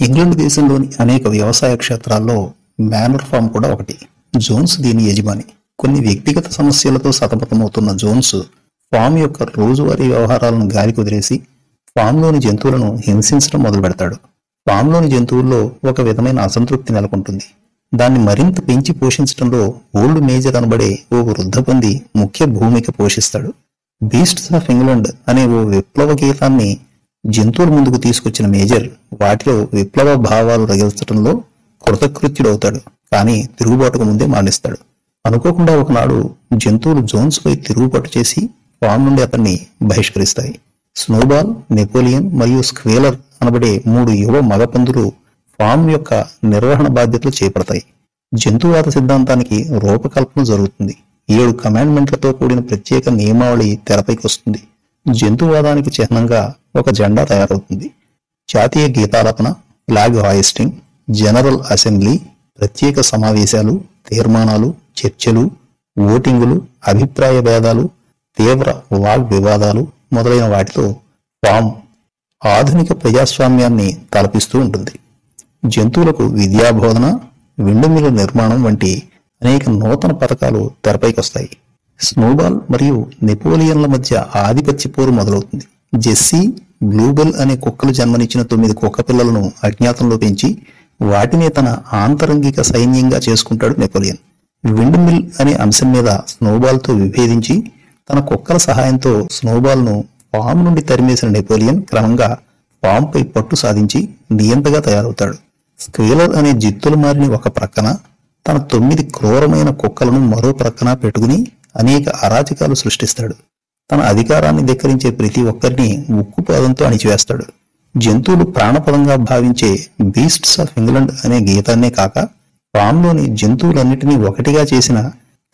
England దేశంలోని అనేక వ్యవసాయ క్షేత్రాల్లో మ్యానర్ ఫామ్ కూడా ఒకటి. జోన్స్ దీని యజమాని. కొన్ని వ్యక్తిగత సమస్యలతో సతమతమవుతున్న జోన్స్ ఫామ్ యొక్క రోజువారీ వ్యవహారాలను గాలి కుదిరేసి ఫామ్లోని జంతువులను హింసించడం మొదలు పెడతాడు ఫామ్లోని జంతువుల్లో ఒక విధమైన అసంతృప్తి నెలకొంటుంది. దాన్ని మరింత పెంచి పోషించడంలో ఓల్డ్ మేజర్ అనబడే ఓ వృద్ధ పొంది ముఖ్య భూమిక పోషిస్తాడు. బీస్ట్స్ ఆఫ్ ఇంగ్లాండ్ అనే ఓ విప్లవ గీతాన్ని జంతువుల ముందుకు తీసుకొచ్చిన మేజర్ వాటిలో విప్లవ భావాలు రగిల్చడంలో కృతకృత్యుడవుతాడు. కానీ తిరుగుబాటుకు ముందే మానేస్తాడు. అనుకోకుండా ఒకనాడు జంతువులు జోన్స్పై తిరుగుబాటు చేసి ఫామ్ నుండి అతన్ని బహిష్కరిస్తాయి. స్నోబాల్ నెపోలియన్ మరియు స్క్వేలర్ అనబడే మూడు యువ మగపందులు ఫామ్ యొక్క నిర్వహణ బాధ్యతలు చేపడతాయి. జంతువాద సిద్ధాంతానికి రూపకల్పన జరుగుతుంది. ఏడు కమాండ్మెంట్లతో కూడిన ప్రత్యేక నియమావళి తెరపైకి వస్తుంది. జంతువాదానికి చిహ్నంగా ఒక జెండా తయారవుతుంది. జాతీయ గీతాలపన ఫ్లాగ్ హాయిస్టింగ్ జనరల్ అసెంబ్లీ ప్రత్యేక సమావేశాలు తీర్మానాలు చర్చలు ఓటింగులు అభిప్రాయ భేదాలు తీవ్ర వాగ్ వివాదాలు మొదలైన వాటితో ఫామ్ ఆధునిక ప్రజాస్వామ్యాన్ని తలపిస్తూ ఉంటుంది. జంతువులకు విద్యాబోధన విండుమిల నిర్మాణం వంటి అనేక నూతన పథకాలు తెరపైకి వస్తాయి స్నోబాల్ మరియు నెపోలియన్ల మధ్య ఆధిపత్య పోరు మొదలవుతుంది. జెస్సీ బ్లూబెల్ అనే కుక్కలు జన్మనిచ్చిన తొమ్మిది కుక్క పిల్లలను అజ్ఞాతంలో పెంచి వాటినే తన ఆంతరంగిక సైన్యంగా చేసుకుంటాడు నెపోలియన్. విండ్ మిల్ అనే అంశం మీద స్నోబాల్తో విభేదించి తన కుక్కల సహాయంతో స్నోబాల్ను పాము నుండి తరిమేసిన నెపోలియన్ క్రమంగా పాంపై పట్టు సాధించి నియంతగా తయారవుతాడు. స్క్వేలర్ అనే జిత్తులు మారిన ఒక ప్రక్కన తన తొమ్మిది క్రూరమైన కుక్కలను మరో ప్రక్కన పెట్టుకుని అనేక అరాచకాలు సృష్టిస్తాడు. తన అధికారాన్ని ధిక్కరించే ప్రతి ఒక్కరిని ఉక్కు పాదంతో అణిచివేస్తాడు. జంతువులు ప్రాణపదంగా భావించే బీస్ట్స్ ఆఫ్ ఇంగ్లాండ్ అనే గీతాన్నే కాక ఫామ్లోని జంతువులన్నిటినీ ఒకటిగా చేసిన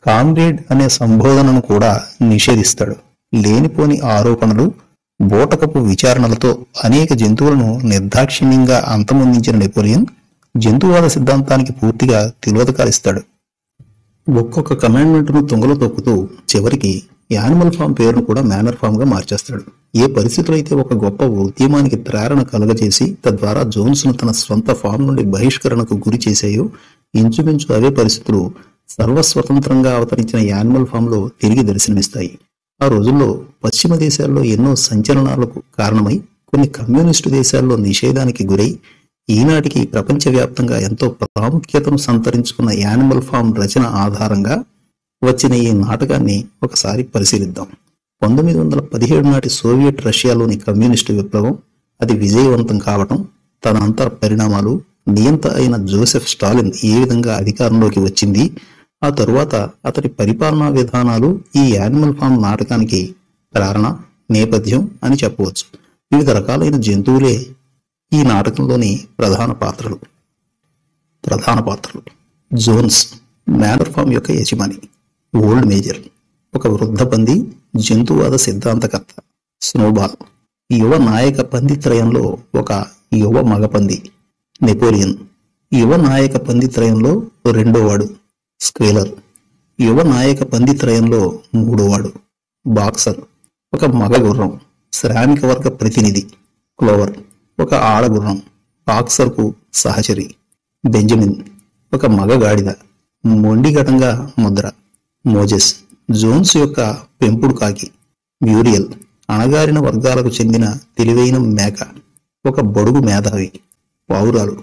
కామ్రేడ్ అనే సంబోధనను కూడా నిషేధిస్తాడు. లేనిపోని ఆరోపణలు బోటకపు విచారణలతో అనేక జంతువులను నిర్దాక్షిణ్యంగా అంతమొందించిన నెపోలియన్ జంతువాద సిద్ధాంతానికి పూర్తిగా తిలోదకాలిస్తాడు. ఒక్కొక్క కమాండ్మెంట్ను తుంగలో తొక్కుతూ చివరికి యానిమల్ ఫామ్ పేరును కూడా మేనర్ ఫామ్గా మార్చేస్తాడు. ఏ పరిస్థితులు అయితే ఒక గొప్ప ఉద్యమానికి ప్రేరణ కలుగజేసి తద్వారా జోన్స్ను తన స్వంత ఫామ్ నుండి బహిష్కరణకు గురి చేశాయో ఇంచుమించు అవే పరిస్థితులు సర్వస్వతంత్రంగా అవతరించిన యానిమల్ ఫామ్లో తిరిగి దర్శనమిస్తాయి. ఆ రోజుల్లో పశ్చిమ దేశాల్లో ఎన్నో సంచలనాలకు కారణమై కొన్ని కమ్యూనిస్టు దేశాల్లో నిషేధానికి గురై ఈనాటికి ప్రపంచవ్యాప్తంగా ఎంతో ప్రాముఖ్యతను సంతరించుకున్న యానిమల్ ఫామ్ రచన ఆధారంగా వచ్చిన ఈ నాటకాన్ని ఒకసారి పరిశీలిద్దాం. పంతొమ్మిది వందల పదిహేడు నాటి సోవియట్ రష్యాలోని కమ్యూనిస్టు విప్లవం అది విజయవంతం కావటం తన అంతర పరిణామాలు నియంత అయిన జోసెఫ్ స్టాలిన్ ఏ విధంగా అధికారంలోకి వచ్చింది ఆ తరువాత అతని పరిపాలనా విధానాలు ఈ యానిమల్ ఫామ్ నాటకానికి ప్రేరణ నేపథ్యం అని చెప్పవచ్చు. వివిధ రకాలైన జంతువులే ఈ నాటకంలోని ప్రధాన పాత్రలు. ప్రధాన పాత్రలు. జోన్స్ మేనర్ ఫామ్ యొక్క యజమాని. ఓల్డ్ మేజర్ ఒక వృద్ధ పంది జంతువాద సిద్ధాంతకర్త స్నోబాల్. యువ నాయక పంది త్రయంలో ఒక యువ మగపంది నెపోలియన్. యువ నాయక పంది త్రయంలో రెండోవాడు స్క్వేలర్ యువ నాయక పంది త్రయంలో మూడోవాడు బాక్సర్. ఒక మగ గుర్రం శ్రామిక వర్గ ప్రతినిధి క్లోవర్. ఒక ఆడగుర్రం బాక్సర్కు సహచరి. బెంజమిన్ ఒక మగ గాడిద మొండిఘటంగా ముద్ర. మోజెస్ జోన్స్ యొక్క పెంపుడు కాకి మ్యూరియల్ అణగారిన వర్గాలకు చెందిన తెలివైన మేక ఒక బడుగు మేధావి పౌరాలు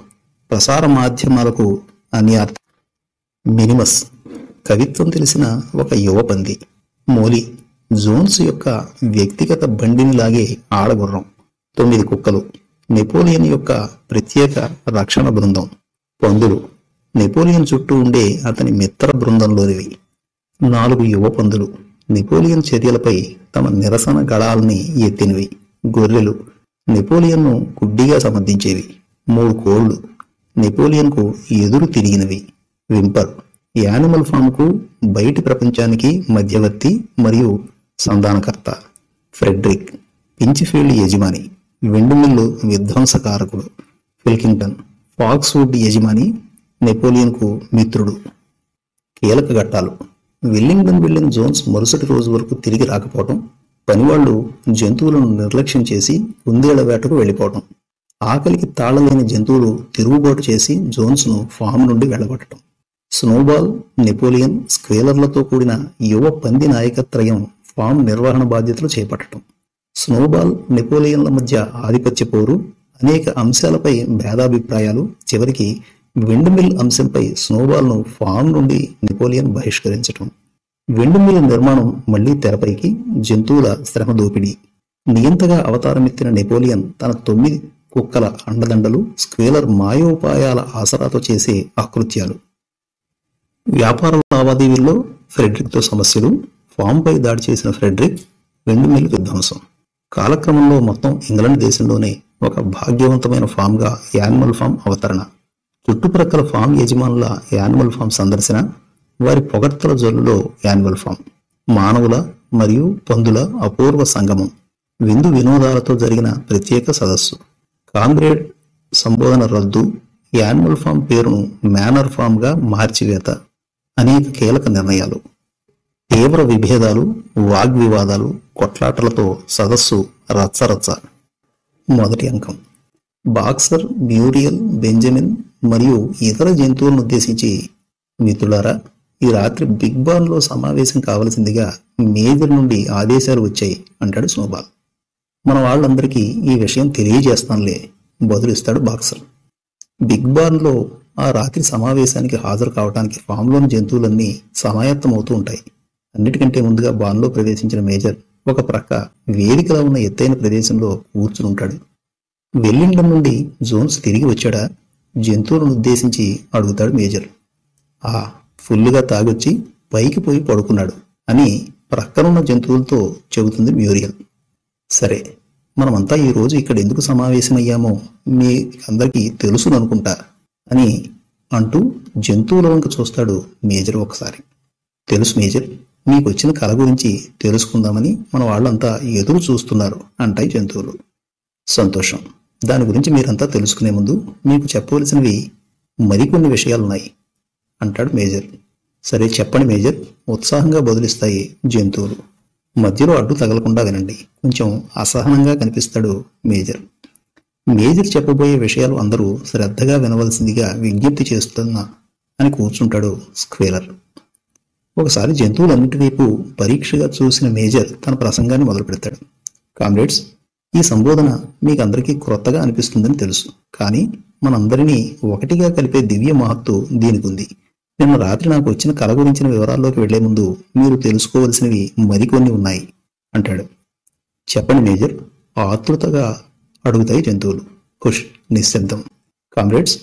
ప్రసార మాధ్యమాలకు అన్యార్థ మినిమస్ కవిత్వం తెలిసిన ఒక యువ పంది మోలి జోన్స్ యొక్క వ్యక్తిగత బండిని లాగే ఆడగుర్రం తొమ్మిది కుక్కలు నెపోలియన్ యొక్క ప్రత్యేక రక్షణ బృందం పందులు నెపోలియన్ చుట్టూ ఉండే అతని మిత్ర బృందంలోనివి. నాలుగు యువపందులు నెపోలియన్ చర్యలపై తమ నిరసన గళాల్ని ఎత్తినవి. గొర్రెలు నెపోలియన్ను గుడ్డిగా సమర్థించేవి. మూడు కోళ్ళు నెపోలియన్కు ఎదురు తిరిగినవి. వింపర్ యానిమల్ ఫామ్కు బయటి ప్రపంచానికి మధ్యవర్తి మరియు సంధానకర్త. ఫ్రెడ్రిక్ పించిఫీల్డ్ యజమాని వెండుమిల్లు విధ్వంసకారకుడు. ఫిల్కింగ్టన్ ఫాక్స్వుడ్ యజమాని నెపోలియన్కు మిత్రుడు. కీలక ఘట్టాలు విల్లింగ్టన్ వెళ్ళిన జోన్స్ మరుసటి రోజు వరకు తిరిగి రాకపోవడం పనివాళ్ళు జంతువులను నిర్లక్ష్యం చేసి కుందేళ్ళ వేటకు వెళ్ళిపోవటం ఆకలికి తాళలేని జంతువులు తిరుగుబాటు చేసి జోన్స్ను ఫామ్ నుండి వెళ్ళగొట్టడం స్నోబాల్ నెపోలియన్ స్క్వేలర్లతో కూడిన యువ పంది నాయకత్రయం ఫామ్ నిర్వహణ బాధ్యతలు చేపట్టడం స్నోబాల్ నెపోలియన్ల మధ్య ఆధిపత్య పోరు అనేక అంశాలపై భేదాభిప్రాయాలు చివరికి విండ్మిల్ అంశంపై స్నోబాల్ను ఫామ్ నుండి నెపోలియన్ బహిష్కరించటం. విండ్మిల్ నిర్మాణం మళ్ళీ తెరపైకి జంతువుల శ్రమ దోపిడీ. నియంతగా అవతారమెత్తిన నెపోలియన్ తన తొమ్మిది కుక్కల అండదండలు స్క్వేలర్ మాయోపాయాల ఆసరాతో చేసే ఆకృత్యాలు. వ్యాపార లావాదేవీల్లో ఫ్రెడ్రిక్తో సమస్యలు ఫామ్పై దాడి చేసిన ఫ్రెడ్రిక్ వెండుమిల్ విధ్వంసం కాలక్రమంలో మొత్తం ఇంగ్లాండ్ దేశంలోనే ఒక భాగ్యవంతమైన ఫామ్గా యానిమల్ ఫామ్ అవతరణ. చుట్టుప్రక్కల ఫామ్ యజమానుల యానిమల్ ఫామ్ సందర్శన వారి పొగడ్తల జల్లులో యానిమల్ ఫామ్ మానవుల మరియు పందుల అపూర్వ సంగమం విందు వినోదాలతో జరిగిన ప్రత్యేక సదస్సు. కాంగ్రేడ్ సంబోధన రద్దు యానిమల్ ఫామ్ పేరును మేనర్ ఫామ్గా మార్చివేత అనేక కీలక నిర్ణయాలు. తీవ్ర విభేదాలు వాగ్వివాదాలు కొట్లాటలతో సదస్సు రచ్చరచ్చ. మొదటి అంకం. బాక్సర్ మ్యూరియల్ బెంజమిన్ మరియు ఇతర జంతువులను ఉద్దేశించి మిత్రులారా ఈ రాత్రి బిగ్ బాన్లో సమావేశం కావలసిందిగా మేజర్ నుండి ఆదేశాలు వచ్చాయి అంటాడు స్నోబాల్. మన వాళ్ళందరికీ ఈ విషయం తెలియజేస్తానులే బదులిస్తాడు బాక్సర్. బిగ్ బాన్లో ఆ రాత్రి సమావేశానికి హాజరు కావడానికి ఫామ్లోని జంతువులన్నీ సమాయత్తమవుతూ ఉంటాయి. అన్నిటికంటే ముందుగా బాన్లో ప్రవేశించిన మేజర్ ఒక ప్రక్క వేదికలో ఉన్న ఎత్తైన ప్రదేశంలో కూర్చుని ఉంటాడు. వెల్లింగం నుండి జోన్స్ తిరిగి వచ్చాడా? జంతువులను ఉద్దేశించి అడుగుతాడు మేజర్. ఆ ఫుల్లుగా తాగొచ్చి పైకి పోయి పడుకున్నాడు అని ప్రక్కనున్న జంతువులతో చెబుతుంది మ్యూరియల్. సరే మనమంతా ఈరోజు ఇక్కడ ఎందుకు సమావేశమయ్యామో మీ అందరికీ తెలుసు అనుకుంటా అని అంటూ జంతువుల వంక చూస్తాడు మేజర్ ఒకసారి. తెలుసు మేజర్ మీకు వచ్చిన కళ గురించి తెలుసుకుందామని మన వాళ్ళంతా ఎదురు చూస్తున్నారు అంటాయి జంతువులు. సంతోషం. దాని గురించి మీరంతా తెలుసుకునే ముందు మీకు చెప్పవలసినవి మరికొన్ని విషయాలున్నాయి అంటాడు మేజర్. సరే చెప్పండి మేజర్. ఉత్సాహంగా బదులిస్తాయి జంతువులు. మధ్యలో అడ్డు తగలకుండా వినండి. కొంచెం అసహనంగా కనిపిస్తాడు మేజర్. మేజర్ చెప్పబోయే విషయాలు అందరూ శ్రద్ధగా వినవలసిందిగా విజ్ఞప్తి చేస్తున్నా అని కూర్చుంటాడు స్క్వేలర్. ఒకసారి జంతువులన్నిటి వైపు పరీక్షగా చూసిన మేజర్ తన ప్రసంగాన్ని మొదలు పెడతాడు కామ్రేడ్స్ ఈ సంబోధన మీకు అందరికీ క్రొత్తగా అనిపిస్తుందని తెలుసు. కానీ మనందరినీ ఒకటిగా కలిపే దివ్య మహత్తు దీనికి ఉంది. నిన్న రాత్రి నాకు వచ్చిన కళ గురించిన వివరాల్లోకి వెళ్ళే ముందు మీరు తెలుసుకోవలసినవి మరికొన్ని ఉన్నాయి అంటాడు. చెప్పండి మేజర్ ఆతృతగా అడుగుతాయి జంతువులు. హుష్ నిశ్శబ్దం. కామ్రేడ్స్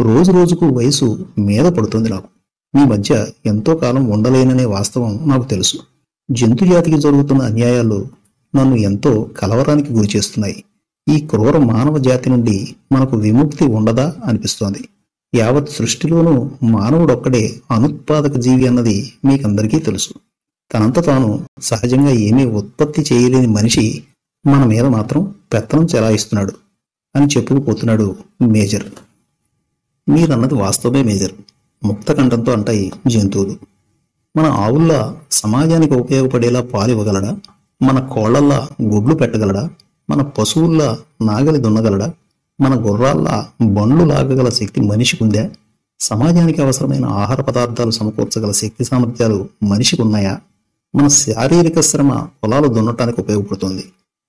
రోజు రోజుకు వయసు మీద పడుతుంది నాకు. మీ మధ్య ఎంతో కాలం ఉండలేననే వాస్తవం నాకు తెలుసు. జంతు జాతికి జరుగుతున్న అన్యాయాలు నన్ను ఎంతో కలవరానికి గురి చేస్తున్నాయి. ఈ క్రూర మానవ జాతి నుండి మనకు విముక్తి ఉండదా అనిపిస్తోంది. యావత్ సృష్టిలోనూ మానవుడొక్కడే అనుత్పాదక జీవి అన్నది మీకందరికీ తెలుసు. తనంత తాను సహజంగా ఏమీ ఉత్పత్తి చేయలేని మనిషి మన మీద మాత్రం పెత్తనం చెలాయిస్తున్నాడు అని చెప్పుకుపోతున్నాడు మేజర్. మీరన్నది వాస్తవమే మేజర్. ముక్త కంఠంతో అంటాయి జంతువులు. మన ఆవుల్లా సమాజానికి ఉపయోగపడేలా పాలు ఇవ్వగలడా మన కోళ్ళల్లా గుడ్లు పెట్టగలడా? మన పశువుల్లా నాగలి దున్నగలడా? మన గుర్రాల్లా బండ్లు లాగగల శక్తి మనిషికుందా? సమాజానికి అవసరమైన ఆహార పదార్థాలు సమకూర్చగల శక్తి సామర్థ్యాలు మనిషికి ఉన్నాయా మన శారీరక శ్రమ పొలాలు దున్నటానికి ఉపయోగపడుతుంది.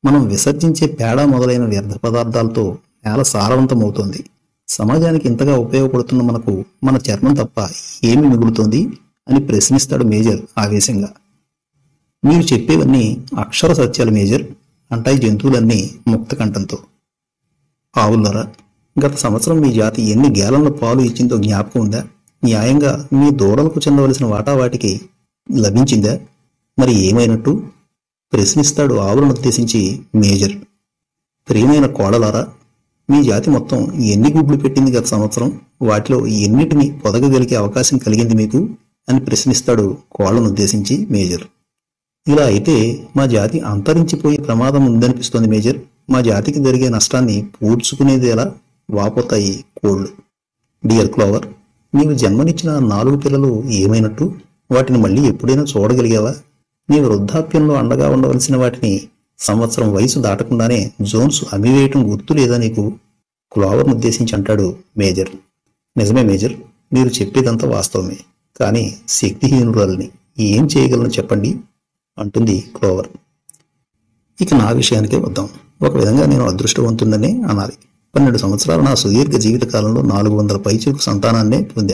మనం విసర్జించే పేడ మొదలైన వ్యర్థ పదార్థాలతో నేల సారవంతమవుతోంది. సమాజానికి ఇంతగా ఉపయోగపడుతున్న మనకు మన చర్మం తప్ప ఏమి మిగులుతోంది? అని ప్రశ్నిస్తాడు మేజర్ ఆవేశంగా. మీరు చెప్పేవన్నీ అక్షర సత్యాలు మేజర్ అంటాయి జంతువులన్నీ ముక్తకంఠంతో ఆవులరా గత సంవత్సరం మీ జాతి ఎన్ని గేలన్ల పాలు ఇచ్చిందో జ్ఞాపకం ఉందా? న్యాయంగా మీ దూడలకు చెందవలసిన వాటా వాటికి లభించిందా? మరి ఏమైనట్టు? ప్రశ్నిస్తాడు ఆవులను ఉద్దేశించి మేజర్. ప్రియమైన కోడలారా మీ జాతి మొత్తం ఎన్ని గుడ్లు పెట్టింది గత సంవత్సరం? వాటిలో ఎన్నిటిని పొదగగలిగే అవకాశం కలిగింది మీకు? అని ప్రశ్నిస్తాడు కోళ్ళను ఉద్దేశించి మేజర్. ఇలా అయితే మా జాతి అంతరించిపోయే ప్రమాదం ఉందనిపిస్తోంది మేజర్. మా జాతికి జరిగే నష్టాన్ని పూడ్చుకునేది ఎలా? వాపోతాయి కోళ్ళు డియర్ క్లోవర్ నీవు జన్మనిచ్చిన నాలుగు పిల్లలు ఏమైనట్టు? వాటిని మళ్ళీ ఎప్పుడైనా చూడగలిగావా? నీ వృద్ధాప్యంలో అండగా ఉండవలసిన వాటిని సంవత్సరం వయసు దాటకుండానే జోన్స్ అమ్మివేయటం గుర్తు లేదా నీకు? క్లోవర్ను ఉద్దేశించి అంటాడు మేజర్. నిజమే మేజర్ మీరు చెప్పేదంతా వాస్తవమే. కానీ శక్తిహీనురాలని ఏం చేయగలను చెప్పండి? అంటుంది క్లోవర్. ఇక నా విషయానికే వద్దాం. ఒక విధంగా నేను అదృష్టవంతుందనే అనాలి. పన్నెండు సంవత్సరాల నా సుదీర్ఘ జీవిత కాలంలో నాలుగు వందల పైచులకు సంతానాన్నే పొందా.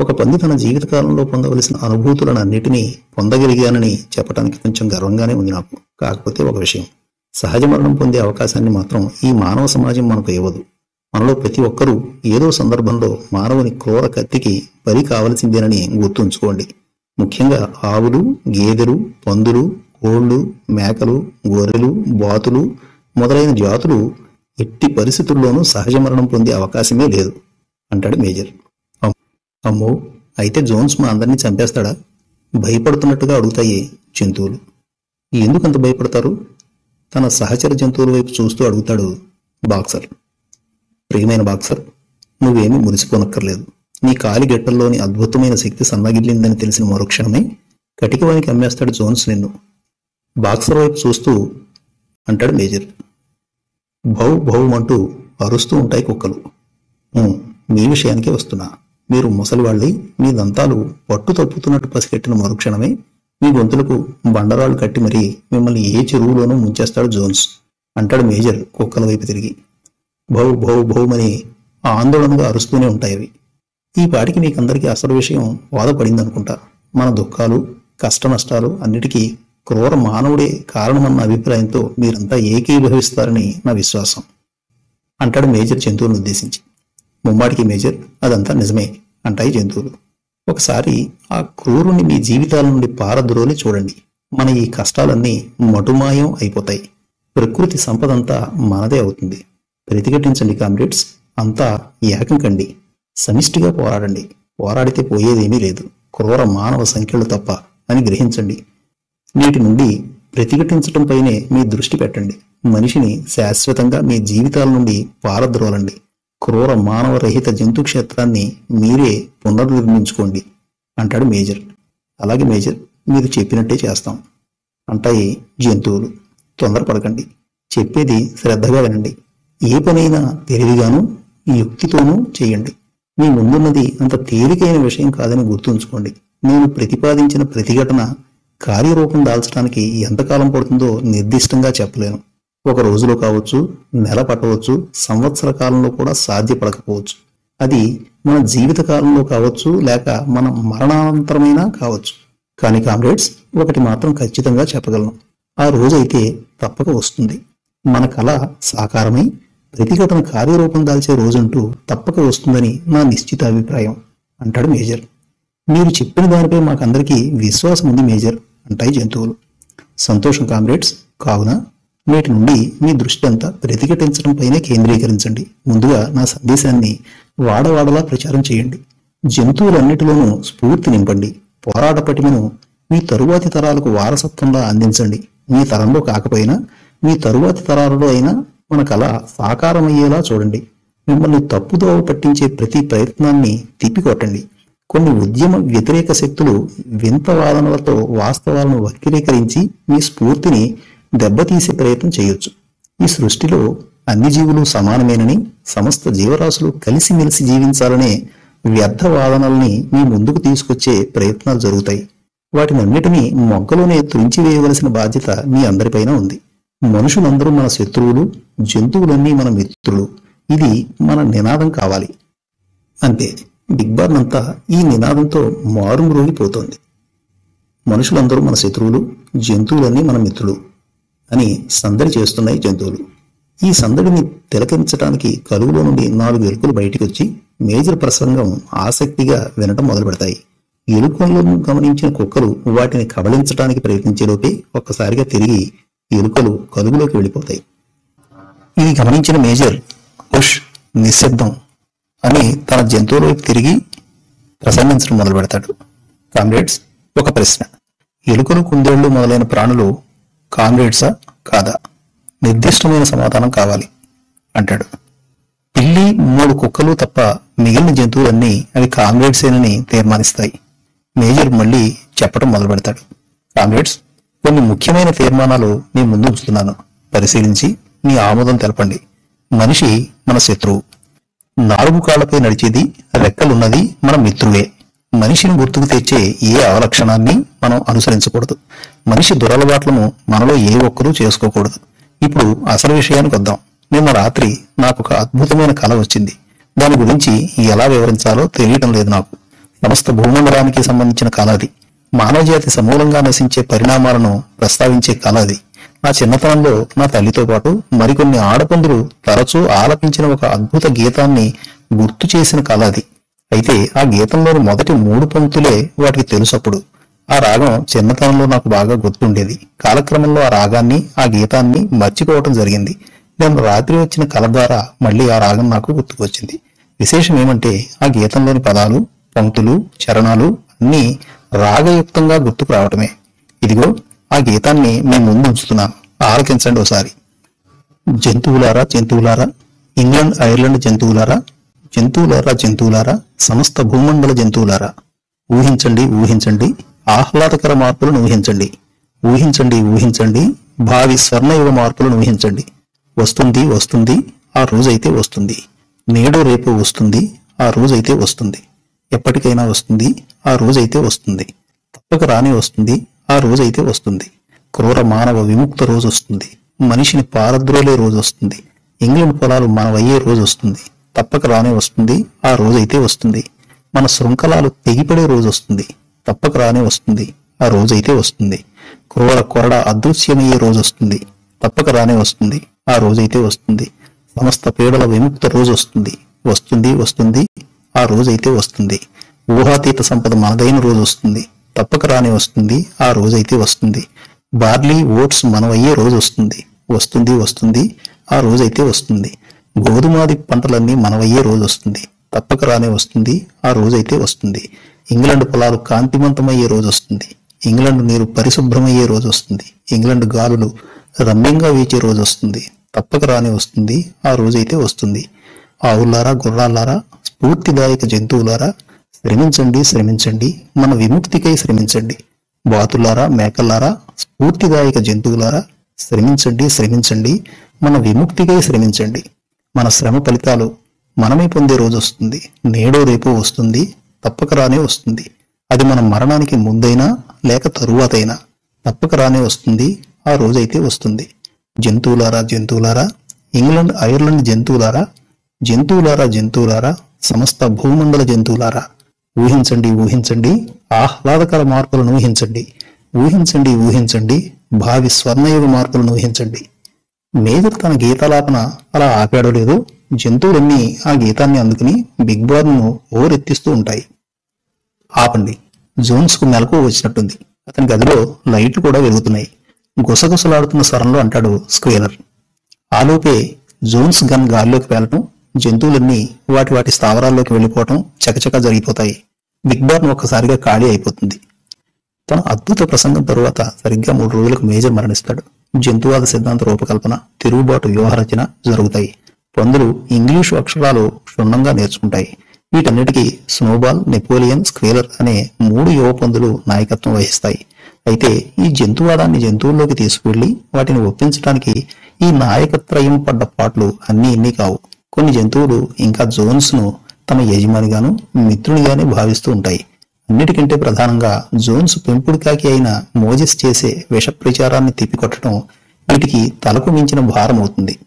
ఒక పంది తన జీవితకాలంలో పొందవలసిన అనుభూతులను అన్నిటినీ పొందగలిగానని చెప్పడానికి కొంచెం గర్వంగానే ఉంది నాకు. కాకపోతే ఒక విషయం. సహజ మరణం పొందే అవకాశాన్ని మాత్రం ఈ మానవ సమాజం మనకు ఇవ్వదు. మనలో ప్రతి ఒక్కరూ ఏదో సందర్భంలో మానవుని క్రూర కత్తికి బలి కావలసిందేనని గుర్తుంచుకోండి. ముఖ్యంగా ఆవులు గేదెలు పందులు కోళ్ళు మేకలు గొర్రెలు బాతులు మొదలైన జాతులు ఎట్టి పరిస్థితుల్లోనూ సహజ మరణం పొందే అవకాశమే లేదు అంటాడు మేజర్. అమ్మో అయితే జోన్స్ మా అందరినీ చంపేస్తాడా? భయపడుతున్నట్టుగా అడుగుతాయి జంతువులు. ఎందుకంత భయపడతారు? తన సహచర జంతువుల వైపు చూస్తూ అడుగుతాడు బాక్సర్. ప్రియమైన బాక్సర్ నువ్వేమీ మురిసిపోనక్కర్లేదు. నీ కాలిగట్టల్లోని అద్భుతమైన శక్తి సన్నగిల్లిందని తెలిసిన మరుక్షణమే కటికవానికి అమ్మేస్తాడు జోన్స్ నిన్ను. బాక్సర్ వైపు చూస్తూ అంటాడు మేజర్. భౌ భౌ అంటూ అరుస్తూ ఉంటాయి కుక్కలు. మీ విషయానికే వస్తున్నా. మీరు ముసలివాళ్ళి మీ దంతాలు పట్టు తప్పుతున్నట్టు పసిగట్టిన మరుక్షణమే మీ గొంతులకు బండరాళ్ళు కట్టి మరీ మిమ్మల్ని ఏ చెరువులోనూ ముంచేస్తాడు జోన్స్ అంటాడు మేజర్ కుక్కల వైపు తిరిగి. భౌ భౌ భౌమని ఆందోళనగా అరుస్తూనే ఉంటాయి అవి. ఈ పాటికి మీకందరికీ అసలు విషయం బోధపడిందనుకుంటా మన దుఃఖాలు కష్ట నష్టాలు అన్నిటికీ క్రూర మానవుడే కారణమన్న అభిప్రాయంతో మీరంతా ఏకీభవిస్తారని నా విశ్వాసం. అంటాడు మేజర్ జంతువులను ఉద్దేశించి. ముమ్మాటికి మేజర్ అదంతా నిజమే అంటాయి జంతువులు. ఒకసారి ఆ క్రూరుని మీ జీవితాల నుండి పారద్రోలి చూడండి. మన ఈ కష్టాలన్నీ మటుమాయం అయిపోతాయి. ప్రకృతి సంపదంతా మనదే అవుతుంది. ప్రతిఘటించండి కామ్రేడ్స్ అంతా ఏకం కండి. సమిష్టిగా పోరాడండి. పోరాడితే పోయేదేమీ లేదు. క్రూర మానవ సంఖ్యలు తప్ప అని గ్రహించండి. నేటి నుండి ప్రతిఘటించటంపైనే మీ దృష్టి పెట్టండి. మనిషిని శాశ్వతంగా మీ జీవితాల నుండి పారద్రోలండి. క్రూర మానవరహిత జంతు క్షేత్రాన్ని మీరే పునర్నిర్మించుకోండి అంటాడు మేజర్. అలాగే మేజర్ మీరు చెప్పినట్టే చేస్తాం. అంటాయి జంతువులు. తొందరపడకండి. చెప్పేది శ్రద్ధగా వినండి. ఏ పనైనా తెలివిగాను యుక్తితోనూ చేయండి. మీ ముందున్నది అంత తేలికైన విషయం కాదని గుర్తుంచుకోండి. నేను ప్రతిపాదించిన ప్రతిఘటన కార్యరూపం దాల్చడానికి ఎంతకాలం పడుతుందో నిర్దిష్టంగా చెప్పలేను. ఒక రోజులో కావచ్చు నెల పట్టవచ్చు సంవత్సర కాలంలో కూడా సాధ్యపడకపోవచ్చు. అది మన జీవిత కాలంలో కావచ్చు లేక మన మరణానంతరమైనా కావచ్చు. కానీ కామ్రేడ్స్ ఒకటి మాత్రం ఖచ్చితంగా చెప్పగలను. ఆ రోజైతే తప్పక వస్తుంది. మన కళ సాకారమై ప్రతిఘటన కార్యరూపం దాల్చే రోజంటూ తప్పక వస్తుందని నా నిశ్చిత అభిప్రాయం అంటాడు మేజర్. మీరు చెప్పిన దానిపై మాకందరికీ విశ్వాసం ఉంది మేజర్ అంటాయి జంతువులు. సంతోషం కామ్రేడ్స్ కావున నేటి నుండి మీ దృష్టి అంతా ప్రతిఘటించడంపైనే కేంద్రీకరించండి. ముందుగా నా సందేశాన్ని వాడవాడలా ప్రచారం చేయండి. జంతువులన్నిటిలోనూ స్ఫూర్తి నింపండి. పోరాట పటిమను మీ తరువాతి తరాలకు వారసత్వంగా అందించండి. మీ తరంలో కాకపోయినా మీ తరువాతి తరాలలో అయినా మన కళ సాకారమయ్యేలా చూడండి. మిమ్మల్ని తప్పుదోవ పట్టించే ప్రతి ప్రయత్నాన్ని తిప్పికొట్టండి. కొన్ని ఉద్యమ వ్యతిరేక శక్తులు వింత వాదనలతో వాస్తవాలను వక్రీకరించి మీ స్ఫూర్తిని దెబ్బతీసే ప్రయత్నం చేయొచ్చు. ఈ సృష్టిలో అన్ని జీవులు సమానమేనని సమస్త జీవరాశులు కలిసిమెలిసి జీవించాలనే వ్యర్థ వాదనల్ని మీ ముందుకు తీసుకొచ్చే ప్రయత్నాలు జరుగుతాయి. వాటినన్నిటినీ మొగ్గలోనే తురించివేయవలసిన బాధ్యత మీ అందరిపైన ఉంది. మనుషులందరూ మన శత్రువులు జంతువులన్నీ మన మిత్రులు. ఇది మన నినాదం కావాలి. అంతే బిగ్ బాన్ అంతా ఈ నినాదంతో మారుమ్రోగిపోతోంది. మనుషులందరూ మన శత్రువులు జంతువులన్నీ మన మిత్రులు అని సందడి చేస్తున్నాయి జంతువులు. ఈ సందడిని తిలకించడానికి కలుగులో నుండి నాలుగు ఎలుకలు బయటికి వచ్చి మేజర్ ప్రసంగం ఆసక్తిగా వినటం మొదలు పెడతాయి ఎలుకలను గమనించిన కుక్కలు వాటిని కబళించడానికి ప్రయత్నించేలోపే ఒక్కసారిగా తిరిగి ఎలుకలు కలుగులోకి వెళ్ళిపోతాయి. ఇది గమనించిన మేజర్ ఉష్ నిశ్శబ్దం అని తన జంతువుల వైపు తిరిగి ప్రసంగించడం మొదలు పెడతాడు కామ్రేడ్స్ ఒక ప్రశ్న. ఎలుకలు కుందేళ్ళు మొదలైన ప్రాణులు కామ్రేడ్సా కాదా? నిర్దిష్టమైన సమాధానం కావాలి అంటాడు. పిల్లి మూడు కుక్కలు తప్ప మిగిలిన జంతువులన్నీ అవి కామ్రేడ్సేనని తీర్మానిస్తాయి. మేజర్ మళ్ళీ చెప్పడం మొదలు పెడతాడు కామ్రేడ్స్ కొన్ని ముఖ్యమైన తీర్మానాలు మీ ముందు ఉంచుతున్నాను. పరిశీలించి మీ ఆమోదం తెలపండి. మనిషి మన శత్రువు. నాలుగు కాళ్ళపై నడిచేది రెక్కలున్నది మన మిత్రువే మనిషిని గుర్తుకు తెచ్చే ఏ అవలక్షణాన్ని మనం అనుసరించకూడదు. మనిషి దురలవాట్లను మనలో ఏ ఒక్కరూ చేసుకోకూడదు. ఇప్పుడు అసలు విషయానికి వద్దాం. నిన్న రాత్రి నాకు ఒక అద్భుతమైన కళ వచ్చింది. దాని గురించి ఎలా వివరించాలో తెలియటం లేదు నాకు. సమస్త భూమండలానికి సంబంధించిన కళ అది. మానవజాతి సమూలంగా నశించే పరిణామాలను ప్రస్తావించే కళ అది. నా చిన్నతనంలో నా తల్లితో పాటు మరికొన్ని ఆడపందులు తరచూ ఆలపించిన ఒక అద్భుత గీతాన్ని గుర్తు చేసిన కళ అది. అయితే ఆ గీతంలోని మొదటి మూడు పంక్తులే వాటికి తెలుసప్పుడు. ఆ రాగం చిన్నతనంలో నాకు బాగా గుర్తుండేది. కాలక్రమంలో ఆ రాగాన్ని ఆ గీతాన్ని మర్చిపోవటం జరిగింది. నేను రాత్రి వచ్చిన కళ ద్వారా మళ్ళీ ఆ రాగం నాకు గుర్తుకొచ్చింది. విశేషం ఏమంటే ఆ గీతంలోని పదాలు పంక్తులు చరణాలు అన్నీ రాగయుక్తంగా గుర్తుకు రావటమే. ఇదిగో ఆ గీతాన్ని మేము ముందు ఉంచుతున్నాను. ఆలకించండి ఒకసారి జంతువులారా జంతువులారా ఇంగ్లాండ్ ఐర్లాండ్ జంతువులారా జంతువులారా జంతువులారా సమస్త భూమండల జంతువులారా ఊహించండి ఊహించండి ఆహ్లాదకర మార్పులను ఊహించండి ఊహించండి ఊహించండి భావి స్వర్ణయుగ మార్పులను ఊహించండి. వస్తుంది వస్తుంది ఆ రోజైతే వస్తుంది. నేడు రేపు వస్తుంది ఆ రోజైతే వస్తుంది. ఎప్పటికైనా వస్తుంది ఆ రోజైతే వస్తుంది. తప్పక రాని వస్తుంది ఆ రోజైతే వస్తుంది. క్రూర మానవ విముక్త రోజు వస్తుంది. మనిషిని పారద్రోలే రోజు వస్తుంది. ఇంగ్లాండ్ పొలాలు మనవయ్యే రోజు వస్తుంది. తప్పక రానే వస్తుంది ఆ రోజైతే వస్తుంది. మన శృంఖలాలు తెగిపడే రోజు వస్తుంది. తప్పక రానే వస్తుంది ఆ రోజైతే వస్తుంది. క్రూర కొరడ అదృశ్యమయ్యే రోజు వస్తుంది. తప్పక రానే వస్తుంది ఆ రోజైతే వస్తుంది. సమస్త పీడల విముక్త రోజు వస్తుంది. వస్తుంది వస్తుంది ఆ రోజైతే వస్తుంది. ఊహాతీత సంపద మనదైన రోజు వస్తుంది. తప్పక రాని వస్తుంది. ఆ రోజైతే వస్తుంది. బార్లీ ఓట్స్ మనవయ్యే రోజు వస్తుంది. వస్తుంది వస్తుంది. ఆ రోజైతే వస్తుంది. గోధుమాది పంటలన్నీ మనవయ్యే రోజు వస్తుంది. తప్పక రానే వస్తుంది. ఆ రోజైతే వస్తుంది. ఇంగ్లాండ్ పొలాలు కాంతివంతమయ్యే రోజు వస్తుంది. ఇంగ్లాండ్ నీరు పరిశుభ్రమయ్యే రోజు వస్తుంది. ఇంగ్లాండ్ గాలులు రమ్యంగా వీచే రోజు వస్తుంది. తప్పక రానే వస్తుంది. ఆ రోజైతే వస్తుంది. ఆవులారా గుర్రాలారా స్ఫూర్తిదాయక జంతువులారా శ్రమించండి శ్రమించండి. మన విముక్తికై శ్రమించండి. బాతులారా మేకలారా స్ఫూర్తిదాయక జంతువులారా శ్రమించండి శ్రమించండి. మన విముక్తికై శ్రమించండి. మన శ్రమ ఫలితాలు మనమే పొందే రోజు వస్తుంది. నేడో రేపు వస్తుంది. తప్పక రానే వస్తుంది. అది మన మరణానికి ముందైనా లేక తరువాతైనా తప్పక రానే వస్తుంది. ఆ రోజైతే వస్తుంది. జంతువులారా జంతువులారా ఇంగ్లాండ్ ఐర్లాండ్ జంతువులారా జంతువులారా జంతువులారా సమస్త భూమండల జంతువులారా ఊహించండి ఊహించండి ఆహ్లాదకర మార్పులను ఊహించండి ఊహించండి ఊహించండి భావి స్వర్ణయుగ మార్పులను ఊహించండి. మేజర్ తన గీతాలాపన అలా ఆపాడో లేదో జంతువులన్నీ ఆ గీతాన్ని అందుకుని బిగ్ బార్ను ఓరెత్తిస్తూ ఉంటాయి. ఆపండి జోన్స్కు మెలకు వచ్చినట్టుంది. అతని గదిలో లైట్లు కూడా వెలుగుతున్నాయి. గుసగుసలాడుతున్న స్వరంలో అంటాడు స్క్వేలర్. ఆలోపే జోన్స్ గన్ గాల్లోకి వెళ్ళటం జంతువులన్నీ వాటి వాటి స్థావరాల్లోకి వెళ్ళిపోవటం చకచకా జరిగిపోతాయి. బిగ్ బార్న్ ఒక్కసారిగా ఖాళీ అయిపోతుంది. తన అద్భుత ప్రసంగం తరువాత సరిగ్గా మూడు రోజులకు మేజర్ మరణిస్తాడు. జంతువాద సిద్ధాంత రూపకల్పన తిరుగుబాటు వ్యూహరచన జరుగుతాయి. పందులు ఇంగ్లీషు అక్షరాలు క్షుణ్ణంగా నేర్చుకుంటాయి. వీటన్నిటికీ స్నోబాల్ నెపోలియన్ స్క్వేలర్ అనే మూడు యువ పందులు నాయకత్వం వహిస్తాయి. అయితే ఈ జంతువాదాన్ని జంతువుల్లోకి తీసుకువెళ్ళి వాటిని ఒప్పించడానికి ఈ నాయకత్రయం పడ్డ పాటలు అన్నీ ఇన్ని కావు. కొన్ని జంతువులు ఇంకా జోన్స్ను తమ యజమానిగాను మిత్రునిగానే భావిస్తూ ఉంటాయి. అన్నిటికంటే ప్రధానంగా జోన్స్ పెంపుడు కాకి అయిన మోజెస్ చేసే విష ప్రచారాన్ని తిప్పికొట్టడం వీటికి తలకు మించిన భారం అవుతుంది.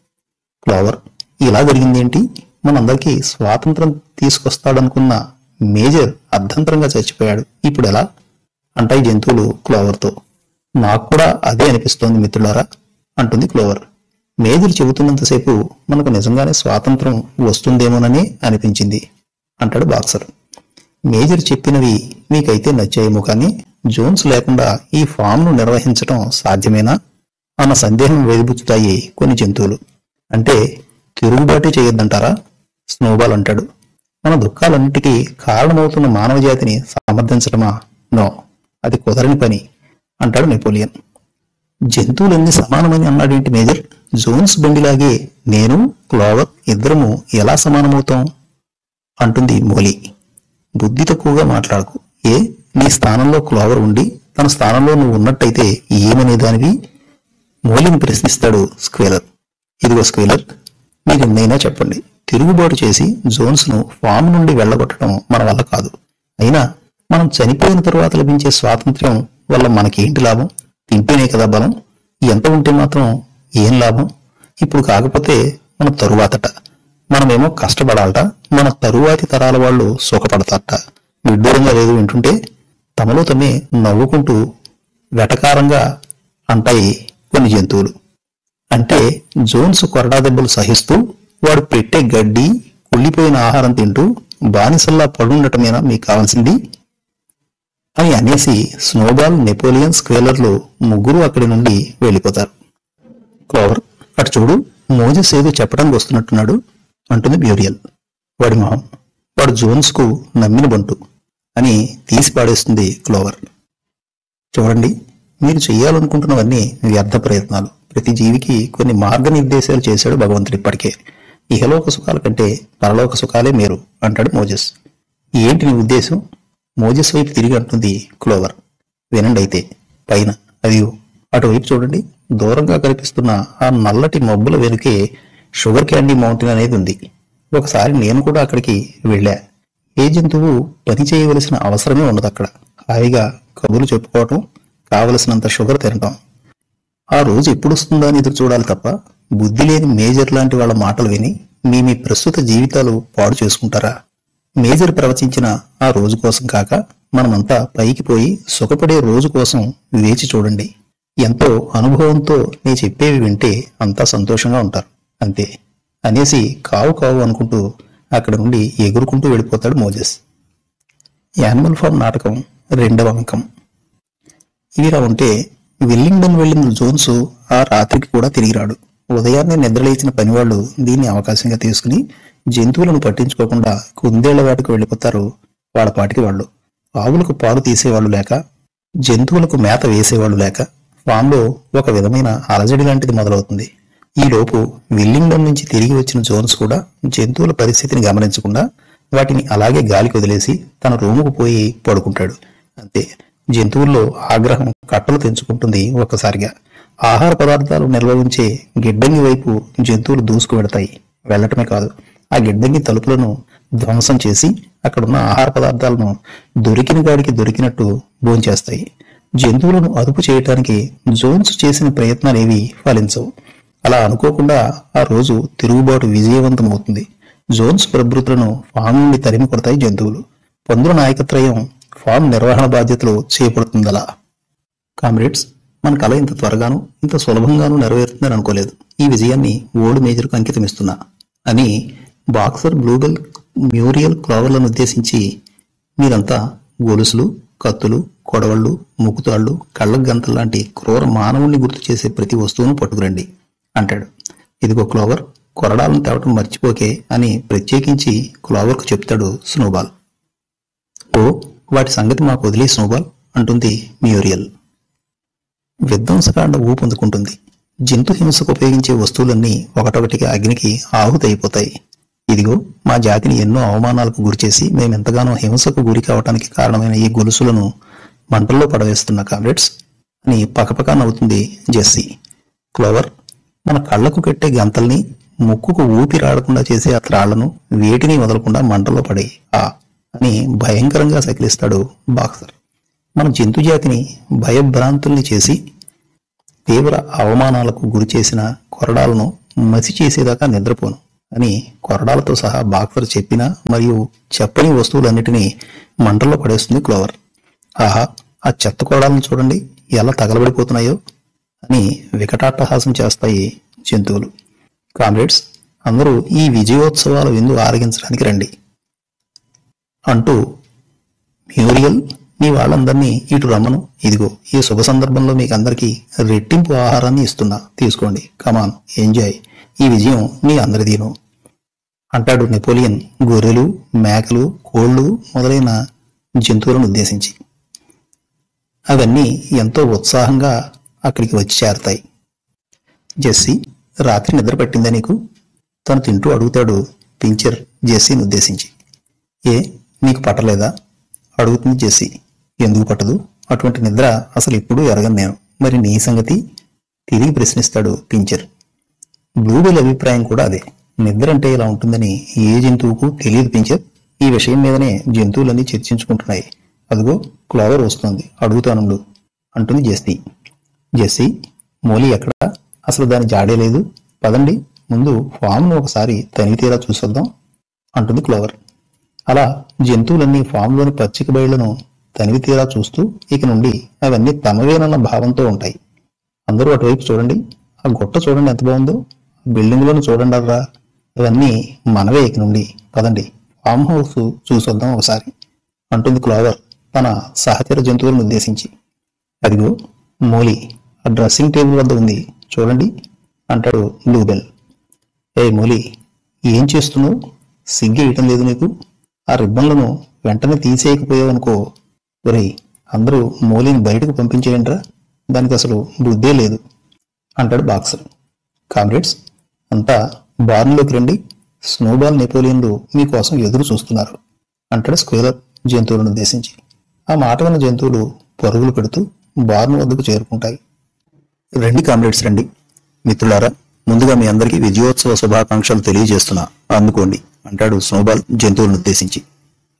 క్లోవర్ ఇలా జరిగిందేంటి మనందరికీ స్వాతంత్రం తీసుకొస్తాడనుకున్న మేజర్ అర్ధంతరంగా చచ్చిపోయాడు. ఇప్పుడు ఎలా? అంటాయి జంతువులు క్లోవర్తో. నాకు కూడా అదే అనిపిస్తోంది మిత్రులారా అంటుంది క్లోవర్. మేధులు చెబుతున్నంతసేపు మనకు నిజంగానే స్వాతంత్రం వస్తుందేమోనని అనిపించింది అంటాడు బాక్సర్. మేజర్ చెప్పినవి మీకైతే నచ్చాయేమో కానీ జోన్స్ లేకుండా ఈ ఫామ్ను నిర్వహించటం సాధ్యమేనా? అన్న సందేహం వెలిబుచ్చుతాయి కొన్ని జంతువులు. అంటే తిరుగుబాటే చేయొద్దంటారా? స్నోబాల్ అంటాడు. మన దుఃఖాలన్నిటికీ కారణమవుతున్న మానవ జాతిని సమర్థించటమా? నో అది కుదరని పని అంటాడు నెపోలియన్. జంతువులన్నీ సమానమని అన్నాడేంటి మేజర్? జోన్స్ బండిలాగే నేను క్లోవర్ ఇద్దరము ఎలా సమానమవుతాం? అంటుంది మోలీ బుద్ధి తక్కువగా మాట్లాడకు. ఏ నీ స్థానంలో క్లోవర్ ఉండి తన స్థానంలో నువ్వు ఉన్నట్టయితే ఏమనేదానివి? మోలిని ప్రశ్నిస్తాడు స్క్వేలర్. ఇదిగో స్క్వేలర్ మీరు ఎన్నైనా చెప్పండి. తిరుగుబాటు చేసి జోన్స్ను ఫామ్ నుండి వెళ్ళగొట్టడం మన వల్ల కాదు. అయినా మనం చనిపోయిన తరువాత లభించే స్వాతంత్ర్యం వల్ల మనకేంటి లాభం? తింటేనే కదా బలం. ఎంత ఉంటే మాత్రం ఏం లాభం? ఇప్పుడు కాకపోతే మన తరువాతట. మనమేమో కష్టపడాలట. మన తరువాతి తరాల వాళ్ళు సుఖపడతారట విడ్డూరంగా లేదు వింటుంటే తమలో తమే నవ్వుకుంటూ వెటకారంగా అంటాయి కొన్ని జంతువులు. అంటే జోన్స్ కొరడా దెబ్బలు సహిస్తూ వాడు పెట్టే గడ్డి కుళ్ళిపోయిన ఆహారం తింటూ బానిసల్లా పడుండటమేనా మీకు కావాల్సింది? అని అనేసి స్నోబాల్ నెపోలియన్ స్క్వేలర్లు ముగ్గురు అక్కడి నుండి వెళ్ళిపోతారు. క్లోవర్ అటు చూడు మోజెస్ ఏదో చెప్పడానికి వస్తున్నట్టున్నాడు అంటుంది బ్యూరియల్. వాడి మొహం వాడు జోన్స్కు నమ్మిన బంటు అని తీసి పాడేస్తుంది క్లోవర్. చూడండి మీరు చేయాలనుకుంటున్నవన్నీ వ్యర్థ ప్రయత్నాలు. ప్రతి జీవికి కొన్ని మార్గనిర్దేశాలు చేశాడు భగవంతుడు ఇప్పటికే. ఇహలోక సుఖాల కంటే పరలోక సుఖాలే మీరు అంటాడు మోజెస్. ఏంటి నీ ఉద్దేశం? మోజెస్ వైపు తిరిగి అంటుంది క్లోవర్. వినండి అయితే. పైన. అది అటువైపు చూడండి. దూరంగా కనిపిస్తున్న ఆ నల్లటి మబ్బుల వెనుకే షుగర్ క్యాండీ మౌంటైన్ అనేది ఉంది. ఒకసారి నేను కూడా అక్కడికి వెళ్ళా. ఏ జంతువు పని చేయవలసిన అవసరమే ఉండదు అక్కడ. హాయిగా కబుర్లు చెప్పుకోవటం కావలసినంత షుగర్ తినటం. ఆ రోజు ఎప్పుడు వస్తుందా అని ఎదురు చూడాలి తప్ప బుద్ధి లేని మేజర్ లాంటి వాళ్ళ మాటలు విని మీ మీ ప్రస్తుత జీవితాలు పాడు చేసుకుంటారా? మేజర్ ప్రవచించిన ఆ రోజు కోసం కాక మనమంతా పైకి పోయి సుఖపడే రోజు కోసం వేచి చూడండి. ఎంతో అనుభవంతో నీ చెప్పేవి వింటే అంతా సంతోషంగా ఉంటారు. అంతే. అనేసి కావు కావు అనుకుంటూ అక్కడ నుండి ఎగురుకుంటూ వెళ్ళిపోతాడు మోజెస్. యానిమల్ ఫామ్ నాటకం రెండవ అంకం. ఇలా ఉంటే వెల్లింగ్డన్ వెళ్ళిన జోన్స్ ఆ రాత్రికి కూడా తిరిగి రాడు. ఉదయాన్నే నిద్రలేచిన పనివాళ్ళు దీన్ని అవకాశంగా తీసుకుని జంతువులను పట్టించుకోకుండా కుందేళ్ళ వేటకు వెళ్ళిపోతారు వాళ్ళ పాటికి వాళ్ళు. ఆవులకు పాలు తీసేవాళ్ళు లేక జంతువులకు మేత వేసేవాళ్ళు లేక ఫామ్లో ఒక విధమైన అలజడి లాంటిది మొదలవుతుంది. ఈలోపు విల్లింగ్డన్ నుంచి తిరిగి వచ్చిన జోన్స్ కూడా జంతువుల పరిస్థితిని గమనించకుండా వాటిని అలాగే గాలికి వదిలేసి తన రూముకు పోయి పడుకుంటాడు. అంతే జంతువుల్లో ఆగ్రహం కట్టలు తెంచుకుంటుంది ఒక్కసారిగా. ఆహార పదార్థాలు నిల్వ ఉంచే గిడ్డంగి వైపు జంతువులు దూసుకు వెడతాయి వెళ్ళటమే కాదు ఆ గిడ్డంగి తలుపులను ధ్వంసం చేసి అక్కడున్న ఆహార పదార్థాలను దొరికిన గాడికి దొరికినట్టు భోంచేస్తాయి. జంతువులను అదుపు చేయటానికి జోన్స్ చేసిన ప్రయత్నాలేవి ఫలించవు. అలా అనుకోకుండా ఆ రోజు తిరుగుబాటు విజయవంతమవుతుంది. జోన్స్ ప్రభృతులను ఫామ్ నుండి తరిమి కొడతాయి జంతువులు. పందుల నాయకత్రయం ఫామ్ నిర్వహణ బాధ్యతలు చేపడుతుందలా. కామ్రేడ్స్ మన కళ ఇంత త్వరగాను ఇంత సులభంగానూ నెరవేరుతుందని అనుకోలేదు. ఈ విజయాన్ని ఓల్డ్ మేజర్కు అంకితమిస్తున్నా అని బాక్సర్ బ్లూబెల్ మ్యూరియల్ క్లోవర్లను ఉద్దేశించి మీరంతా గొలుసులు కత్తులు కొడవళ్ళు ముక్కుతాళ్ళు కళ్ళ గంతలు లాంటి క్రూర మానవుణ్ణి గుర్తు చేసే ప్రతి వస్తువును పట్టుకురండి అంటాడు. ఇదిగో క్లోవర్ కొరడాలను తేవటం మర్చిపోకే అని ప్రత్యేకించి క్లోవర్కు చెప్తాడు స్నోబాల్. ఓ వాటి సంగతి మాకు వదిలే స్నోబాల్ అంటుంది మ్యూరియల్. విధ్వంసకాండ ఊపందుకుంటుంది జంతు హింసకు ఉపయోగించే వస్తువులన్నీ ఒకటొకటిగా అగ్నికి ఆహుతయిపోతాయి ఇదిగో మా జాతిని ఎన్నో అవమానాలకు గురిచేసి మేము ఎంతగానో హింసకు గురి కావటానికి కారణమైన ఈ గొలుసులను మంటల్లో పడవేస్తున్న కామ్రేడ్స్ అని పకపక నవ్వుతుంది జెస్సీ. క్లోవర్ మన కళ్ళకు కట్టే గంతల్ని ముక్కుకు ఊపిరాడకుండా చేసే ఆ త్రాళ్ళను వేటిని వదలకుండా మంటల్లో పడే ఆ అని భయంకరంగా సకిలిస్తాడు బాక్సర్. మన జంతు జాతిని భయభ్రాంతుల్ని చేసి తీవ్ర అవమానాలకు గురి చేసిన కొరడాలను మసి చేసేదాకా నిద్రపోను. అని కొరడాలతో సహా బాక్సర్ చెప్పిన మరియు చెప్పని వస్తువులన్నిటినీ మంటల్లో పడేస్తుంది క్లోవర్. ఆహా ఆ చెత్త కొరడాలను చూడండి ఎలా తగలబడిపోతున్నాయో అని వికటాట్టహాసం చేస్తాయి జంతువులు. కామ్రేడ్స్ అందరూ ఈ విజయోత్సవాల విందు ఆరగించడానికి రండి అంటూ మ్యూరియల్ మీ వాళ్ళందరినీ ఇటు రమ్మను. ఇదిగో ఈ శుభ సందర్భంలో మీకు అందరికీ రెట్టింపు ఆహారాన్ని ఇస్తున్నా. తీసుకోండి. Come on enjoy. ఈ విజయం మీ అందరిదీను. అంటాడు నెపోలియన్ గొర్రెలు మేకలు కోళ్ళు మొదలైన జంతువులను ఉద్దేశించి. అవన్నీ ఎంతో ఉత్సాహంగా అక్కడికి వచ్చి చేరతాయి. జెస్సీ రాత్రి నిద్ర పట్టిందా నీకు? తను తింటూ అడుగుతాడు పించర్ జెస్సీని ఉద్దేశించి. ఏ నీకు పట్టలేదా? అడుగుతుంది జెస్సీ. ఎందుకు పట్టదు? అటువంటి నిద్ర అసలు ఎప్పుడూ ఎరగను నేను. మరి నీ సంగతి? తిరిగి ప్రశ్నిస్తాడు పించర్. బ్లూబెల్ అభిప్రాయం కూడా అదే. నిద్ర అంటే ఇలా ఉంటుందని ఏ జంతువుకు తెలియదు పించర్ ఈ విషయం మీదనే జంతువులన్నీ చర్చించుకుంటున్నాయి. అదిగో క్లోవర్ వస్తుంది. అడుగుతానుండు అంటుంది జెస్సీ. జెస్సీ మోలీ ఎక్కడ? అసలు దాని జాడే లేదు. పదండి ముందు ఫామ్ను ఒకసారి తనివి తీరా చూసొద్దాం అంటుంది క్లోవర్. అలా జంతువులన్నీ ఫామ్లోని పచ్చిక బయళ్ళను తనివి తీరా చూస్తూ ఇక నుండి అవన్నీ తమవేనన్న భావంతో ఉంటాయి. అందరూ అటువైపు చూడండి. ఆ గుట్ట చూడండి ఎంత బాగుందో. బిల్డింగ్లోనూ చూడండి అర్రా. ఇవన్నీ మనవే ఇక నుండి. పదండి. ఫామ్ హౌస్ చూసొద్దాం ఒకసారి. అంటుంది క్లోవర్ తన సహచర జంతువులను ఉద్దేశించి. అదిగో మోలి ఆ డ్రెస్సింగ్ టేబుల్ వద్ద ఉంది. చూడండి అంటాడు లూబెల్. ఏ మోలి ఏం చేస్తున్నావు? సిగ్గేయటం లేదు నీకు? ఆ రిబ్బన్లను వెంటనే తీసేయకపోయావు అనుకో ఒరేయ్ అందరూ మోలీని బయటకు పంపించేయండిరా. దానికి అసలు బుద్ధే లేదు అంటాడు బాక్సర్. కామ్రేడ్స్ అంతా బార్న్లోకి రండి. స్నోబాల్ నెపోలియన్లు మీకోసం ఎదురు చూస్తున్నారు. అంటాడు స్క్వేలర్ జంతువులను ఉద్దేశించి. ఆ మాట విన్న జంతువులు పరుగులు పెడుతూ బార్న్ వద్దకు చేరుకుంటాయి. రండి కామ్రేడ్స్ రండి. మిత్రులారా ముందుగా మీ అందరికీ విజయోత్సవ శుభాకాంక్షలు తెలియజేస్తున్నా. అందుకోండి అంటాడు స్నోబాల్ జంతువులను ఉద్దేశించి.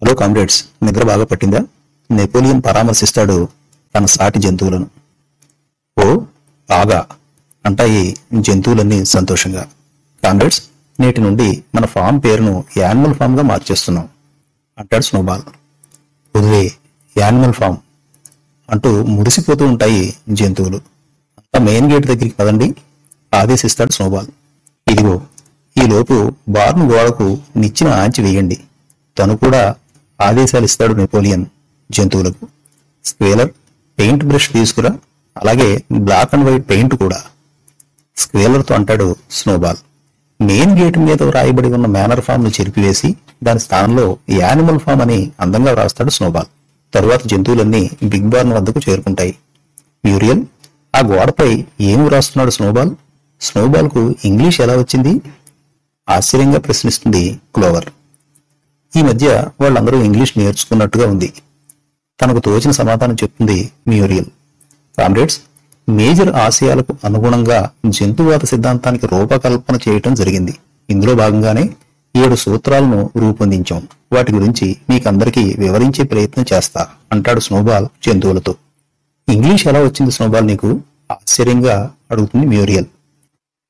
హలో కామ్రేడ్స్ నిద్ర బాగా పట్టిందా? నెపోలియన్ పరామర్శిస్తాడు తన సాటి జంతువులను. ఓ బాగా అంటాయి జంతువులన్నీ సంతోషంగా. స్టాండర్డ్స్ నేటి నుండి మన ఫామ్ పేరును యానిమల్ ఫామ్గా మార్చేస్తున్నాం అంటాడు స్నోబాల్ పొదువే యానిమల్ ఫామ్ అంటూ మురిసిపోతూ ఉంటాయి జంతువులు. అంత మెయిన్ గేట్ దగ్గరికి పదండి ఆదేశిస్తాడు స్నోబాల్ ఇదిగో ఈ లోపు బార్ను గోడకు నిచ్చిన ఆంచి వేయండి. తను కూడా ఆదేశాలు ఇస్తాడు నెపోలియన్ జంతువులకు. స్క్వేలర్ పెయింట్ బ్రష్ తీసుకురా అలాగే బ్లాక్ అండ్ వైట్ పెయింట్ కూడా. స్క్వేలర్తో అంటాడు స్నోబాల్ మెయిన్ గేట్ మీద వ్రాయబడి ఉన్న మేనర్ ఫామ్ను చెరిపివేసి దాని స్థానంలో యానిమల్ ఫామ్ అని అందంగా వ్రాస్తాడు స్నోబాల్ తరువాత జంతువులన్నీ బిగ్ బార్న్ వద్దకు చేరుకుంటాయి. మ్యూరియల్ ఆ గోడపై ఏమి వ్రాస్తున్నాడు స్నోబాల్ స్నోబాల్కు ఇంగ్లీష్ ఎలా వచ్చింది? ఆశ్చర్యంగా ప్రశ్నిస్తుంది క్లోవర్ ఈ మధ్య వాళ్ళందరూ ఇంగ్లీష్ నేర్చుకున్నట్టుగా ఉంది. తనకు తోచిన సమాధానం చెప్తుంది మ్యూరియల్ కామ్రేడ్స్ మేజర్ ఆశయాలకు అనుగుణంగా జంతువాద సిద్ధాంతానికి రూపకల్పన చేయటం జరిగింది. ఇందులో భాగంగానే ఏడు సూత్రాలను రూపొందించాం. వాటి గురించి మీకందరికీ వివరించే ప్రయత్నం చేస్తా అంటాడు స్నోబాల్ జంతువులతో. ఇంగ్లీష్ ఎలా వచ్చింది స్నోబాల్ నీకు? ఆశ్చర్యంగా అడుగుతుంది మ్యూరియల్.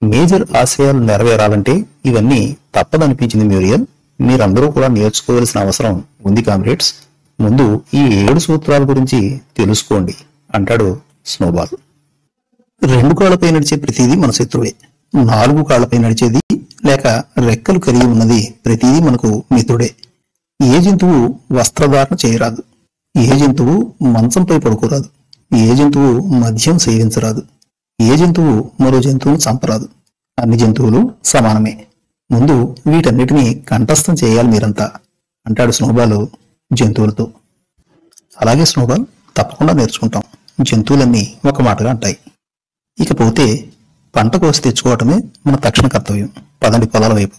మేజర్ ఆశయాలు నెరవేరాలంటే ఇవన్నీ తప్పదనిపించింది మ్యూరియల్. మీరందరూ కూడా నేర్చుకోవాల్సిన అవసరం ఉంది కామ్రేడ్స్. ముందు ఈ ఏడు సూత్రాల గురించి తెలుసుకోండి అంటాడు స్నోబాల్. రెండు కాళ్ళపై నడిచే ప్రతిదీ మన శత్రువే. నాలుగు కాళ్ళపై నడిచేది లేక రెక్కలు కలిగి ఉన్నది ప్రతిదీ మనకు మిత్రుడే. ఏ జంతువు వస్త్రధారణ చేయరాదు. ఏ జంతువు మంచంపై పడుకోరాదు. ఏ జంతువు మద్యం సేవించరాదు. ఏ జంతువు మరో జంతువును చంపరాదు. అన్ని జంతువులు సమానమే. ముందు వీటన్నిటినీ కంఠస్థం చేయాలి మీరంతా అంటాడు స్నోబాలు జంతువులతో. అలాగే స్నోబాల్ తప్పకుండా నేర్చుకుంటాం. జంతువులన్నీ ఒక మాటగా అంటాయి. ఇకపోతే పంట కోసి తెచ్చుకోవటమే మన తక్షణ కర్తవ్యం. పదండి పొలాల వైపు.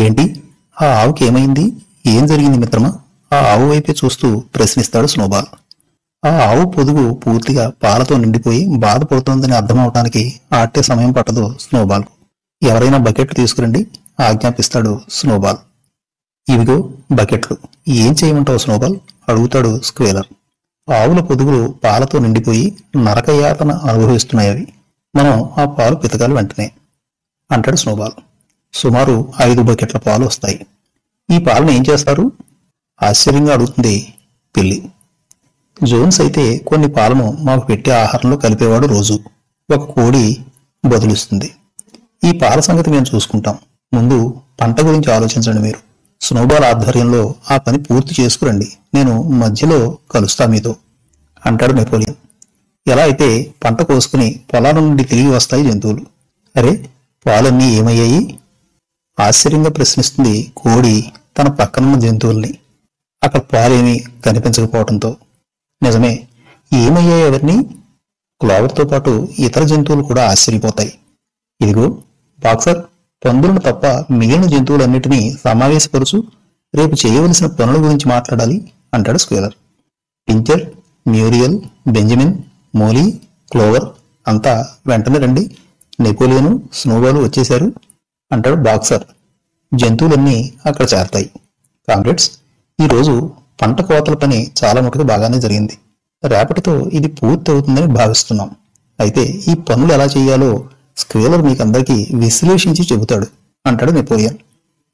ఏంటి? ఆ ఆవుకి ఏమైంది? ఏం జరిగింది మిత్రమా? ఆ ఆవు వైపే చూస్తూ ప్రశ్నిస్తాడు స్నోబాల్. ఆ ఆవు పొదుగు పూర్తిగా పాలతో నిండిపోయి బాధపడుతోందని అర్థం అవటానికి ఆట్టే సమయం పట్టదు స్నోబాల్. ఎవరైనా బకెట్లు తీసుకురండి ఆజ్ఞాపిస్తాడు స్నోబాల్. ఇవిగో బకెట్లు. ఏం చేయమంటావు స్నోబాల్? అడుగుతాడు స్క్వేలర్. ఆవుల పొదుగులు పాలతో నిండిపోయి నరకయాతన అనుభవిస్తున్నాయి అవి. మనం ఆ పాలు పితకాలి వెంటనే అంటాడు స్నోబాల్. సుమారు ఐదు బకెట్ల పాలు వస్తాయి. ఈ పాలను ఏం చేస్తారు? ఆశ్చర్యంగా అడుగుతుంది పిల్లి. జోన్స్ అయితే కొన్ని పాలను మాకు పెట్టే ఆహారంలో కలిపేవాడు రోజు. ఒక కోడి బదులిస్తుంది. ఈ పాల సంగతి మేము చూసుకుంటాం. ముందు పంట గురించి ఆలోచించండి మీరు. స్నోబాల్ ఆధ్వర్యంలో ఆ పని పూర్తి చేసుకురండి. నేను మధ్యలో కలుస్తా మీతో అంటాడు నెపోలియన్. ఎలా అయితే పంట కోసుకుని పొలాల నుండి తిరిగి వస్తాయి జంతువులు. అరే పాలన్నీ ఏమయ్యాయి? ఆశ్చర్యంగా ప్రశ్నిస్తుంది కోడి తన పక్కనున్న జంతువుల్ని. అక్కడ పాలేమీ కనిపించకపోవడంతో. నిజమే ఏమయ్యాయి ఎవరిని క్లోవర్తో పాటు ఇతర జంతువులు కూడా ఆశ్చర్యపోతాయి. ఇదిగో బాక్సర్ పందులను తప్ప మిగిలిన జంతువులన్నిటినీ సమావేశపరుచు రేపు చేయవలసిన పనుల గురించి మాట్లాడాలి అంటాడు Squealer. Pincher Muriel Benjamin Mollie Clover అంతా వెంటనే రండి. నెపోలియను స్నోబాలు వచ్చేశారు అంటాడు బాక్సర్. జంతువులన్నీ అక్కడ చేరతాయి. కామ్రేడ్స్ ఈరోజు పంట కోతల పని చాలా మటుకు బాగానే జరిగింది. రేపటితో ఇది పూర్తి అవుతుందని భావిస్తున్నాం. అయితే ఈ పనులు ఎలా చేయాలో స్క్వేలర్ మీకు అందరికీ విశ్లేషించి చెబుతాడు అంటాడు నెపోలియన్.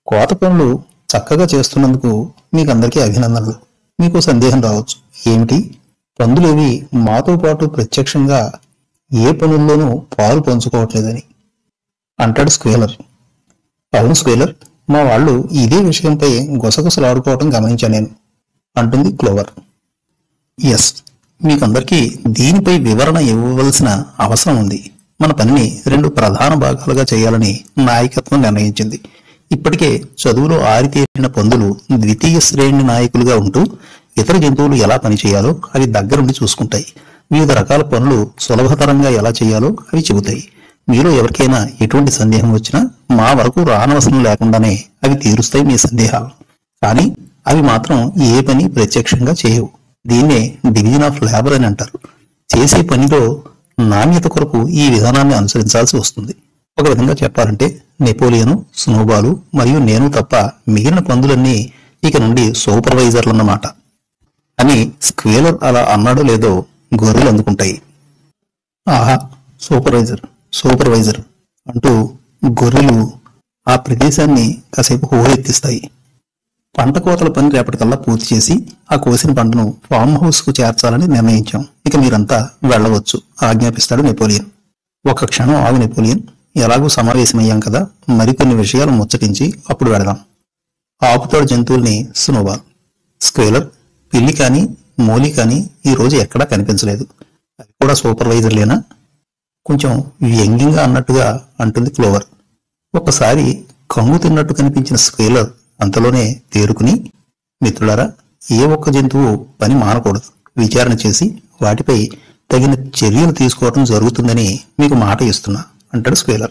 కోత పనులు చక్కగా చేస్తున్నందుకు మీకు అందరికీ అభినందనలు. మీకు సందేహం రావచ్చు. ఏమిటి? పందులేవి మాతో పాటు ప్రత్యక్షంగా ఏ పనుల్లోనూ పాలు పంచుకోవట్లేదని అంటాడు స్క్వేలర్ అవును స్క్వేలర్ మా వాళ్ళు ఇదే విషయంపై గుసగుసలాడుకోవటం గమనించాను నేను అంటుంది క్లోవర్. ఎస్ మీకందరికీ దీనిపై వివరణ ఇవ్వవలసిన అవసరం ఉంది. మన పనిని రెండు ప్రధాన భాగాలుగా చేయాలని నాయకత్వం నిర్ణయించింది. ఇప్పటికే చదువులో ఆరితేరిన పందులు ద్వితీయ శ్రేణి నాయకులుగా ఉంటూ ఇతర జంతువులు ఎలా పనిచేయాలో అవి దగ్గరుండి చూసుకుంటాయి. వివిధ రకాల పనులు సులభతరంగా ఎలా చేయాలో అవి చెబుతాయి. మీలో ఎవరికైనా ఎటువంటి సందేహం వచ్చినా మా వరకు రానవసరం లేకుండానే అవి తీరుస్తాయి మీ సందేహాలు. కానీ అవి మాత్రం ఏ పని ప్రత్యక్షంగా చేయవు. దీన్నే డివిజన్ ఆఫ్ లేబర్ అని అంటారు. చేసే పనిలో నాణ్యత కొరకు ఈ విధానాన్ని అనుసరించాల్సి వస్తుంది. ఒక విధంగా చెప్పాలంటే నెపోలియను స్నోబాలు మరియు నేను తప్ప మిగిలిన పందులన్నీ ఇక నుండి సూపర్వైజర్లన్నమాట. అని స్క్వేలర్ అలా అన్నాడో లేదో గొర్రెలు అందుకుంటాయి. ఆహా సూపర్వైజర్ సూపర్వైజర్ అంటూ గొర్రెలు ఆ ప్రదేశాన్ని కాసేపు హోరెత్తిస్తాయి. పంట కోతల పని రేపటికల్లా పూర్తి చేసి ఆ కోసిన పంటను ఫామ్ హౌస్కు చేర్చాలని నిర్ణయించాం. ఇక మీరంతా వెళ్ళవచ్చు ఆజ్ఞాపిస్తాడు నెపోలియన్. ఒక క్షణం ఆగు నెపోలియన్ ఎలాగూ సమావేశమయ్యాం కదా మరికొన్ని విషయాలు ముచ్చటించి అప్పుడు వెళదాం. ఆపుతాడు జంతువుల్ని స్నోబాల్ స్క్వేలర్ పిల్లి కానీ మోలి కానీ ఈరోజు ఎక్కడా కనిపించలేదు. అది కూడా సూపర్వైజర్లేనా? కొంచెం వ్యంగ్యంగా అన్నట్టుగా అంటుంది క్లోవర్. ఒకసారి కంగు తిన్నట్టు కనిపించిన స్క్వేలర్ అంతలోనే తేరుకుని మిత్రులారా ఏ ఒక్క జంతువు పని మానకూడదు. విచారణ చేసి వాటిపై తగిన చర్యలు తీసుకోవడం జరుగుతుందని మీకు మాట ఇస్తున్నా అంటాడు స్క్వేలర్.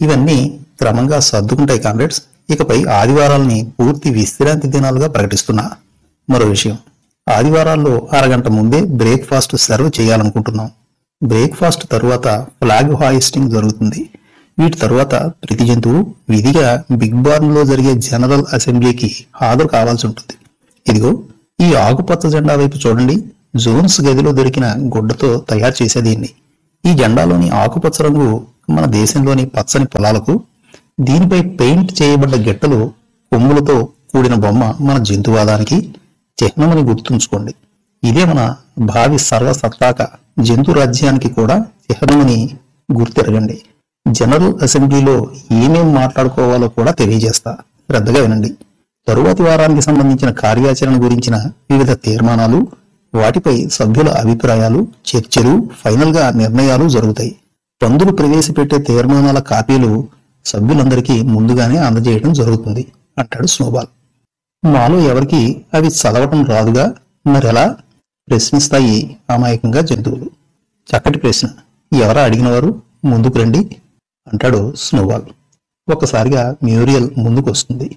ఇవన్నీ క్రమంగా సర్దుకుంటాయి కామ్రేడ్స్. ఇకపై ఆదివారాల్ని పూర్తి విశ్రాంతి దినాలుగా ప్రకటిస్తున్నా. మరో విషయం. ఆదివారాల్లో అరగంట ముందే బ్రేక్ఫాస్ట్ సర్వ్ చేయాలనుకుంటున్నాం. బ్రేక్ఫాస్ట్ తరువాత ఫ్లాగ్ హాయిస్టింగ్ జరుగుతుంది. వీటి తరువాత ప్రతి జంతువు విధిగా బిగ్ బార్న్లో జరిగే జనరల్ అసెంబ్లీకి హాజరు కావాల్సి ఉంటుంది. ఇదిగో ఈ ఆకుపచ్చ జెండా వైపు చూడండి. జోన్స్ గదిలో దొరికిన గుడ్డతో తయారు చేసే దీన్ని ఈ జెండాలోని ఆకుపచ్చ రంగు మన దేశంలోని పచ్చని పొలాలకు దీనిపై పెయింట్ చేయబడ్డ గిట్టలు కొమ్ములతో కూడిన బొమ్మ మన జంతువాదానికి చిహ్నమని గుర్తుంచుకోండి. ఇదే మన భావి సర్వసత్తాక జంతు రాజ్యానికి కూడా చిహ్నమని గుర్తెరగండి. జనరల్ అసెంబ్లీలో ఏమేం మాట్లాడుకోవాలో కూడా తెలియజేస్తా. శ్రద్ధగా వినండి. తరువాతి వారానికి సంబంధించిన కార్యాచరణ గురించిన వివిధ తీర్మానాలు వాటిపై సభ్యుల అభిప్రాయాలు చర్చలు ఫైనల్గా నిర్ణయాలు జరుగుతాయి. పందులు ప్రవేశపెట్టే తీర్మానాల కాపీలు సభ్యులందరికీ ముందుగానే అందజేయడం జరుగుతుంది అంటాడు స్నోబాల్. మాలో ఎవరికి అవి చదవటం రాదుగా? మరెలా? ప్రశ్నిస్తాయి అమాయకంగా జంతువులు. చక్కటి ప్రశ్న. ఎవరా అడిగినవారు? ముందుకు రండి. అంటాడు స్నోబాల్. ఒక్కసారిగా మ్యూరియల్ ముందుకు వస్తుంది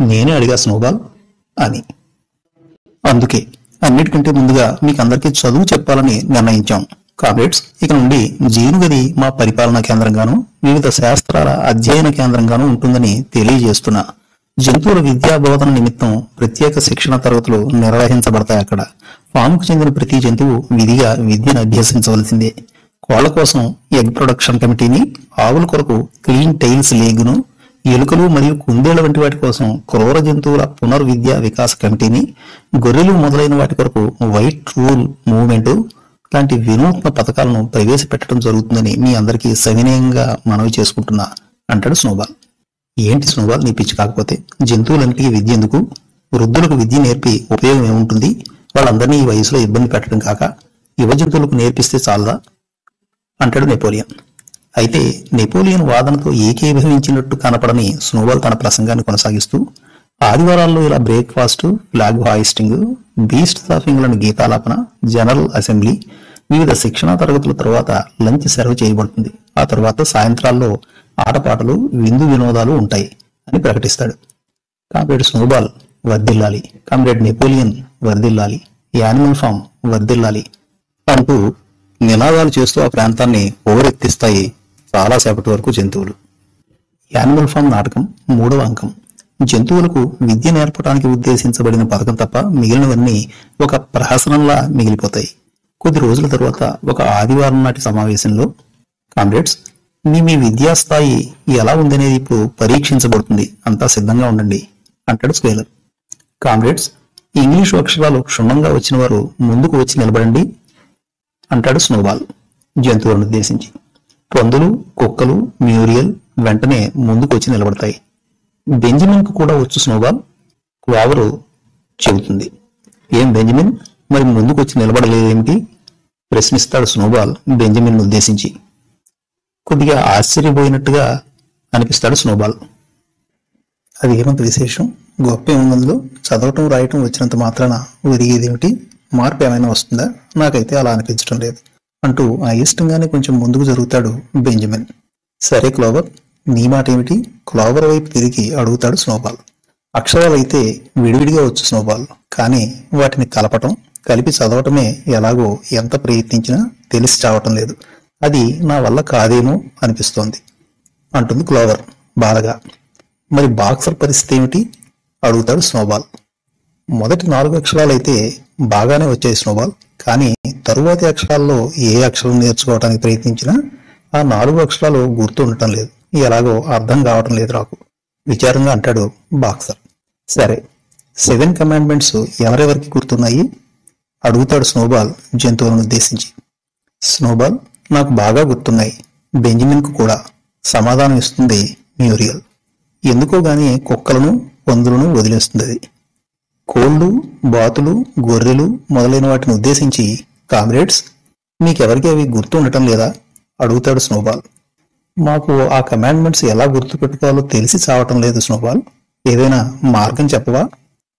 నేనే అడిగా స్నోబాల్ అని. అందుకే అన్నిటికంటే ముందుగా మీకు అందరికీ చదువు చెప్పాలని నిర్ణయించాం. కామ్రేడ్స్ ఇక నుండి జీనుగది మా పరిపాలనా కేంద్రంగాను వివిధ శాస్త్రాల అధ్యయన కేంద్రంగాను ఉంటుందని తెలియజేస్తున్నా జంతువుల విద్యా బోధన నిమిత్తం ప్రత్యేక శిక్షణ తరగతులు నిర్వహించబడతాయి అక్కడ. ఫామ్కు చెందిన ప్రతి జంతువు విధిగా విద్యను అభ్యసించవలసిందే. వాళ్ళ కోసం ఎగ్ ప్రొడక్షన్ కమిటీని ఆవుల కొరకు క్లీన్ టైల్స్ లీగ్ను ఎలుకలు మరియు కుందేళ్ళ వంటి వాటి కోసం క్రూర జంతువుల పునర్విద్య వికాస కమిటీని గొర్రెలు మొదలైన వాటి కొరకు వైట్ రూల్ మూవ్మెంట్ లాంటి వినూత్న పథకాలను ప్రవేశపెట్టడం జరుగుతుందని మీ అందరికీ సవినయంగా మనవి చేసుకుంటున్నా అంటాడు స్నోబాల్. ఏంటి స్నోబాల్? నీ పిచ్చి కాకపోతే జంతువులన్నిటికీ విద్య ఎందుకు? వృద్ధులకు విద్య నేర్పి ఉపయోగం ఏముంటుంది? వాళ్ళందరినీ ఈ వయసులో ఇబ్బంది పెట్టడం కాక యువ జంతువులకు నేర్పిస్తే చాలదా? అంటాడు నెపోలియన్. అయితే నెపోలియన్ వాదనతో ఏకీభవించినట్టు కనపడని స్నోబాల్ తన ప్రసంగాన్ని కొనసాగిస్తూ ఆదివారాల్లో ఇలా breakfast flag hoisting beast of England గీతాలాపన general assembly వివిధ శిక్షణా తరగతుల తర్వాత లంచ్ సర్వ్ చేయబడుతుంది. ఆ తర్వాత సాయంత్రాల్లో ఆటపాటలు విందు వినోదాలు ఉంటాయి అని ప్రకటిస్తాడు. కామ్రేడ్ స్నోబాల్ వర్దిల్లాలి కామ్రేడ్ నెపోలియన్ వర్దిల్లాలి యానిమల్ ఫామ్ వర్దిల్లాలి అంటూ నినాదాలు చేస్తూ ఆ ప్రాంతాన్ని ఓరెత్తిస్తాయి చాలాసేపటి వరకు జంతువులు. యానిమల్ ఫామ్ నాటకం మూడవ అంకం. జంతువులకు విద్య నేర్పడానికి ఉద్దేశించబడిన పథకం తప్ప మిగిలినవన్నీ ఒక ప్రహసనంలా మిగిలిపోతాయి. కొద్ది రోజుల తర్వాత ఒక ఆదివారం నాటి సమావేశంలో కామ్రేడ్స్ మీ మీ విద్యా స్థాయి ఎలా ఉందనేది ఇప్పుడు పరీక్షించబడుతుంది. అంతా సిద్ధంగా ఉండండి అంటాడు స్కేలర్. కామ్రేడ్స్ ఇంగ్లీషు అక్షరాలు క్షుణ్ణంగా వచ్చిన వారు ముందుకు వచ్చి నిలబడండి. అంటాడు స్నోబాల్. జంతువులను ఉద్దేశించి. పందులు కుక్కలు మ్యూరియల్ వెంటనే ముందుకొచ్చి నిలబడతాయి. బెంజమిన్కు కూడా వచ్చు స్నోబాల్? క్లావరు చెబుతుంది. ఏం బెంజమిన్? మరి ముందుకొచ్చి నిలబడలేదేమిటి? ప్రశ్నిస్తాడు స్నోబాల్ బెంజమిన్ ఉద్దేశించి. కొద్దిగా ఆశ్చర్యపోయినట్టుగా అనిపిస్తాడు స్నోబాల్. అది ఏమంత విశేషం? గొప్ప ఏముందో చదవటం రాయటం వచ్చినంత మాత్రాన ఒరిగేదేమిటి మార్పు ఏమైనా వస్తుందా? నాకైతే అలా అనిపించడం లేదు. అంటూ అయిష్టంగానే కొంచెం ముందుకు జరుగుతాడు బెంజమిన్. సరే క్లోవర్ నీ మాట ఏమిటి? క్లోవర్ వైపు తిరిగి అడుగుతాడు స్నోబాల్. అక్షరాలైతే విడివిడిగా వచ్చు స్నోబాల్ కానీ వాటిని కలపటం కలిపి చదవటమే ఎలాగో ఎంత ప్రయత్నించినా తెలిసి చావటం లేదు. అది నా వల్ల కాదేమో అనిపిస్తోంది. అంటుంది క్లోవర్ బాధగా. మరి బాక్సర్ పరిస్థితి ఏమిటి? అడుగుతాడు స్నోబాల్. మొదటి నాలుగు అక్షరాలైతే బాగానే వచ్చాయి స్నోబాల్. కానీ తరువాతి అక్షరాల్లో ఏ అక్షరం నేర్చుకోవడానికి ప్రయత్నించినా ఆ నాలుగు అక్షరాలు గుర్తు ఉండటం లేదు. ఎలాగో అర్థం కావటం లేదు నాకు. విచారంగా అంటాడు బాక్సర్. సరే సెవెన్ కమాండ్మెంట్స్ ఎవరెవరికి గుర్తున్నాయి? అడుగుతాడు స్నోబాల్ జంతువులను ఉద్దేశించి. స్నోబాల్ నాకు బాగా గుర్తున్నాయి. బెంజమిన్కు కూడా సమాధానం ఇస్తుంది మ్యూరియల్. ఎందుకో గాని కుక్కలను పందులను వదిలేస్తుంది అది. కోళ్ళు బాతులు గొర్రెలు మొదలైన వాటిని ఉద్దేశించి కామ్రేడ్స్ మీకెవరికి అవి గుర్తు ఉండటం లేదా? అడుగుతాడు స్నోబాల్. మాకు ఆ కమాండ్మెంట్స్ ఎలా గుర్తు పెట్టుకోవాలో తెలిసి చావటం లేదు స్నోబాల్. ఏదైనా మార్గం చెప్పవా?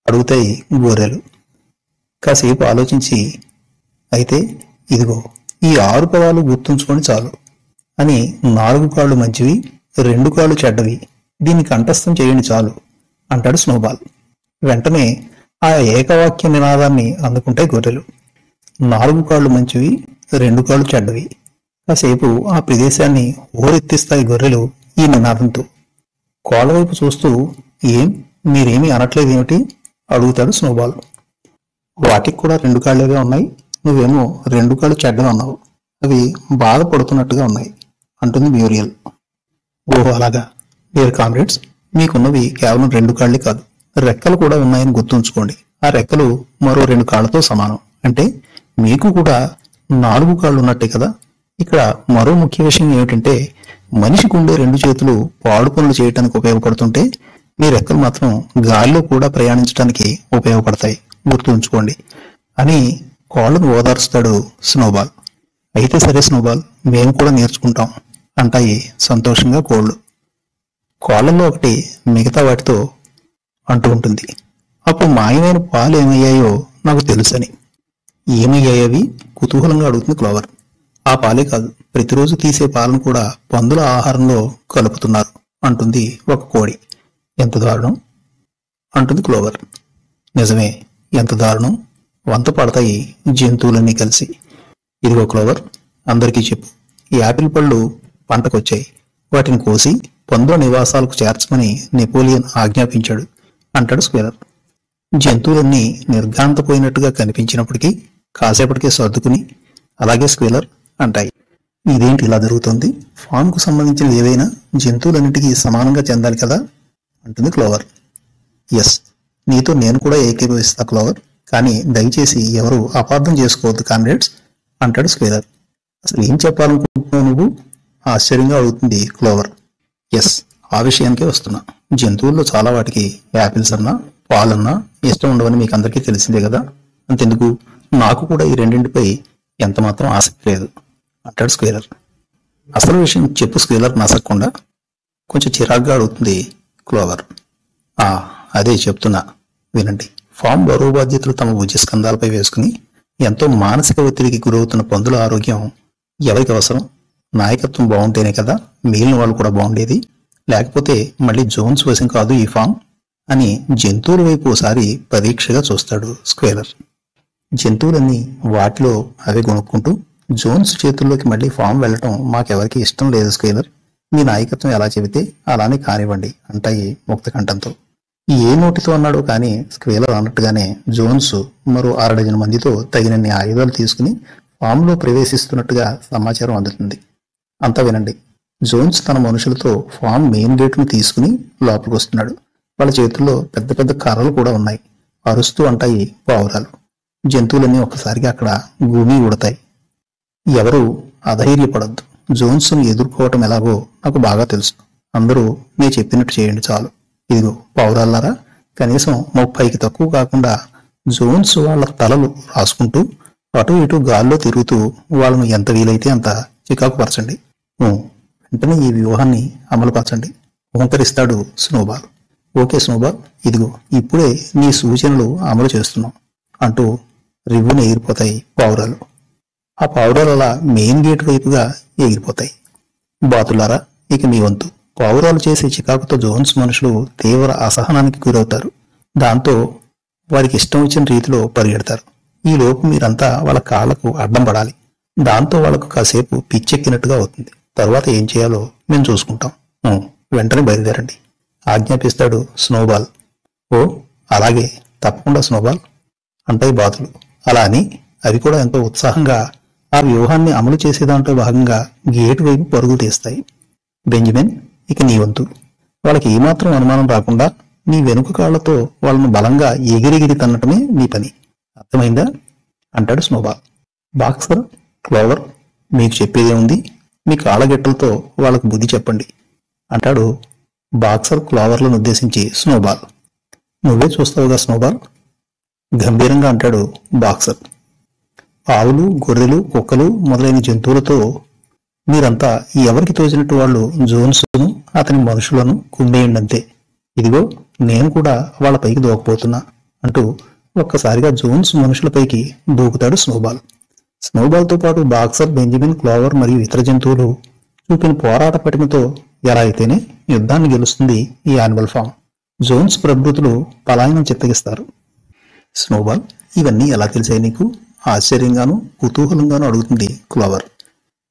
అడుగుతాయి గొర్రెలు. కాసేపు ఆలోచించి అయితే ఇదిగో ఈ ఆరు పదాలు గుర్తుంచుకొని చాలు. అని నాలుగు కాళ్ళు మంచివి రెండు కాళ్ళు చెడ్డవి దీన్ని కంఠస్థం చేయండి చాలు అంటాడు స్నోబాల్. వెంటనే ఆ ఏకవాక్య నినాదాన్ని అందుకుంటాయి గొర్రెలు. నాలుగు కాళ్ళు మంచివి రెండు కాళ్ళు చెడ్డవి. కాసేపు ఆ ప్రదేశాన్ని ఓరెత్తిస్తాయి గొర్రెలు ఈ నినాదంతో. కోళ్ళ వైపు చూస్తూ ఏం? మీరేమీ అనట్లేదేమిటి అడుగుతాడు స్నోబాల్. వాటికి కూడా రెండు కాళ్ళేగా ఉన్నాయి. నువ్వేమో రెండు కాళ్ళు చెడ్డగా ఉన్నావు అవి బాధపడుతున్నట్టుగా ఉన్నాయి అంటుంది మ్యూరియల్. ఓహో అలాగా. డియర్ కామ్రేడ్స్ మీకున్నవి కేవలం రెండు కాళ్ళే కాదు. రెక్కలు కూడా ఉన్నాయని గుర్తుంచుకోండి. ఆ రెక్కలు మరో రెండు కాళ్ళతో సమానం. అంటే మీకు కూడా నాలుగు కాళ్ళు ఉన్నట్టే కదా? ఇక్కడ మరో ముఖ్య విషయం ఏమిటంటే మనిషికి ఉండే రెండు చేతులు పాడు పనులు చేయడానికి ఉపయోగపడుతుంటే మీ రెక్కలు మాత్రం గాలిలో కూడా ప్రయాణించడానికి ఉపయోగపడతాయి. గుర్తుంచుకోండి. అని కాళ్ళను ఓదార్చుతాడు స్నోబాల్. అయితే సరే స్నోబాల్ మేము కూడా నేర్చుకుంటాం అంటాయి సంతోషంగా కోళ్ళు. కోళ్ళల్లో ఒకటి మిగతా వాటితో అంటూ ఉంటుంది. అప్పుడు మాయమైన పాలు ఏమయ్యాయో నాకు తెలుసని. ఏమయ్యాయవి? కుతూహలంగా అడుగుతుంది క్లోవర్. ఆ పాలే కాదు ప్రతిరోజు తీసే పాలను కూడా పందుల ఆహారంలో కలుపుతున్నారు అంటుంది ఒక కోడి. ఎంత దారుణం? అంటుంది క్లోవర్. నిజమే ఎంత దారుణం? వంత పడతాయి జంతువులన్నీ కలిసి. ఇదిగో క్లోవర్ అందరికీ చెప్పు. ఈ యాపిల్ పళ్ళు పంటకొచ్చాయి. వాటిని కోసి పందుల నివాసాలకు చేర్చమని నెపోలియన్ ఆజ్ఞాపించాడు. అంటాడు స్క్వేలర్ జంతువులన్నీ నిర్గాంతపోయినట్టుగా కనిపించినప్పటికీ కాసేపటికే సర్దుకుని అలాగే స్క్వేలర్ అంటాయి. ఇదేంటి ఇలా జరుగుతుంది? ఫామ్కు సంబంధించిన ఏవైనా? జంతువులన్నిటికీ సమానంగా చెందాలి కదా? అంటుంది క్లోవర్. ఎస్ నీతో నేను కూడా ఏకీభవిస్తా క్లోవర్. కానీ దయచేసి ఎవరు అపార్థం చేసుకోవద్దు కామ్రేడ్స్ అంటాడు స్క్వేలర్ అసలు ఏం చెప్పాలనుకుంటున్నావు నువ్వు? ఆశ్చర్యంగా అడుగుతుంది క్లోవర్. ఎస్ ఆ విషయానికే వస్తున్నా. జంతువుల్లో చాలా వాటికి యాపిల్స్ అన్నా పాలన్నా ఇష్టం ఉండవని మీకు అందరికీ తెలిసిందే కదా. అంతెందుకు? నాకు కూడా ఈ రెండింటిపై ఎంత మాత్రం ఆసక్తి లేదు. అంటాడు స్క్వేలర్ అసలు విషయం చెప్పు స్క్వేలర్ నసక్కుండా కొంచెం చిరాగ్గా అడుగుతుంది క్లోవర్. ఆ అదే చెప్తున్నా. వినండి. ఫామ్ బరువు బాధ్యతలు తమ భుజస్కంధాలపై వేసుకుని ఎంతో మానసిక ఒత్తిడికి గురవుతున్న పందుల ఆరోగ్యం ఎవరికి అవసరం? నాయకత్వం బాగుంటేనే కదా మిగిలిన వాళ్ళు కూడా బాగుండేది. లేకపోతే మళ్ళీ జోన్స్ వశం కాదు ఈ ఫామ్ అని జంతువుల వైపు ఒకసారి పరీక్షగా చూస్తాడు స్క్వేలర్. జంతువులన్నీ వాటిలో అవి కొనుక్కుంటూ జోన్స్ చేతుల్లోకి మళ్ళీ ఫామ్ వెళ్ళటం మాకెవరికి ఇష్టం లేదు స్క్వేలర్. మీ నాయకత్వం ఎలా చెబితే అలానే కానివ్వండి అంటాయి ముక్త కంఠంతో. ఏ నోటితో అన్నాడో కానీ స్క్వేలర్ అన్నట్టుగానే జోన్స్ మరో అరడజన మందితో తగినన్ని ఆయుధాలు తీసుకుని ఫామ్లో ప్రవేశిస్తున్నట్టుగా సమాచారం అందుతుంది. అంతా వినండి. జోన్స్ తన మనుషులతో ఫామ్ మెయిన్ గేట్ను తీసుకుని లోపలికి వస్తున్నాడు వాళ్ళ చేతుల్లో పెద్ద పెద్ద కర్రలు కూడా ఉన్నాయి. అరుస్తూ అంటాయి పావురాలు. జంతువులన్నీ ఒక్కసారిగా అక్కడ భూమి ఉడతాయి. ఎవరు అధైర్యపడద్దు. జోన్స్ను ఎదుర్కోవటం ఎలాగో నాకు బాగా తెలుసు. అందరూ నేను చెప్పినట్టు చేయండి చాలు. ఇదిగో పావురాలారా కనీసం ముప్పైకి తక్కువ కాకుండా జోన్స్ వాళ్ళ తలలు రాసుకుంటూ అటు ఇటు గాల్లో తిరుగుతూ వాళ్ళను ఎంత వీలైతే అంత చికాకు పరచండి వెంటనే ఈ వ్యూహాన్ని అమలుపరచండి. ఓంకరిస్తాడు స్నోబాల్. ఓకే స్నోబాల్ ఇదిగో ఇప్పుడే నీ సూచనలు అమలు చేస్తున్నాం అంటూ రివ్వున ఎగిరిపోతాయి పావురాలు. ఆ పావురాలు అలా మెయిన్ గేట్ వైపుగా ఎగిరిపోతాయి. బాతులారా ఇక మీ వంతు. పావురాలు చేసే చికాకుతో జోన్స్ మనుషులు తీవ్ర అసహనానికి గురవుతారు. దాంతో వారికి ఇష్టం వచ్చిన రీతిలో పరిగెడతారు. ఈ లోపు మీరంతా వాళ్ళ కాళ్ళకు అడ్డం పడాలి. దాంతో వాళ్ళకు కాసేపు పిచ్చెక్కినట్టుగా అవుతుంది. తర్వాత ఏం చేయాలో మేము చూసుకుంటాం. వెంటనే బయలుదేరండి. ఆజ్ఞాపిస్తాడు స్నోబాల్. ఓ అలాగే తప్పకుండా స్నోబాల్. అంటాయి బాతులు. అలా అని అవి కూడా ఎంతో ఉత్సాహంగా ఆ వ్యూహాన్ని అమలు చేసే దాంట్లో భాగంగా గేటు వైపు పరుగులు తీస్తాయి. బెంజమిన్ ఇక నీ వంతు. వాళ్ళకి ఏమాత్రం అనుమానం రాకుండా నీ వెనుక కాళ్ళతో వాళ్ళను బలంగా ఎగిరెగిరి తన్నటమే నీ పని. అర్థమైందా? అంటాడు స్నోబాల్. బాక్సర్ క్లోవర్ మీకు చెప్పేదే ఉంది. మీ కాళ్ళగిట్టలతో వాళ్ళకు బుద్ధి చెప్పండి అంటాడు బాక్సర్ క్లోవర్లను ఉద్దేశించి స్నోబాల్. నువ్వే చూస్తావుగా స్నోబాల్? గంభీరంగా అంటాడు బాక్సర్. ఆవులు గొర్రెలు కుక్కలు మొదలైన జంతువులతో మీరంతా ఎవరికి తోచినట్టు వాళ్ళు జోన్స్ను అతని మనుషులను కుమ్మేయండంతే. ఇదిగో నేను కూడా వాళ్ళ పైకి దూకపోతున్నా అంటూ ఒక్కసారిగా జోన్స్ మనుషులపైకి దూకుతాడు స్నోబాల్. స్నోబాల్తో పాటు బాక్సర్ బెంజమిన్ క్లోవర్ మరియు ఇతర జంతువులు చూపిన పోరాట పటిమతో ఎలా అయితేనే యుద్ధాన్ని గెలుస్తుంది ఈ యానిమల్ ఫామ్. జోన్స్ ప్రభృతులు పలాయనం చిత్తగిస్తారు. స్నోబాల్ ఇవన్నీ ఎలా తెలిసాయి నీకు? ఆశ్చర్యంగాను కుతూహలంగాను అడుగుతుంది క్లోవర్.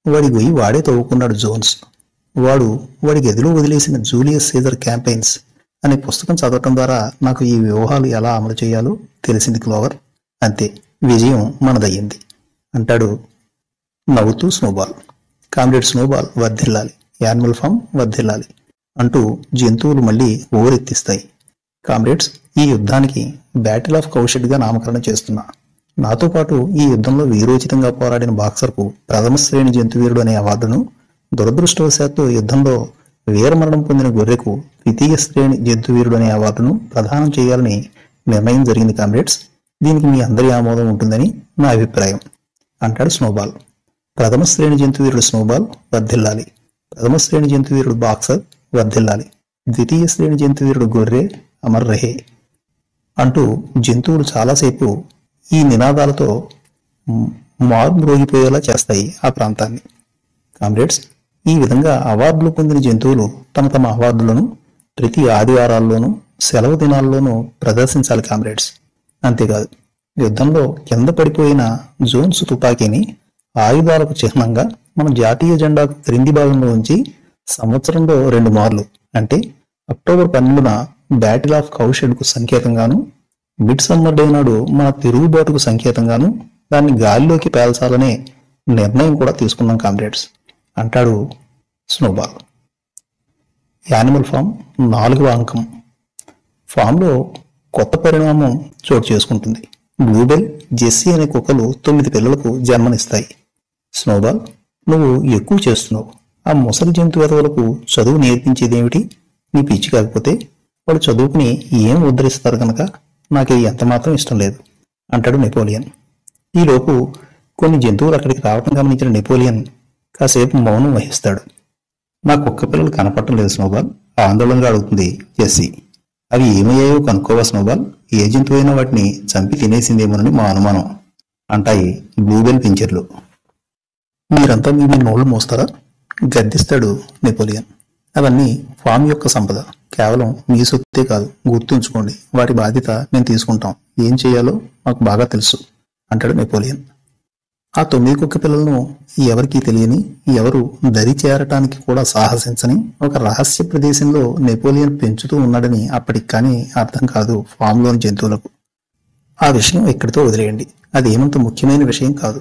వాడి గొయ్యి వాడే తవ్వుకున్నాడు జోన్స్. వాడు వాడి గదిలో వదిలేసిన జూలియస్ సీజర్ క్యాంపెయిన్స్ అనే పుస్తకం చదవటం ద్వారా నాకు ఈ వ్యూహాలు ఎలా అమలు చేయాలో తెలిసింది క్లోవర్. అంతే విజయం మనదయ్యింది. అంటాడు. నవ్వుతూ స్నోబాల్. కామ్రేడ్ స్నోబాల్ వర్ధిల్లాలి. యానిమల్ ఫామ్ వర్ధిల్లాలి అంటూ జంతువులు మళ్ళీ ఓరెత్తిస్తాయి కామ్రేడ్స్ ఈ యుద్ధానికి బ్యాటిల్ ఆఫ్ కౌషెడ్గా నామకరణం చేస్తున్నా. నాతో పాటు ఈ యుద్ధంలో వీరోచితంగా పోరాడిన బాక్సర్కు ప్రథమ శ్రేణి జంతువీరుడు అనే అవార్డును దురదృష్టవశాత్తు యుద్ధంలో వీరమరణం పొందిన గొర్రెకు ద్వితీయ శ్రేణి జంతువీరుడు అనే అవార్డును ప్రదానం చేయాలని నిర్ణయం జరిగింది కామ్రేడ్స్. దీనికి మీ అందరి ఆమోదం ఉంటుందని నా అభిప్రాయం. అంటాడు స్నోబాల్. ప్రథమ శ్రేణి జంతువీరుడు స్నోబాల్ వర్ధిల్లాలి. ప్రథమ శ్రేణి జంతువీరుడు బాక్సర్ వర్ధిల్లాలి. ద్వితీయ శ్రేణి జంతువీరుడు గొర్రె అమర్ రహే అంటూ జంతువులు చాలాసేపు ఈ నినాదాలతో మారుమ్రోగిపోయేలా చేస్తాయి ఆ ప్రాంతాన్ని. కామ్రేడ్స్ ఈ విధంగా అవార్డులు పొందిన జంతువులు తమ తమ అవార్డులను ప్రతి ఆదివారాల్లోనూ సెలవు దినాల్లోనూ ప్రదర్శించాలి కామ్రేడ్స్. అంతేకాదు యుద్ధంలో కింద పడిపోయిన జోన్స్ తుపాకీని ఆయుధాలకు చిహ్నంగా మన జాతీయ జెండాకు క్రింది భాగంలో ఉంచి సంవత్సరంలో రెండు మార్లు అంటే అక్టోబర్ పన్నెండున బ్యాటిల్ ఆఫ్ కౌషెడ్కు సంకేతంగాను మిడ్ సమ్మర్ డే నాడు మన తిరుగుబాటుకు సంకేతంగాను దాన్ని గాలిలోకి పేల్చాలనే నిర్ణయం కూడా తీసుకున్నాం కామ్రేడ్స్ అంటాడు స్నోబాల్. యానిమల్ ఫామ్ నాలుగవ అంకం. ఫామ్లో కొత్త పరిణామం చోటు చేసుకుంటుంది. బ్లూబెల్ జెస్సీ అనే కుక్కలు తొమ్మిది పిల్లలకు జన్మనిస్తాయి. స్నోబాల్ నువ్వు ఎక్కువ చేస్తున్నావు. ఆ ముసలి జంతు వెధవలకు చదువు నేర్పించేదేమిటి? నీ పిచ్చి కాకపోతే వాళ్ళు చదువుకుని ఏం ఉద్ధరిస్తారు కనుక నాకు ఇది ఎంతమాత్రం ఇష్టం లేదు అంటాడు నెపోలియన్. ఈలోపు కొన్ని జంతువులు అక్కడికి రావటం గమనించిన నెపోలియన్ కాసేపు మౌనం వహిస్తాడు. నా కుక్క పిల్లలు కనపడటం లేదు స్నోబాల్ ఆందోళనగా అడుగుతుంది జెస్సీ. అవి ఏమయ్యాయో కనుక్కోవా స్నోబాల్? ఏ జంతువైనా వాటిని చంపి తినేసిందేమోనని మా అనుమానం అంటాయి బ్లూబెల్ పించర్లు. మీరంతా మీ మీ నోళ్ళు మోస్తారా? గద్దిస్తాడు నెపోలియన్. అవన్నీ ఫామ్ యొక్క సంపద. కేవలం మీ సొత్తే కాదు గుర్తుంచుకోండి. వాటి బాధ్యత మేము తీసుకుంటాం. ఏం చేయాలో మాకు బాగా తెలుసు అంటాడు నెపోలియన్. ఆ తొమ్మిది కుక్క పిల్లలను ఎవరికీ తెలియని ఎవరు దరి చేరటానికి కూడా సాహసించని ఒక రహస్య ప్రదేశంలో నెపోలియన్ పెంచుతూ ఉన్నాడని అప్పటికి కానీ అర్థం కాదు ఫామ్లోని జంతువులకు. ఆ విషయం ఇక్కడితో వదిలేయండి. అది ఏమంత ముఖ్యమైన విషయం కాదు.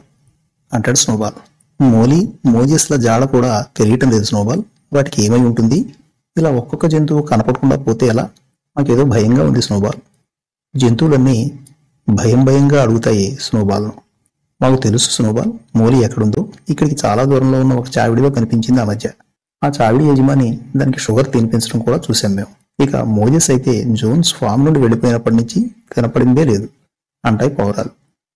అంటాడు స్నోబాల్. మోలీ మోజెస్ల జాడ కూడా తెలియటం లేదు స్నోబాల్. వాటికి ఏమై ఉంటుంది? ఇలా ఒక్కొక్క జంతువు కనపడకుండా పోతే ఎలా? మాకేదో భయంగా ఉంది స్నోబాల్. జంతువులన్నీ భయం భయంగా అడుగుతాయి స్నోబాల్ను. మాకు తెలుసు స్నోబాల్ మోలి ఎక్కడుందో. ఇక్కడికి చాలా దూరంలో ఉన్న ఒక చావిడిలో కనిపించింది ఆ మధ్య. ఆ చావిడి యజమాని దానికి షుగర్ తినిపించడం కూడా చూసాం మేము. ఇక మోజెస్ అయితే జోన్స్ ఫామ్ నుండి వెళ్ళిపోయినప్పటి నుంచి కనపడిందే లేదు. అంటాయి పౌరాలు.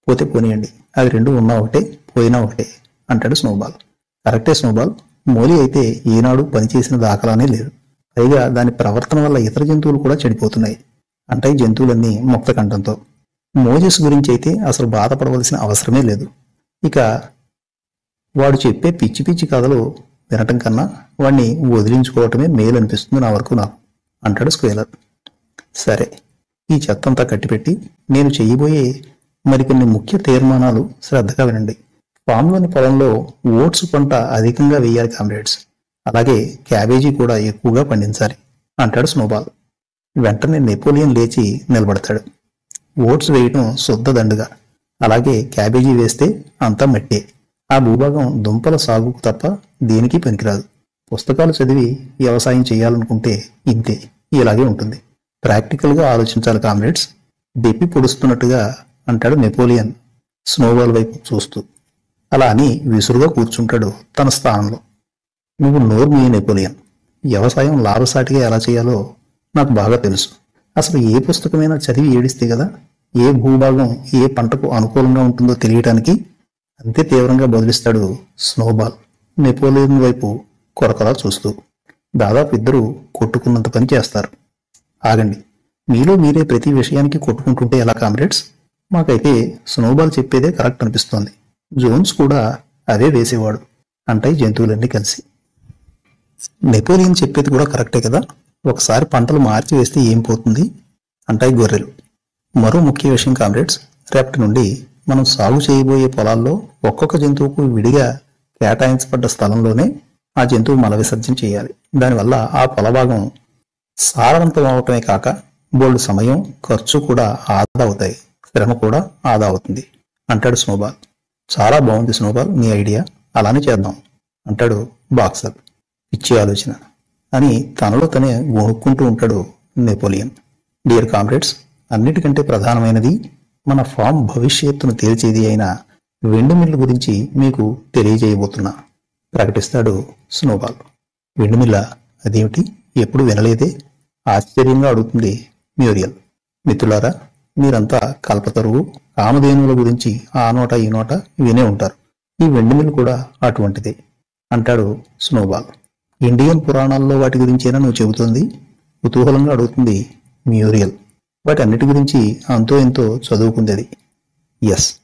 పోతే పోనీయండి. అవి రెండు ఉన్నా ఒకటే పోయినా ఒకటే అంటాడు స్నోబాల్ కరెక్టే స్నోబాల్ మోలీ అయితే ఏనాడు పనిచేసిన దాఖలానే లేదు. పైగా దాని ప్రవర్తన వల్ల ఇతర జంతువులు కూడా చెడిపోతున్నాయి. అంటాయి జంతువులన్నీ ముక్త కంఠంతో. మోజెస్ గురించి అయితే అసలు బాధపడవలసిన అవసరమే లేదు. ఇక వాడు చెప్పే పిచ్చి పిచ్చి కథలు వినటం కన్నా వాడిని వదిలించుకోవటమే మేలు అనిపిస్తుంది నా వరకు నాకు అంటాడు స్క్వేలర్. సరే ఈ చెత్తంతా కట్టిపెట్టి నేను చేయబోయే మరికొన్ని ముఖ్య తీర్మానాలు శ్రద్ధగా వినండి. ఫామ్లోని పొలంలో ఓట్స్ పంట అధికంగా వేయాలి కామ్రేడ్స్. అలాగే క్యాబేజీ కూడా ఎక్కువగా పండించాలి అంటాడు స్నోబాల్. వెంటనే నెపోలియన్ లేచి నిలబడతాడు. ఓట్స్ వేయటం శుద్ధ దండుగా. అలాగే క్యాబేజీ వేస్తే అంతా మట్టే. ఆ భూభాగం దుంపల సాగుకు తప్ప దేనికి పనికిరాదు. పుస్తకాలు చదివి వ్యవసాయం చేయాలనుకుంటే ఇంతే. ఇలాగే ఉంటుంది. ప్రాక్టికల్గా ఆలోచించాలి కామ్రేడ్స్. దెప్పి పొడుస్తున్నట్టుగా అంటాడు నెపోలియన్ స్నోబాల్ వైపు చూస్తూ. అలా అని విసురుగా కూర్చుంటాడు తన స్థానంలో. నువ్వు నోరు నెపోలియన్. వ్యవసాయం లాభసాటిగా ఎలా చేయాలో నాకు బాగా తెలుసు. అసలు ఏ పుస్తకమైనా చదివి ఏడిస్తే కదా ఏ భూభాగం ఏ పంటకు అనుకూలంగా ఉంటుందో తెలియటానికి అంతే తీవ్రంగా బదిలిస్తాడు స్నోబాల్. నెపోలియన్ వైపు కొరకలా చూస్తూ దాదాపు ఇద్దరు కొట్టుకున్నంత పని చేస్తారు. ఆగండి మీలో మీరే ప్రతి విషయానికి కొట్టుకుంటుంటే ఎలా కామ్రేడ్స్? మాకైతే స్నోబాల్ చెప్పేదే కరెక్ట్ అనిపిస్తోంది. జోన్స్ కూడా అదే వేసేవాడు. అంటాయి జంతువులన్నీ కలిసి నెపోలియన్ చెప్పేది కూడా కరెక్టే కదా? ఒకసారి పంటలు మార్చి వేస్తే ఏం పోతుంది? అంటాయి గొర్రెలు. మరో ముఖ్య విషయం కామ్రేడ్స్ రేపటి నుండి మనం సాగు చేయబోయే పొలాల్లో ఒక్కొక్క జంతువుకు విడిగా కేటాయించబడ్డ స్థలంలోనే ఆ జంతువు మల విసర్జన చేయాలి. దానివల్ల ఆ పొల భాగం సారవంతం అవటమే కాక బోల్డ్ సమయం ఖర్చు కూడా ఆదా అవుతాయి. శ్రమ కూడా ఆదా అవుతుంది. అంటాడు స్నోబాల్. చాలా బాగుంది స్నోబాల్ నీ ఐడియా. అలానే చేద్దాం. అంటాడు బాక్సర్ ఇచ్చే ఆలోచన. అని తనలో తనే గొనుక్కుంటూ ఉంటాడు నెపోలియన్. డియర్ కామ్రేడ్స్ అన్నిటికంటే ప్రధానమైనది మన ఫామ్ భవిష్యత్తును తేల్చేది అయిన వెండి మిల్లు గురించి మీకు తెలియజేయబోతున్నా. ప్రకటిస్తాడు స్నోబాల్. వెండుమిల్ల అదేమిటి? ఎప్పుడు వినలేదే? ఆశ్చర్యంగా అడుగుతుంది మ్యూరియల్. మిత్రులారా మీరంతా కల్పతరువు కామధేనువుల గురించి ఆ నోట ఈ నోట వినే ఉంటారు. ఈ వెండిమిల్ కూడా అటువంటిదే అంటాడు స్నోబాల్. ఇండియన్ పురాణాల్లో వాటి గురించేనా నువ్వు చెబుతుంది? కుతూహలంగా అడుగుతుంది మ్యూరియల్. వాటి అన్నిటి గురించి అంతో ఎంతో చదువుకుంది అది ఎస్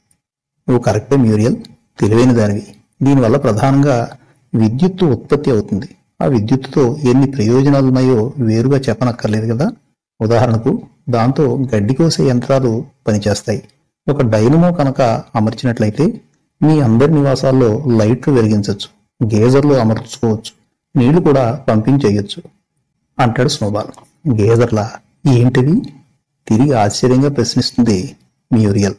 నువ్వు కరెక్టే మ్యూరియల్. తెలివైన దానివి. దీనివల్ల ప్రధానంగా విద్యుత్తు ఉత్పత్తి అవుతుంది. ఆ విద్యుత్తుతో ఎన్ని ప్రయోజనాలు ఉన్నాయో వేరుగా చెప్పనక్కర్లేదు కదా? ఉదాహరణకు దాంతో గడ్డి కోసే యంత్రాలు పనిచేస్తాయి. ఒక డైనమో కనుక అమర్చినట్లయితే మీ అందరి నివాసాల్లో లైట్లు వెలిగించవచ్చు గేజర్లు అమర్చుకోవచ్చు. నీళ్ళు కూడా పంపించేయచ్చు అంటాడు స్నోబాల్. గేదర్లా ఏంటివి తిరిగి ఆశ్చర్యంగా ప్రశ్నిస్తుంది మ్యూరియల్.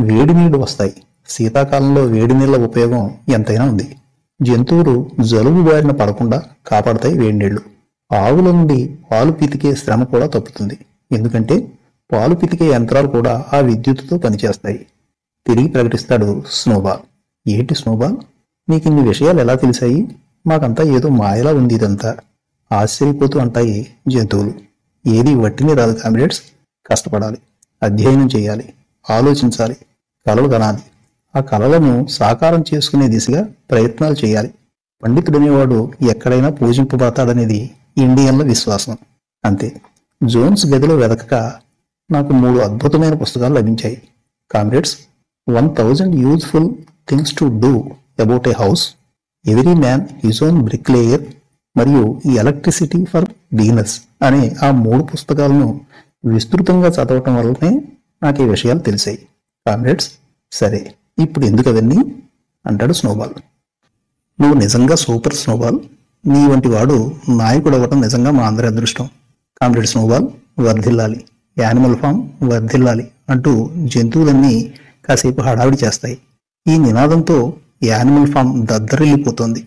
వేడి నీళ్ళు వస్తాయి. శీతాకాలంలో వేడి నీళ్ళ ఉపయోగం ఎంతైనా ఉంది. జంతువులు జలుబు బారిన పడకుండా కాపాడతాయి వేడి నీళ్ళు. ఆవుల నుండి పాలు పితికే శ్రమ కూడా తప్పుతుంది. ఎందుకంటే పాలు పితికే యంత్రాలు కూడా ఆ విద్యుత్తుతో పనిచేస్తాయి. తిరిగి ప్రకటిస్తాడు స్నోబాల్. ఏంటి స్నోబాల్? నీకు ఇన్ని విషయాలు ఎలా తెలిసాయి? మాకంతా ఏదో మాయలా ఉంది ఇదంతా. ఆశ్చర్యపోతూ అంటాయి జంతువులు. ఏది వట్టిని రాదు కామ్రేడ్స్. కష్టపడాలి. అధ్యయనం చేయాలి. ఆలోచించాలి. కలలు కనాలి. ఆ కలలను సాకారం చేసుకునే దిశగా ప్రయత్నాలు చేయాలి. పండితుడనేవాడు ఎక్కడైనా పూజింపబడతాడనేది ఇండియన్ల విశ్వాసం. అంతే. జోన్స్ గదిలో వెదకక నాకు మూడు అద్భుతమైన పుస్తకాలు లభించాయి. Comrades one thousand useful things to do about a house. Every man his own bricklayer మరియు ఎలక్ట్రిసిటీ ఫర్ బిగినర్స్ అనే ఆ మూడు పుస్తకాలను విస్తృతంగా చదవటం వల్లనే నాకు ఈ విషయాలు తెలిసాయి. కామ్రేడ్స్ సరే ఇప్పుడు ఎందుకు అవన్నీ? అంటాడు స్నోబాల్ నువ్వు నిజంగా సూపర్ స్నోబాల్ నీ వంటి వాడు నాయకుడు అవ్వటం నిజంగా మా అందరి అదృష్టం. కామ్రేడ్ స్నోబాల్ వర్ధిల్లాలి. యానిమల్ ఫామ్ వర్ధిల్లాలి అంటూ జంతువులన్నీ కాసేపు హడావిడి చేస్తాయి. ఈ నినాదంతో యానిమల్ ఫామ్ దద్దరిల్లిపోతుంది.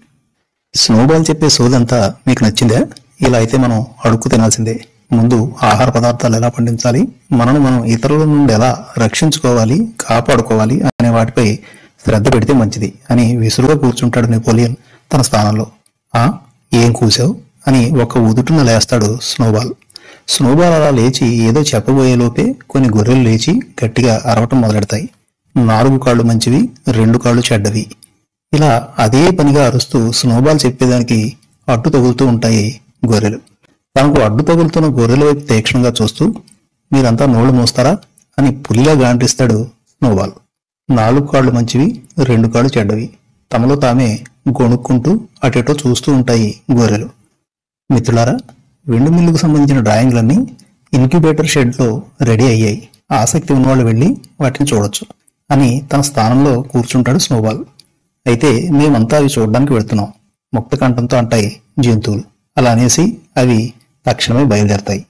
స్నోబాల్ చెప్పే సోదంతా మీకు నచ్చిందా? ఇలా అయితే మనం అడుక్కు తినాల్సిందే. ముందు ఆహార పదార్థాలు ఎలా పండించాలి? మనను మనం ఇతరుల నుండి ఎలా రక్షించుకోవాలి? కాపాడుకోవాలి అనే వాటిపై శ్రద్ధ పెడితే మంచిది అని విసురుగా కూర్చుంటాడు నెపోలియన్ తన స్థానంలో. ఆ ఏం కూసావు? అని ఒక ఉదుటున లేస్తాడు స్నోబాల్ స్నోబాల్ అలా లేచి ఏదో చెప్పబోయే లోపే కొన్ని గొర్రెలు లేచి గట్టిగా అరవటం మొదలెడతాయి. నాలుగు కాళ్ళు మంచివి రెండు కాళ్ళు చెడ్డవి. ఇలా అదే పనిగా అరుస్తూ స్నోబాల్ చెప్పేదానికి అడ్డు తగులుతూ ఉంటాయి గొర్రెలు. తనకు అడ్డు తగులుతున్న గొర్రెల వైపు తీక్షణంగా చూస్తూ మీరంతా నోళ్ళు మోస్తారా? అని పులిలా గాంటిస్తాడు స్నోబాల్. నాలుగు కాళ్ళు మంచివి రెండు కాళ్ళు చెడ్డవి. తమలో తామే గొణుక్కుంటూ అటెటో చూస్తూ ఉంటాయి గొర్రెలు. మిత్రులారా వెండి మిల్లుకు సంబంధించిన డ్రాయింగ్లన్నీ ఇన్క్యుబేటర్ షెడ్లో రెడీ అయ్యాయి. ఆసక్తి ఉన్నవాళ్ళు వెళ్ళి వాటిని చూడొచ్చు అని తన స్థానంలో కూర్చుంటాడు స్నోబాల్. అయితే మేమంతా అవి చూడడానికి వెళ్తున్నాం. ముక్త కంఠంతో అంటాయి జంతువులు. అలా అనేసి అవి తక్షణమే బయలుదేరతాయి.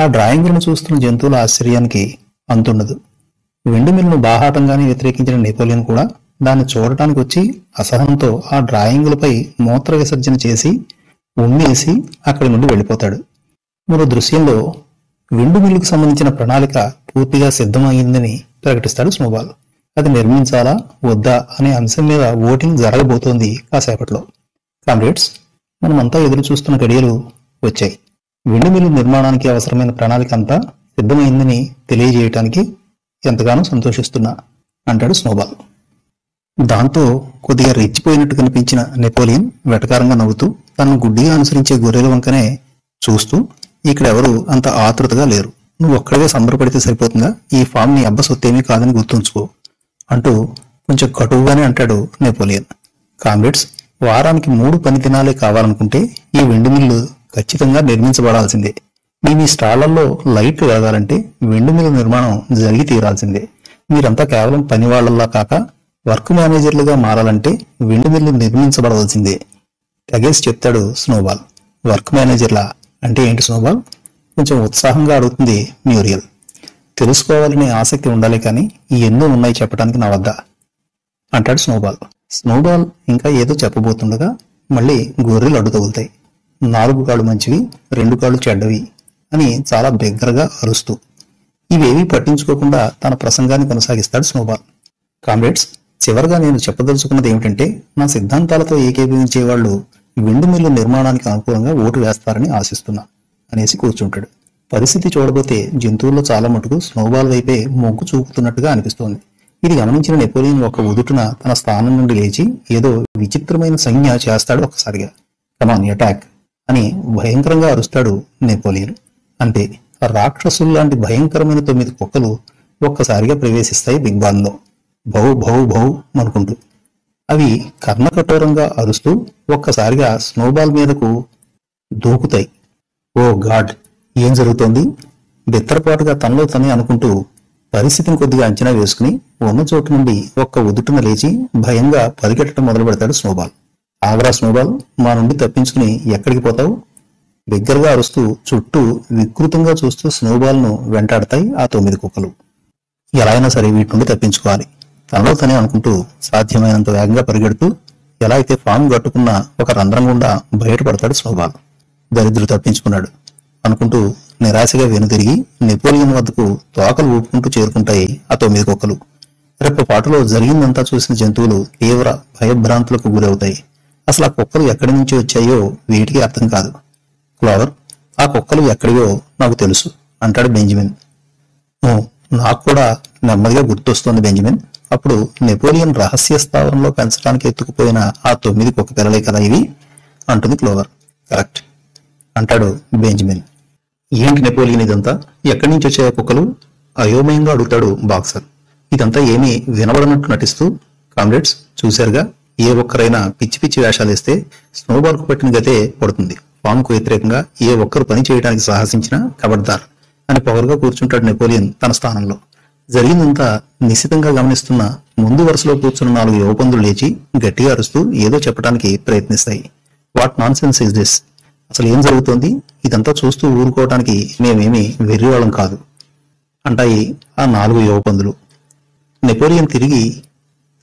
ఆ డ్రాయింగులను చూస్తున్న జంతువుల ఆశ్చర్యానికి అంతుండదు. వెండుమిల్లును బాహాటంగానే వ్యతిరేకించిన నెపోలియన్ కూడా దాన్ని చూడటానికి వచ్చి అసహనంతో ఆ డ్రాయింగులపై మూత్ర విసర్జన చేసి ఉమ్మేసి అక్కడి నుండి వెళ్ళిపోతాడు. మరో దృశ్యంలో విండు మిల్లుకు సంబంధించిన ప్రణాళిక పూర్తిగా సిద్ధమైందని ప్రకటిస్తాడు స్నోబాల్. అది నిర్మించాలా? వద్దా? అనే అంశం మీద ఓటింగ్ జరగబోతోంది కాసేపట్లో. కామ్రేడ్స్ మనమంతా ఎదురు చూస్తున్న గడియలు వచ్చాయి. వెండి మిల్లు నిర్మాణానికి అవసరమైన ప్రణాళిక అంతా సిద్ధమైందని తెలియజేయటానికి ఎంతగానో సంతోషిస్తున్నా అంటాడు స్నోబాల్. దాంతో కొద్దిగా రెచ్చిపోయినట్టు కనిపించిన నెపోలియన్ వెటకారంగా నవ్వుతూ తనను గుడ్డిగా అనుసరించే గొర్రెల వంకనే చూస్తూ ఇక్కడెవరూ అంత ఆతృతగా లేరు. నువ్వు ఒక్కడిగా సంబరపడితే సరిపోతుందా? ఈ ఫామ్ నీ అబ్బ సొత్తేమీ కాదని గుర్తుంచుకో. అంటూ కొంచెం కటువుగానే అంటాడు నెపోలియన్. కామ్రేడ్స్ వారానికి మూడు పని దినాలే కావాలనుకుంటే ఈ వెండి మిల్లు ఖచ్చితంగా నిర్మించబడాల్సిందే. మీ మీ స్టాళ్ళలో లైట్లు వెలగాలంటే వెండి మిల్లు నిర్మాణం జరిగి తీరాల్సిందే. మీరంతా కేవలం పని వాళ్ళలా కాక వర్క్ మేనేజర్లుగా మారాలంటే వెండి మిల్లు నిర్మించబడవలసిందే. తెగేసి చెప్తాడు స్నోబాల్. వర్క్ మేనేజర్లా? అంటే ఏంటి స్నోబాల్? కొంచెం ఉత్సాహంగా అడుగుతుంది మ్యూరియల్. తెలుసుకోవాలనే ఆసక్తి ఉండాలి కానీ ఎన్నో ఉన్నాయి చెప్పడానికి నా వద్ద. అంటాడు స్నోబాల్. స్నోబాల్ ఇంకా ఏదో చెప్పబోతుండగా మళ్ళీ గొర్రెలు అడ్డు తగులుతాయి నాలుగు కాళ్ళు మంచివి రెండు కాళ్ళు చెడ్డవి అని చాలా బిగ్గరగా అరుస్తూ. ఇవేవీ పట్టించుకోకుండా తన ప్రసంగాన్ని కొనసాగిస్తాడు స్నోబాల్. కామ్రేడ్స్ చివరిగా నేను చెప్పదలుచుకున్నది ఏమిటంటే నా సిద్ధాంతాలతో ఏకీభవించే వాళ్ళు వెండి మిల్లు నిర్మాణానికి అనుకూలంగా ఓటు వేస్తారని ఆశిస్తున్నా అనేసి కూర్చుంటాడు. పరిస్థితి చూడబోతే జంతువుల్లో చాలా మటుకు స్నోబాల్ వైపే మొగ్గు చూపుతున్నట్టుగా అనిపిస్తోంది. ఇది గమనించిన నెపోలియన్ ఒక ఉదుటున తన స్థానం నుండి లేచి ఏదో విచిత్రమైన సంజ్ఞ చేస్తాడు ఒక్కసారిగా కమాన్ అటాక్ అని భయంకరంగా అరుస్తాడు నెపోలియన్. అంతే రాక్షసుల్లాంటి భయంకరమైన తొమ్మిది కుక్కలు ఒక్కసారిగా ప్రవేశిస్తాయి బిగ్ బాన్లో భౌ భౌ భౌ అనుకుంటూ. అవి కర్ణకఠోరంగా అరుస్తూ ఒక్కసారిగా స్నోబాల్ మీదకు దూకుతాయి. ఓ గాడ్ ఏం జరుగుతోంది? బిత్తరపాటుగా తనలో తనే అనుకుంటూ పరిస్థితిని కొద్దిగా అంచనా వేసుకుని ఉన్న చోటు నుండి ఒక్క ఉదుటున లేచి భయంగా పరిగెట్టడం మొదలు పెడతాడు స్నోబాల్. ఆగ్రా స్నోబాల్ మా నుండి తప్పించుకుని ఎక్కడికి పోతావు? బిగ్గరగా అరుస్తూ చుట్టూ వికృతంగా చూస్తూ స్నోబాల్ను వెంటాడతాయి ఆ తొమ్మిది కుక్కలు. ఎలా అయినా సరే వీటి నుండి తప్పించుకోవాలి. తనలో తనే అనుకుంటూ సాధ్యమైనంత వేగంగా పరిగెడుతూ ఎలా అయితే ఫామ్ కట్టుకున్న ఒక రంధ్రం గుండా బయటపడతాడు స్నోబాల్. దరిద్రుడు తప్పించుకున్నాడు. అనుకుంటూ నిరాశగా వెనుతిరిగి నెపోలియన్ వద్దకు తోకలు ఊపుకుంటూ చేరుకుంటాయి ఆ తొమ్మిది కుక్కలు రెప్పపాటులో జరిగిందంతా చూసిన జంతువులు తీవ్ర భయభ్రాంతులకు గురవుతాయి. అసలు ఆ కుక్కలు ఎక్కడి నుంచి వచ్చాయో వీటికి అర్థం కాదు. క్లోవర్ ఆ కుక్కలు ఎక్కడియో నాకు తెలుసు అంటాడు బెంజమిన్. "ఓ, నాకు కూడా నెమ్మదిగా గుర్తొస్తుంది బెంజమిన్. అప్పుడు నెపోలియన్ రహస్య స్థావరంలో పెంచడానికి ఎత్తుకుపోయిన ఆ తొమ్మిది కుక్క పిల్లలే కదా ఇవి? అంటుంది క్లోవర్. కరెక్ట్ అంటాడు బెంజమిన్. ఏంటి నెపోలియన్ ఇదంతా? ఎక్కడి నుంచి వచ్చాయి కుక్కలు? అయోమయంగా అడుగుతాడు బాక్సర్. ఇదంతా ఏమీ వినబడనట్టు నటిస్తూ కామ్రేడ్స్ చూశారుగా? ఏ ఒక్కరైనా పిచ్చి పిచ్చి వేషాలు వేస్తే స్నోబాల్ పట్టిన గతే పడుతుంది. ఫామ్కు వ్యతిరేకంగా ఏ ఒక్కరు పని చేయడానికి సాహసించినా కబడ్దార్ అని పొగరుగా కూర్చుంటాడు నెపోలియన్ తన స్థానంలో. జరిగిందంతా నిశితంగా గమనిస్తున్న ముందు వరుసలో కూర్చున్న నాలుగు యువపందులు లేచి గట్టిగా అరుస్తూ ఏదో చెప్పడానికి ప్రయత్నిస్తాయి. What nonsense is this? అసలు ఏం జరుగుతోంది? ఇదంతా చూస్తూ ఊరుకోవటానికి మేమేమి వెర్రివాళ్ళం కాదు. అంటాయి ఆ నాలుగు యువపందులు. నెపోలియన్ తిరిగి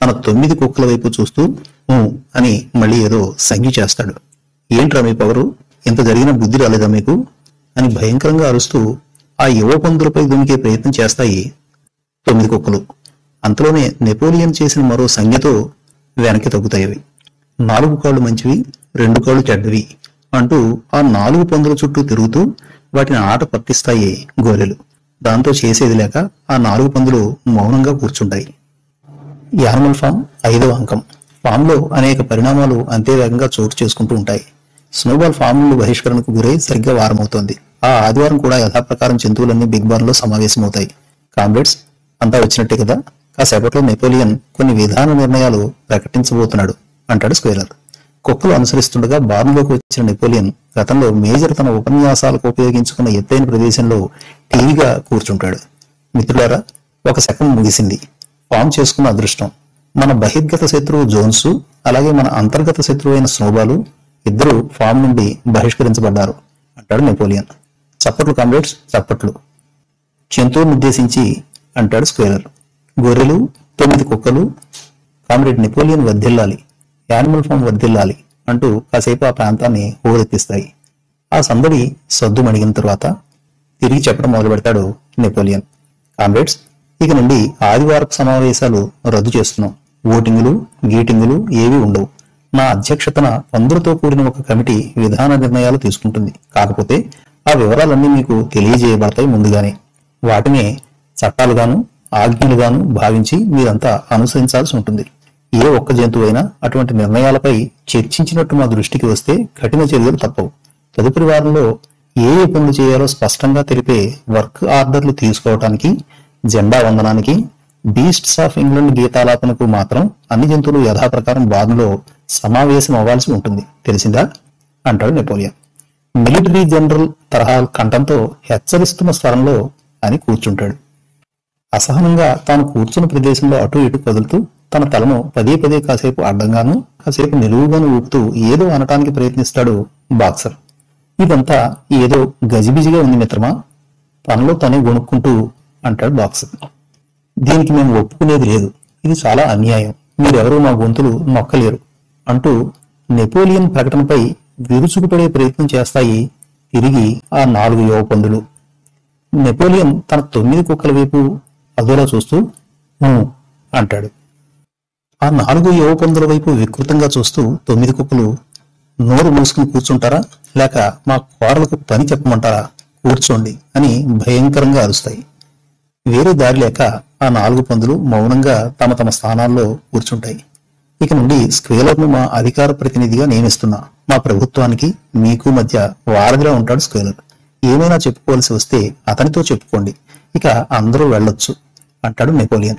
తన తొమ్మిది కుక్కల వైపు చూస్తూ "ఊ" అని మళ్ళీ ఏదో సంఖ్య చేస్తాడు. ఏంట్రా మీ పవరు ఇంత జరిగిన బుద్ధి రాలేదా మీకు? అని భయంకరంగా అరుస్తూ ఆ యువ పందులపై దుమికే ప్రయత్నం చేస్తాయి తొమ్మిది కుక్కలు. అంతలోనే నెపోలియన్ చేసిన మరో సంజ్ఞతో వెనక్కి తగ్గుతాయి నాలుగు కాళ్ళు మంచివి రెండు కాళ్ళు చెడ్డవి. అంటూ ఆ నాలుగు పందుల చుట్టూ తిరుగుతూ వాటిని ఆట పట్టిస్తాయి గోరెలు. దాంతో చేసేది లేక ఆ నాలుగు పందులు మౌనంగా కూర్చుంటాయి. యానిమల్ ఫామ్ ఐదవ అంకం. ఫామ్లో అనేక పరిణామాలు అంతే వేగంగా చోటు చేసుకుంటూ ఉంటాయి. స్నోబాల్ ఫామ్ నుండి బహిష్కరణకు గురై సరిగ్గా వారమవుతోంది. ఆ ఆదివారం కూడా యథాప్రకారం జంతువులన్నీ బిగ్ బార్లో సమావేశమవుతాయి. కామ్రేడ్స్ అంతా వచ్చినట్టే కదా? కాసేపట్లో నెపోలియన్ కొన్ని విధాన నిర్ణయాలు ప్రకటించబోతున్నాడు. అంటాడు స్క్వేలర్. కుక్కలు అనుసరిస్తుండగా బార్న్లోకి వచ్చిన నెపోలియన్ గతంలో మేజర్ తన ఉపన్యాసాలకు ఉపయోగించుకున్న ఎత్తైన ప్రదేశంలో టీవీగా కూర్చుంటాడు. మిత్రులారా ఒక సెకండ్ ముగిసింది. ఫామ్ చేసుకున్న అదృష్టం. మన బహిర్గత శత్రువు జోన్సు అలాగే మన అంతర్గత శత్రువు అయిన స్నోబాలు ఇద్దరు ఫామ్ నుండి బహిష్కరించబడ్డారు అంటాడు నెపోలియన్. చప్పట్లు కామ్రేడ్స్ చప్పట్లు. జంతువులను ఉద్దేశించి అంటాడు స్క్వేలర్ గొర్రెలు తొమ్మిది కుక్కలు. కామ్రేడ్ నెపోలియన్ వర్ధిల్లాలి. యానిమల్ ఫామ్ వర్ధిల్లాలి అంటూ కాసేపు ఆ ప్రాంతాన్ని హోరెత్తిస్తాయి ఆ సందడి సద్దు మణిగిన తర్వాత తిరిగి చెప్పడం మొదలు పెడతాడు నెపోలియన్. కామ్రేడ్స్ ఇక నుండి ఆదివారపు సమావేశాలు రద్దు చేస్తున్నాం. ఓటింగులు గీటింగులు ఏవీ ఉండవు. నా అధ్యక్షతన పందులతో కూడిన ఒక కమిటీ విధాన నిర్ణయాలు తీసుకుంటుంది. కాకపోతే ఆ వివరాలన్నీ మీకు తెలియజేయబడతాయి ముందుగానే. వాటినే చట్టాలుగాను ఆజ్ఞలుగాను భావించి మీరంతా అనుసరించాల్సి ఉంటుంది. ఏ ఒక్క జంతువైనా అటువంటి నిర్ణయాలపై చర్చించినట్టు మా దృష్టికి వస్తే కఠిన చర్యలు తప్పవు. తదుపరి వారంలో ఏ ఏ పనులు చేయాలో స్పష్టంగా తెలిపే వర్క్ ఆర్డర్లు తీసుకోవటానికి జెండా వందనానికి బీస్ట్స్ ఆఫ్ ఇంగ్లాండ్ గీతాలాపనకు మాత్రం అన్ని జంతువులు యథాప్రకారం బాధలో సమావేశం అవ్వాల్సి ఉంటుంది. తెలిసిందా? అంటాడు నెపోలియన్. మిలిటరీ జనరల్ తరహా కంఠంతో హెచ్చరిస్తున్న స్వరంలో అని కూర్చుంటాడు. అసహనంగా తాను కూర్చున్న ప్రదేశంలో అటు ఇటు కదులుతూ తన తలను పదే పదే కాసేపు అడ్డంగాను కాసేపు నిలువుగాను ఊపుతూ ఏదో అనటానికి ప్రయత్నిస్తాడు బాక్సర్. ఇదంతా ఏదో గజిబిజిగా ఉంది మిత్రమా? తనలో తనే గొనుక్కుంటూ అంటాడు బాక్సర్. దీనికి మేము ఒప్పుకునేది లేదు. ఇది చాలా అన్యాయం. మీరెవరూ మా గొంతులు నొక్కలేరు అంటూ నెపోలియన్ ప్రకటనపై విరుచుకుపడే ప్రయత్నం చేస్తాయి తిరిగి ఆ నాలుగు యువ పందులు నెపోలియన్ తన తొమ్మిది కుక్కల వైపు అదోలా చూస్తూ అంటాడు. ఆ నాలుగు యువ పందుల వైపు వికృతంగా చూస్తూ తొమ్మిది కుక్కలు నోరు మూసుకుని కూర్చుంటారా? లేక మా కోరలకు పని చెప్పమంటారా? కూర్చోండి అని భయంకరంగా అరుస్తాయి. వేరే దారి లేక ఆ నాలుగు పందులు మౌనంగా తమ తమ స్థానాల్లో కూర్చుంటాయి. ఇక నుండి స్క్వేలర్ను మా అధికార ప్రతినిధిగా నియమిస్తున్నా మా ప్రభుత్వానికి మీకు మధ్య వారధిగా ఉంటాడు స్క్వేలర్. ఏమైనా చెప్పుకోవాల్సి వస్తే అతనితో చెప్పుకోండి. ఇక అందరూ వెళ్ళొచ్చు అంటాడు నెపోలియన్.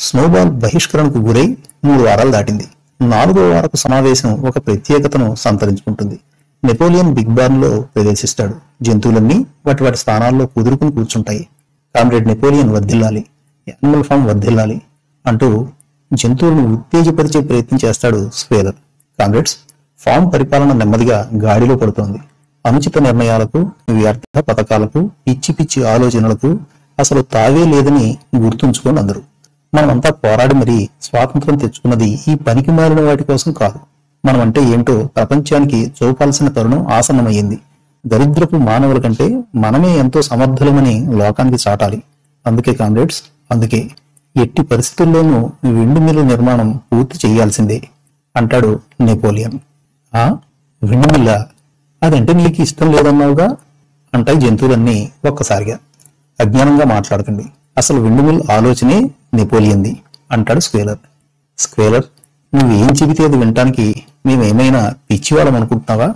స్నోబాల్ బహిష్కరణకు గురై మూడు వారాలు దాటింది. నాలుగో వారపు సమావేశం ఒక ప్రత్యేకతను సంతరించుకుంటుంది. నెపోలియన్ బిగ్లో ప్రవేశిస్తాడు. జంతువులన్నీ వాటి వాటి స్థానాల్లో కుదురుకుని కూర్చుంటాయి. కామ్రేడ్ నెపోలియన్ వర్ధిల్లాలి. యానిమల్ ఫామ్ వర్ధిల్లాలి అంటూ జంతువులను ఉత్తేజపరిచే ప్రయత్నం చేస్తాడు స్క్వేలర్. కామ్రేడ్స్ ఫామ్ పరిపాలన నెమ్మదిగా గాడిలో పడుతోంది. అనుచిత నిర్ణయాలకు వ్యర్థ పథకాలకు పిచ్చి పిచ్చి ఆలోచనలకు అసలు తావే లేదని గుర్తుంచుకొని అందరూ. మనమంతా పోరాడి మరీ స్వాతంత్రం తెచ్చుకున్నది ఈ పనికి మారిన వాటి కోసం కాదు. మనమంటే ఏంటో ప్రపంచానికి చూపాల్సిన తరుణం ఆసన్నమయ్యింది. దరిద్రపు మానవుల కంటే మనమే ఎంతో సమర్థులమని లోకానికి చాటాలి. అందుకే కామ్రేడ్స్ అందుకే ఎట్టి పరిస్థితుల్లోనూ విండు మిల్లు నిర్మాణం పూర్తి చేయాల్సిందే అంటాడు నెపోలియన్. ఆ? విండు మిల్లా? అదంటే నీకు ఇష్టం లేదన్నావుగా? అంటాయి జంతువులన్నీ ఒక్కసారిగా. అజ్ఞానంగా మాట్లాడకండి. అసలు విండు మిల్ ఆలోచనే నెపోలియన్ది అంటాడు స్క్వేలర్. స్క్వేలర్ నువ్వు ఏం చెబితే అది వినటానికి మేమేమైనా పిచ్చివాళ్ళం అనుకుంటున్నావా?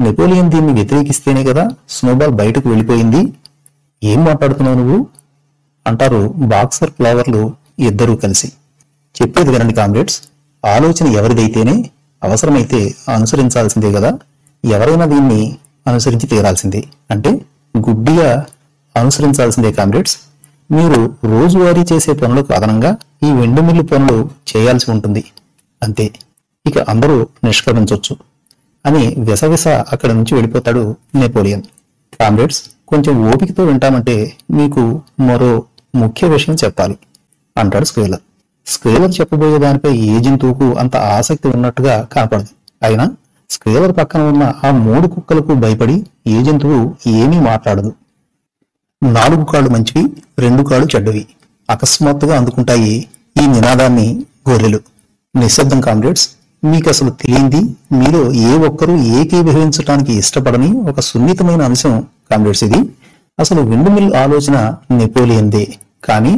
నెపోలియన్ దీన్ని వ్యతిరేకిస్తేనే కదా స్నోబాల్ బయటకు వెళ్ళిపోయింది. ఏం మాట్లాడుతున్నావు నువ్వు? అంటారు బాక్సర్ ఫ్లవర్లు ఇద్దరూ కలిసి. చెప్పేది వినండి కామ్రేడ్స్ ఆలోచన ఎవరిదైతేనే అవసరమైతే అనుసరించాల్సిందే కదా. ఎవరైనా దీన్ని అనుసరించి తీరాల్సిందే. అంటే గుడ్డిగా అనుసరించాల్సిందే కామ్రేడ్స్. మీరు రోజువారీ చేసే పనులకు అదనంగా ఈ వెండిమిల్లి పనులు చేయాల్సి ఉంటుంది. అంతే. ఇక అందరూ నిష్క్రమించవచ్చు అని విసవిస అక్కడి నుంచి వెళ్ళిపోతాడు నెపోలియన్. కామ్రేడ్స్ కొంచెం ఓపికతో వింటామంటే మీకు మరో ముఖ్య విషయం చెప్పాలి అంటాడు స్క్వేలర్. స్క్వేలర్ చెప్పబోయే దానిపై ఏ జంతువుకు అంత ఆసక్తి ఉన్నట్టుగా కనపడదు. అయినా స్క్వేలర్ పక్కన ఉన్న ఆ మూడు కుక్కలకు భయపడి ఏ జంతువు ఏమీ మాట్లాడదు. నాలుగు కాళ్ళు మంచివి రెండు కాళ్ళు చెడ్డవి. అకస్మాత్తుగా అందుకుంటాయి ఈ నినాదాన్ని గొర్రెలు. నిశ్శబ్దం కామ్రేడ్స్ మీకు అసలు తెలియంది మీలో ఏ ఒక్కరూ ఏకీభవించడానికి ఇష్టపడని ఒక సున్నితమైన అంశం కామ్రేడ్స్ ఇది. అసలు విండుమిల్ ఆలోచన నెపోలియన్దే. కానీ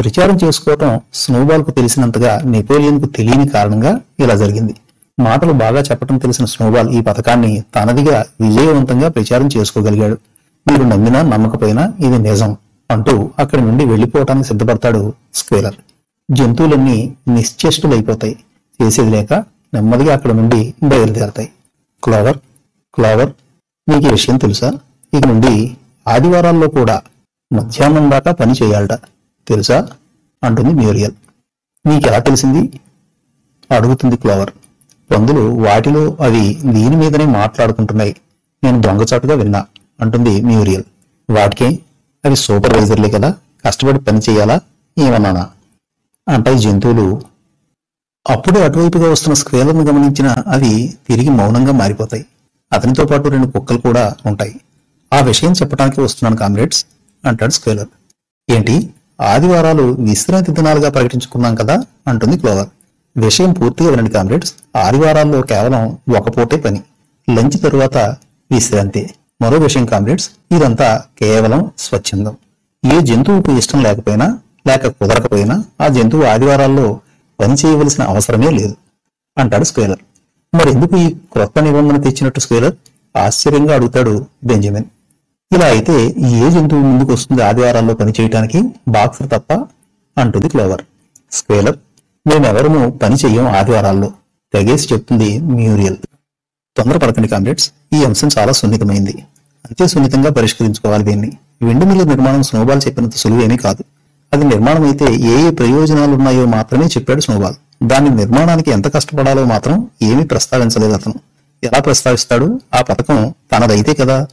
ప్రచారం చేసుకోవటం స్నోబాల్కు తెలిసినంతగా నెపోలియన్కు తెలియని కారణంగా ఇలా జరిగింది. మాటలు బాగా చెప్పటం తెలిసిన స్నోబాల్ ఈ పథకాన్ని తనదిగా విజయవంతంగా ప్రచారం చేసుకోగలిగాడు. మీరు నమ్మినా నమ్మకపోయినా ఇది నిజం అంటూ అక్కడి నుండి వెళ్ళిపోవటానికి సిద్ధపడతాడు స్క్వేలర్. జంతువులన్నీ నిశ్చేష్టులైపోతాయి. చేసేది లేక నెమ్మదిగా అక్కడ నుండి బయలుదేరతాయి. క్లోవర్ క్లోవర్ మీకు ఈ విషయం తెలుసా? ఇక నుండి ఆదివారాల్లో కూడా మధ్యాహ్నం దాకా పని చేయాలట. తెలుసా? అంటుంది మ్యూరియల్ నీకెలా తెలిసింది? అడుగుతుంది క్లోవర్. పందులు వాటిలో అవి దీని మీదనే మాట్లాడుకుంటున్నాయి. నేను దొంగచాటుగా విన్నా. అంటుంది మ్యూరియల్. వాటికే అవి సూపర్వైజర్లే కదా కష్టపడి పని చేయాలా ఏమన్నానా? అంటాయి జంతువులు. అప్పుడే అటువైపుగా వస్తున్న స్క్వేలర్ను గమనించిన అవి తిరిగి మౌనంగా మారిపోతాయి. అతనితో పాటు రెండు కుక్కలు కూడా ఉంటాయి. ఆ విషయం చెప్పడానికి వస్తున్నాను కామ్రేడ్స్ అంటాడు స్క్వేలర్. ఏంటి? ఆదివారాలు విశ్రాంతి దినాలుగా ప్రకటించుకున్నాం కదా అంటుంది క్లోవర్. విషయం పూర్తిగా వినండి కామ్రేడ్స్ ఆదివారాల్లో కేవలం ఒక పూటే పని. లంచ్ తరువాత విశ్రాంతి. మరో విషయం కామ్రేడ్స్ ఇదంతా కేవలం స్వచ్ఛందం. ఏ జంతువుకు ఇష్టం లేకపోయినా లేక కుదరకపోయినా ఆ జంతువు ఆదివారాల్లో పని చేయవలసిన అవసరమే లేదు అంటాడు స్క్వేలర్. మరి ఎందుకు ఈ క్రొత్త నిబంధన తెచ్చినట్టు స్క్వేలర్? ఆశ్చర్యంగా అడుగుతాడు బెంజమిన్. ఇలా అయితే ఏ జంతువు ముందుకు వస్తుంది ఆదివారాల్లో పని చేయటానికి? బాక్సర్ తప్ప అంటుంది క్లోవర్. స్క్వేలర్ మేమెవరము పని చెయ్యం ఆదివారాల్లో తెగేసి చెప్తుంది మ్యూరియల్. తొందరపడకండి కామ్రేడ్స్. ఈ అంశం చాలా సున్నితమైంది. అంతే సున్నితంగా పరిష్కరించుకోవాలి దీన్ని. వెండి మిల్లు నిర్మాణం స్నోబాల్ చెప్పినంత సులువేమీ కాదు. అది నిర్మాణం అయితే ఏ ఏ ప్రయోజనాలు ఉన్నాయో మాత్రమే చెప్పాడు స్నోబాల్. దాని నిర్మాణానికి ఎంత కష్టపడాలో మాత్రం ఏమీ ప్రస్తావించలేదు అతను. ఎలా ప్రస్తావిస్తాడు? ఆ పథకం తనదైతే కదా.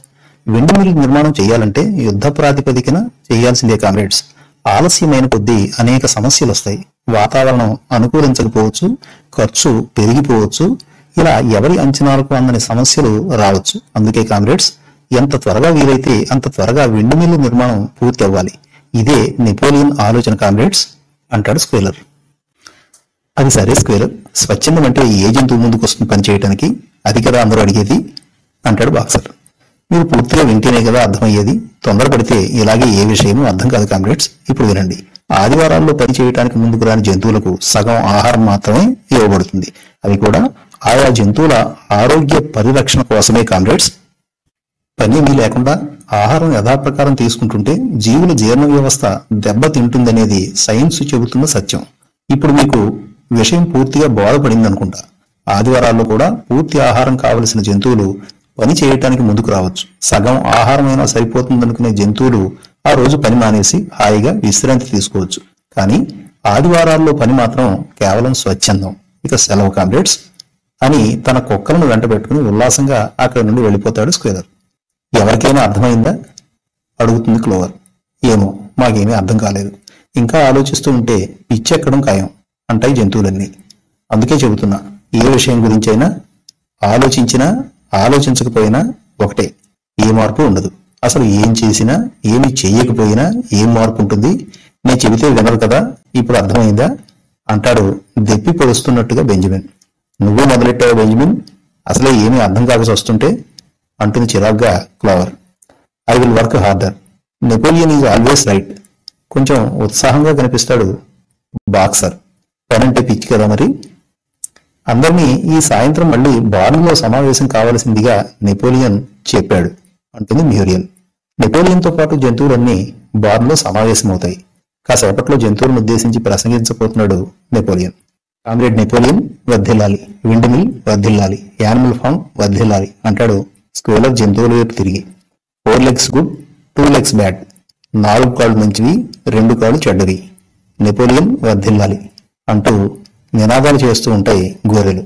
వెండి మిల్లు నిర్మాణం చేయాలంటే యుద్ధ ప్రాతిపదికన చేయాల్సిందే కామ్రేడ్స్. ఆలస్యమైన కొద్దీ అనేక సమస్యలు వస్తాయి వాతావరణం అనుకూలించకపోవచ్చు ఖర్చు పెరిగిపోవచ్చు ఇలా ఎవరి అంచనాలకు అందని సమస్యలు రావచ్చు. అందుకే కామ్రేడ్స్ ఎంత త్వరగా వీలైతే అంత త్వరగా వెండి మిల్లు నిర్మాణం పూర్తి అవ్వాలి ఇదే నెపోలియన్ ఆలోచన కామ్రేడ్స్ అంటాడు స్క్వేలర్. అది సరే స్క్వేలర్ స్వచ్ఛందం అంటే ఏ జంతువు ముందుకు వస్తుంది పని అది కదా అందరూ అడిగేది అంటాడు బాక్సర్. మీరు పూర్తిగా వింటేనే కదా అర్థమయ్యేది. తొందరపడితే ఇలాగే ఏ విషయమూ అర్థం కాదు కామ్రేడ్స్. ఇప్పుడు వినండి. ఆదివారాల్లో పని చేయడానికి ముందుకు రాని జంతువులకు సగం ఆహారం మాత్రమే ఇవ్వబడుతుంది. అవి కూడా ఆయా జంతువుల ఆరోగ్య పరిరక్షణ కోసమే కామ్రేడ్స్. పని మీ లేకుండా ఆహారం యథాప్రకారం తీసుకుంటుంటే జీవుల జీర్ణ వ్యవస్థ దెబ్బతింటుందనేది సైన్స్ చెబుతున్న సత్యం. ఇప్పుడు మీకు విషయం పూర్తిగా బోధపడింది అనుకుంటా ఆదివారాల్లో కూడా పూర్తి ఆహారం కావలసిన జంతువులు పని చేయటానికి ముందుకు రావచ్చు. సగం ఆహారమైనా సరిపోతుందనుకునే జంతువులు ఆ రోజు పని మానేసి హాయిగా విశ్రాంతి తీసుకోవచ్చు. కానీ ఆదివారాల్లో పని మాత్రం కేవలం స్వచ్ఛందం. ఇక సెలవు కామ్రేడ్స్. అని తన కుక్కలను వెంటబెట్టుకుని ఉల్లాసంగా అక్కడి నుండి వెళ్ళిపోతాడు స్క్వేలర్ ఎవరికైనా అర్థమైందా? అడుగుతుంది క్లోవర్. ఏమో మాకేమీ అర్థం కాలేదు. ఇంకా ఆలోచిస్తూ ఉంటే పిచ్చెక్కడం ఖాయం అంటాయి జంతువులన్నీ. అందుకే చెబుతున్నా ఏ విషయం గురించైనా ఆలోచించినా ఆలోచించకపోయినా ఒకటే ఏ మార్పు ఉండదు. అసలు ఏం చేసినా ఏమి చేయకపోయినా ఏం మార్పు ఉంటుంది? నేను చెబితే వినరు కదా? ఇప్పుడు అర్థమైందా? అంటాడు దెప్పి పొడుస్తున్నట్టుగా బెంజమిన్. నువ్వు మొదలెట్టావు బెంజమిన్? అసలే ఏమీ అర్థం కాక వస్తుంటే అంటుంది చిరాగ్గా Clover. I will work harder Napoleon is always right కొంచెం ఉత్సాహంగా కనిపిస్తాడు బాక్సర్. పనంటే పిచ్చి కదా మరి? అందరినీ ఈ సాయంత్రం మళ్ళీ బార్న్లో సమావేశం కావలసిందిగా నెపోలియన్ చెప్పాడు అంటుంది మ్యూరియల్ నెపోలియన్తో పాటు జంతువులన్నీ బార్న్లో సమావేశమవుతాయి. కాసేపట్లో జంతువులను ఉద్దేశించి ప్రసంగించబోతున్నాడు నెపోలియన్ కామ్రేడ్ నెపోలియన్ వర్ధిల్లాలి విండ్ మిల్ వర్ధిల్లాలి యానిమల్ ఫామ్ వర్ధిల్లాలి అంటాడు స్క్వేలర్ జంతువుల వైపు తిరిగి. Four legs good two legs bad నాలుగు కాళ్ళు మంచివి రెండు కాళ్ళు చెడ్డవి. నెపోలియన్ వర్ధిల్లాలి అంటూ నినాదాలు చేస్తూ ఉంటాయి గోరెలు.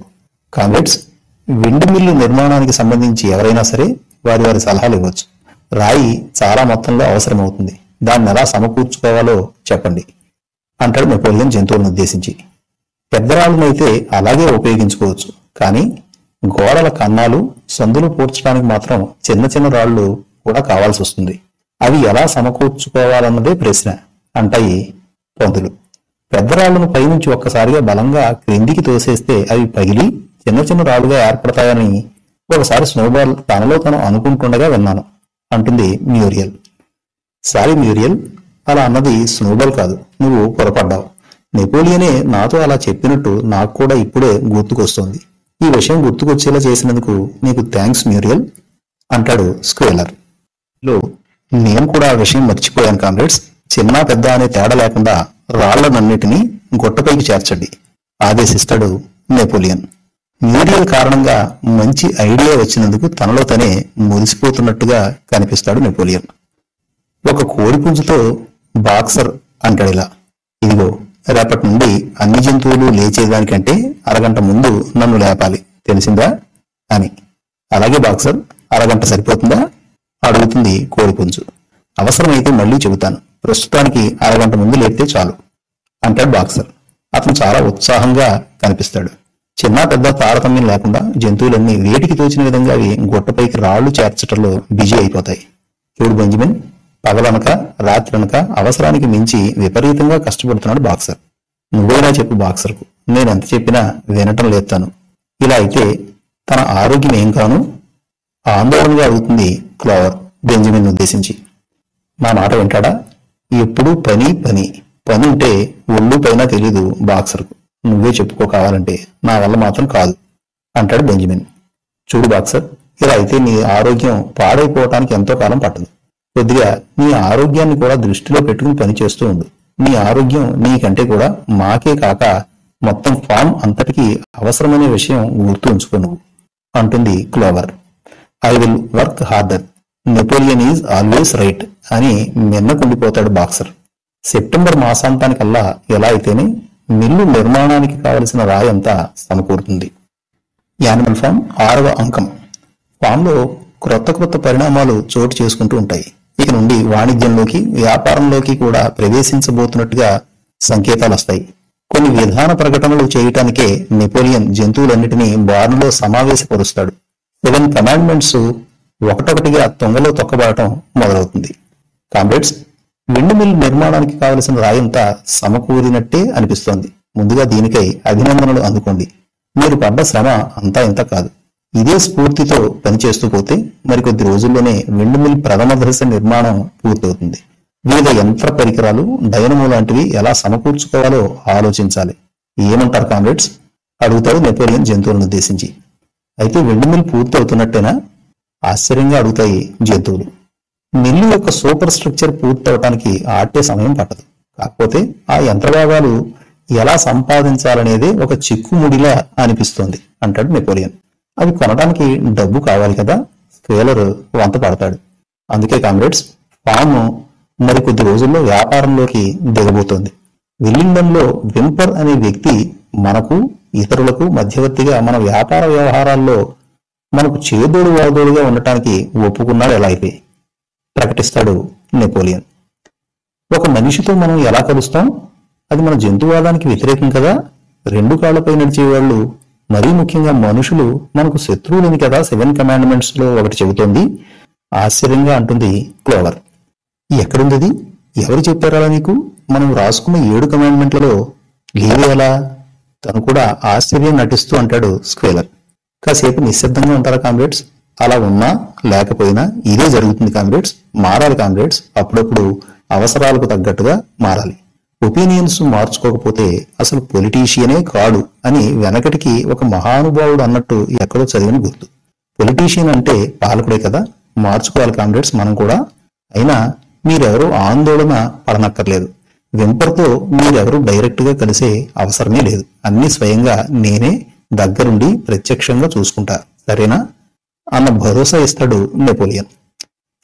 కామ్రేడ్స్ విండ్ మిల్లు నిర్మాణానికి సంబంధించి ఎవరైనా సరే వారి వారి సలహాలు ఇవ్వచ్చు. రాయి చాలా మొత్తంలో అవసరమవుతుంది. దాన్ని ఎలా సమకూర్చుకోవాలో చెప్పండి. అంటాడు నెపోలియన్ జంతువులను ఉద్దేశించి. పెద్దరాళ్ళనైతే అలాగే ఉపయోగించుకోవచ్చు. కానీ గోడల కన్నాలు సందులు పూడ్చడానికి మాత్రం చిన్న చిన్న రాళ్ళు కూడా కావాల్సి వస్తుంది. అవి ఎలా సమకూర్చుకోవాలన్నదే ప్రశ్న అంటాయి పంతులు పెద్దరాళ్ళను పైనుంచి ఒక్కసారిగా బలంగా క్రిందికి తోసేస్తే అవి పగిలి చిన్న చిన్న రాళ్ళుగా ఏర్పడతాయని ఒకసారి స్నోబాల్ తనలో తను అనుకుంటుండగా విన్నాను అంటుంది మ్యూరియల్. సారీ మ్యూరియల్ అలా అన్నది స్నోబాల్ కాదు. నువ్వు పొరపడ్డావు. నెపోలియనే నాతో అలా చెప్పినట్టు నాకు కూడా ఇప్పుడే గుర్తుకొస్తోంది. ఈ విషయం గుర్తుకొచ్చేలా చేసినందుకు నీకు థ్యాంక్స్ మ్యూరియల్ అంటాడు స్క్వేలర్. లో నేను కూడా ఆ విషయం మర్చిపోయాను కామ్రేడ్స్. చిన్న పెద్ద అనే తేడా లేకుండా రాళ్ళనన్నిటినీ గుట్టపైకి చేర్చండి ఆదేశిస్తాడు నెపోలియన్. మ్యూరియల్ కారణంగా మంచి ఐడియా వచ్చినందుకు తనలో తనే మురిసిపోతున్నట్టుగా కనిపిస్తాడు నెపోలియన్. ఒక కోడిపుంజుతో బాక్సర్ అంటాడు ఇలా. ఇదిగో రేపటి నుండి అన్ని జంతువులు లేచేదానికంటే అరగంట ముందు నన్ను లేపాలి. తెలిసిందా? అని. అలాగే బాక్సర్ అరగంట సరిపోతుందా? అడుగుతుంది కోడిపుంజు. అవసరమైతే మళ్ళీ చెబుతాను. ప్రస్తుతానికి అరగంట ముందు లేపితే చాలు అంటాడు బాక్సర్. అతను చాలా ఉత్సాహంగా కనిపిస్తాడు. చిన్న పెద్ద తారతమ్యం లేకుండా జంతువులన్నీ వేటికి తోచిన విధంగా అవి గుట్టపైకి రాళ్ళు చేర్చటంలో బిజీ అయిపోతాయి. చూడు బెంజమిన్ పగలనక రాత్రనక అవసరానికి మించి విపరీతంగా కష్టపడుతున్నాడు బాక్సర్. నువ్వేనా చెప్పు బాక్సర్కు. నేను ఎంత చెప్పినా వినటం లేతాను ఇలా అయితే తన ఆరోగ్యం ఏం కాను? ఆందోళనగా అడుగుతుంది క్లోవర్ బెంజమిన్ ఉద్దేశించి. నా మాట వింటాడా? ఎప్పుడూ పని పని. పని ఉంటే ఒళ్ళు పైన తెలీదు బాక్సర్కు. నువ్వే చెప్పుకో కావాలంటే నా వల్ల మాత్రం కాదు అంటాడు బెంజమిన్. చూడు బాక్సర్ ఇలా అయితే నీ ఆరోగ్యం పాడైపోవటానికి ఎంతో కాలం పట్టదు. కొద్దిగా నీ ఆరోగ్యాన్ని కూడా దృష్టిలో పెట్టుకుని పని చేస్తూ ఉండు. నీ ఆరోగ్యం నీకంటే కూడా మాకే కాక మొత్తం ఫామ్ అంతటికీ అవసరమనే విషయం గుర్తు ఉంచుకోను అంటుంది Clover. I will work harder Napoleon is always right అని మిన్నకుండిపోతాడు బాక్సర్. సెప్టెంబర్ మాసాంతానికల్లా ఎలా అయితేనే మిల్లు నిర్మాణానికి కావలసిన రాయంతా సమకూరుతుంది. యానిమల్ ఫామ్ ఆరవ అంకం. ఫామ్లో క్రొత్త క్రొత్త పరిణామాలు చోటు చేసుకుంటూ ఉంటాయి. ఇక నుండి వాణిజ్యంలోకి వ్యాపారంలోకి కూడా ప్రవేశించబోతున్నట్టుగా సంకేతాలు వస్తాయి. కొన్ని విధాన ప్రకటనలు చేయటానికే నెపోలియన్ జంతువులన్నిటినీ బార్న్లో సమావేశపరుస్తాడు. సెవెన్ కమాండ్మెంట్స్ ఒకటొకటిగా తొంగలో తొక్కబడటం మొదలవుతుంది. కామ్రేడ్స్ విండ్ మిల్ నిర్మాణానికి కావలసిన రాయంతా సమకూరినట్టే అనిపిస్తోంది. ముందుగా దీనికై అభినందనలు అందుకోండి. మీరు పడ్డ శ్రమ అంతా ఇంత కాదు. ఇదే స్ఫూర్తితో పనిచేస్తూ పోతే మరికొద్ది రోజుల్లోనే విండ్ మిల్ ప్రథమ దశ నిర్మాణం పూర్తవుతుంది. వివిధ యంత్ర పరికరాలు డైనమో లాంటివి ఎలా సమకూర్చుకోవాలో ఆలోచించాలి. ఏమంటారు కామ్రేడ్స్? అడుగుతాడు నెపోలియన్ జంతువులను ఉద్దేశించి. అయితే విండ్ మిల్ పూర్తవుతున్నట్టేనా? ఆశ్చర్యంగా అడుగుతాయి జంతువులు. మిల్లు యొక్క సూపర్ స్ట్రక్చర్ పూర్తవటానికి ఆటే సమయం పట్టదు. కాకపోతే ఆ యంత్రభాగాలు ఎలా సంపాదించాలనేదే ఒక చిక్కుముడిలా అనిపిస్తోంది అంటాడు నెపోలియన్. అవి కొనడానికి డబ్బు కావాలి కదా ఫెయిలర్ వంత పడతాడు. అందుకే కామ్రేడ్స్ ఫామ్ మరి కొద్ది రోజుల్లో వ్యాపారంలోకి దిగబోతోంది. విల్లింగ్డన్లో వింపర్ అనే వ్యక్తి మనకు ఇతరులకు మధ్యవర్తిగా మన వ్యాపార వ్యవహారాల్లో మనకు చేదోడు వాదోడుగా ఉండటానికి ఒప్పుకున్నాడు ఎలా అయితే ప్రకటిస్తాడు నెపోలియన్. ఒక మనిషితో మనం ఎలా కలుస్తాం? అది మన జంతువాదానికి వ్యతిరేకం కదా. రెండు కాళ్ళపై నడిచే వాళ్ళు మరీ ముఖ్యంగా మనుషులు మనకు శత్రువులని కదా సెవెన్ కమాండ్మెంట్స్లో ఒకటి చెబుతోంది. ఆశ్చర్యంగా అంటుంది క్లోవర్. ఎక్కడుంది అది? ఎవరు చెప్పారా నీకు? మనం రాసుకున్న ఏడు కమాండ్మెంట్లలో లేవు ఎలా తను కూడా ఆశ్చర్యం నటిస్తూ అంటాడు స్క్వేలర్. కాసేపు నిశ్శబ్దంగా ఉంటారా కామ్రేడ్స్? అలా ఉన్నా లేకపోయినా ఇదే జరుగుతుంది కామ్రేడ్స్. మారాలి కామ్రేడ్స్. అప్పుడప్పుడు అవసరాలకు తగ్గట్టుగా మారాలి. ఒపీనియన్స్ మార్చుకోకపోతే అసలు పొలిటీషియనే కాడు అని వెనకటికి ఒక మహానుభావుడు అన్నట్టు ఎక్కడో చదివిన గుర్తు. పొలిటీషియన్ అంటే పాలకుడే కదా? మార్చుకోవాలి కామ్రేడ్స్ మనం కూడా. అయినా మీరెవరూ ఆందోళన పడనక్కర్లేదు. వెంపర్తో మీరెవరూ డైరెక్ట్గా కలిసే అవసరమే లేదు. అన్ని స్వయంగా నేనే దగ్గరుండి ప్రత్యక్షంగా చూసుకుంటా. సరేనా? అన్న భరోసా ఇస్తాడు నెపోలియన్.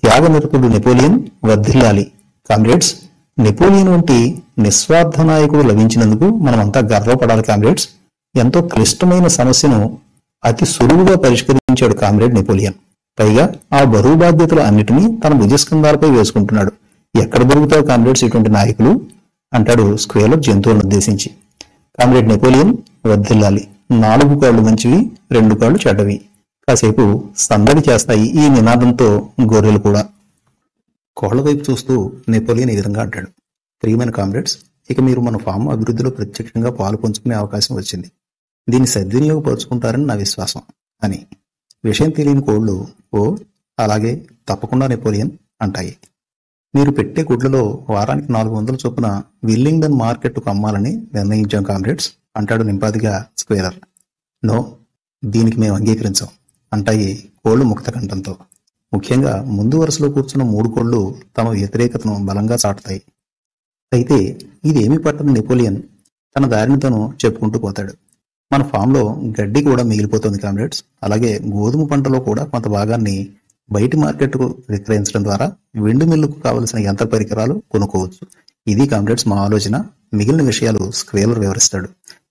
త్యాగనిరతుడు నెపోలియన్ వర్ధిల్లాలి. కామ్రేడ్స్ నెపోలియన్ వంటి నిస్వార్థ నాయకుడు లభించినందుకు మనమంతా గర్వపడాలి కామ్రేడ్స్. ఎంతో క్లిష్టమైన సమస్యను అతి సులువుగా పరిష్కరించాడు కామ్రేడ్ నెపోలియన్. పైగా ఆ బరువు బాధ్యతలు అన్నిటినీ తన భుజస్కంధాలపై వేసుకుంటున్నాడు. ఎక్కడ దొరుకుతావు కామ్రేడ్స్ ఇటువంటి నాయకులు? అంటాడు స్క్వేలర్ జంతువులను ఉద్దేశించి. కామ్రేడ్ నెపోలియన్ వర్ధిల్లాలి నాలుగు కాళ్ళు మంచివి రెండు కాళ్ళు చెడ్డవి. కాసేపు సందడి చేస్తాయి ఈ నినాదంతో గొర్రెలు కూడా. కోళ్ళ వైపు చూస్తూ నెపోలియన్ ఈ విధంగా అంటాడు. ప్రియమైన కామ్రేడ్స్ ఇక మీరు మన ఫామ్ అభివృద్ధిలో ప్రత్యక్షంగా పాలు పంచుకునే అవకాశం వచ్చింది. దీన్ని సద్వినియోగపరుచుకుంటారని నా విశ్వాసం. అని. విషయం తెలియని కోళ్ళు ఓ అలాగే తప్పకుండా నెపోలియన్ అంటాయి. మీరు పెట్టే గుడ్లలో వారానికి నాలుగు వందల చొప్పున విల్లింగ్డన్ మార్కెట్కు అమ్మాలని నిర్ణయించాం కామ్రేడ్స్ అంటాడు నింపాదిగా స్క్వేరర్ నో దీనికి మేము అంగీకరించాం అంటాయి కోళ్ళు ముక్త కంఠంతో. ముఖ్యంగా ముందు వరుసలో కూర్చున్న మూడు కోళ్ళు తమ వ్యతిరేకతను బలంగా చాటుతాయి. అయితే ఇదేమీ పట్టని నెపోలియన్. తన దారిని తను చెప్పుకుంటూ పోతాడు. మన ఫామ్లో గడ్డి కూడా మిగిలిపోతుంది కామ్రేడ్స్. అలాగే గోధుమ పంటలో కూడా కొంత భాగాన్ని బయటి మార్కెట్కు విక్రయించడం ద్వారా వెండు మిల్లుకు కావలసిన యంత్ర పరికరాలు కొనుక్కోవచ్చు. ఇది కామ్రేడ్స్ మా ఆలోచన. మిగిలిన విషయాలు స్క్వేలర్ వివరిస్తాడు.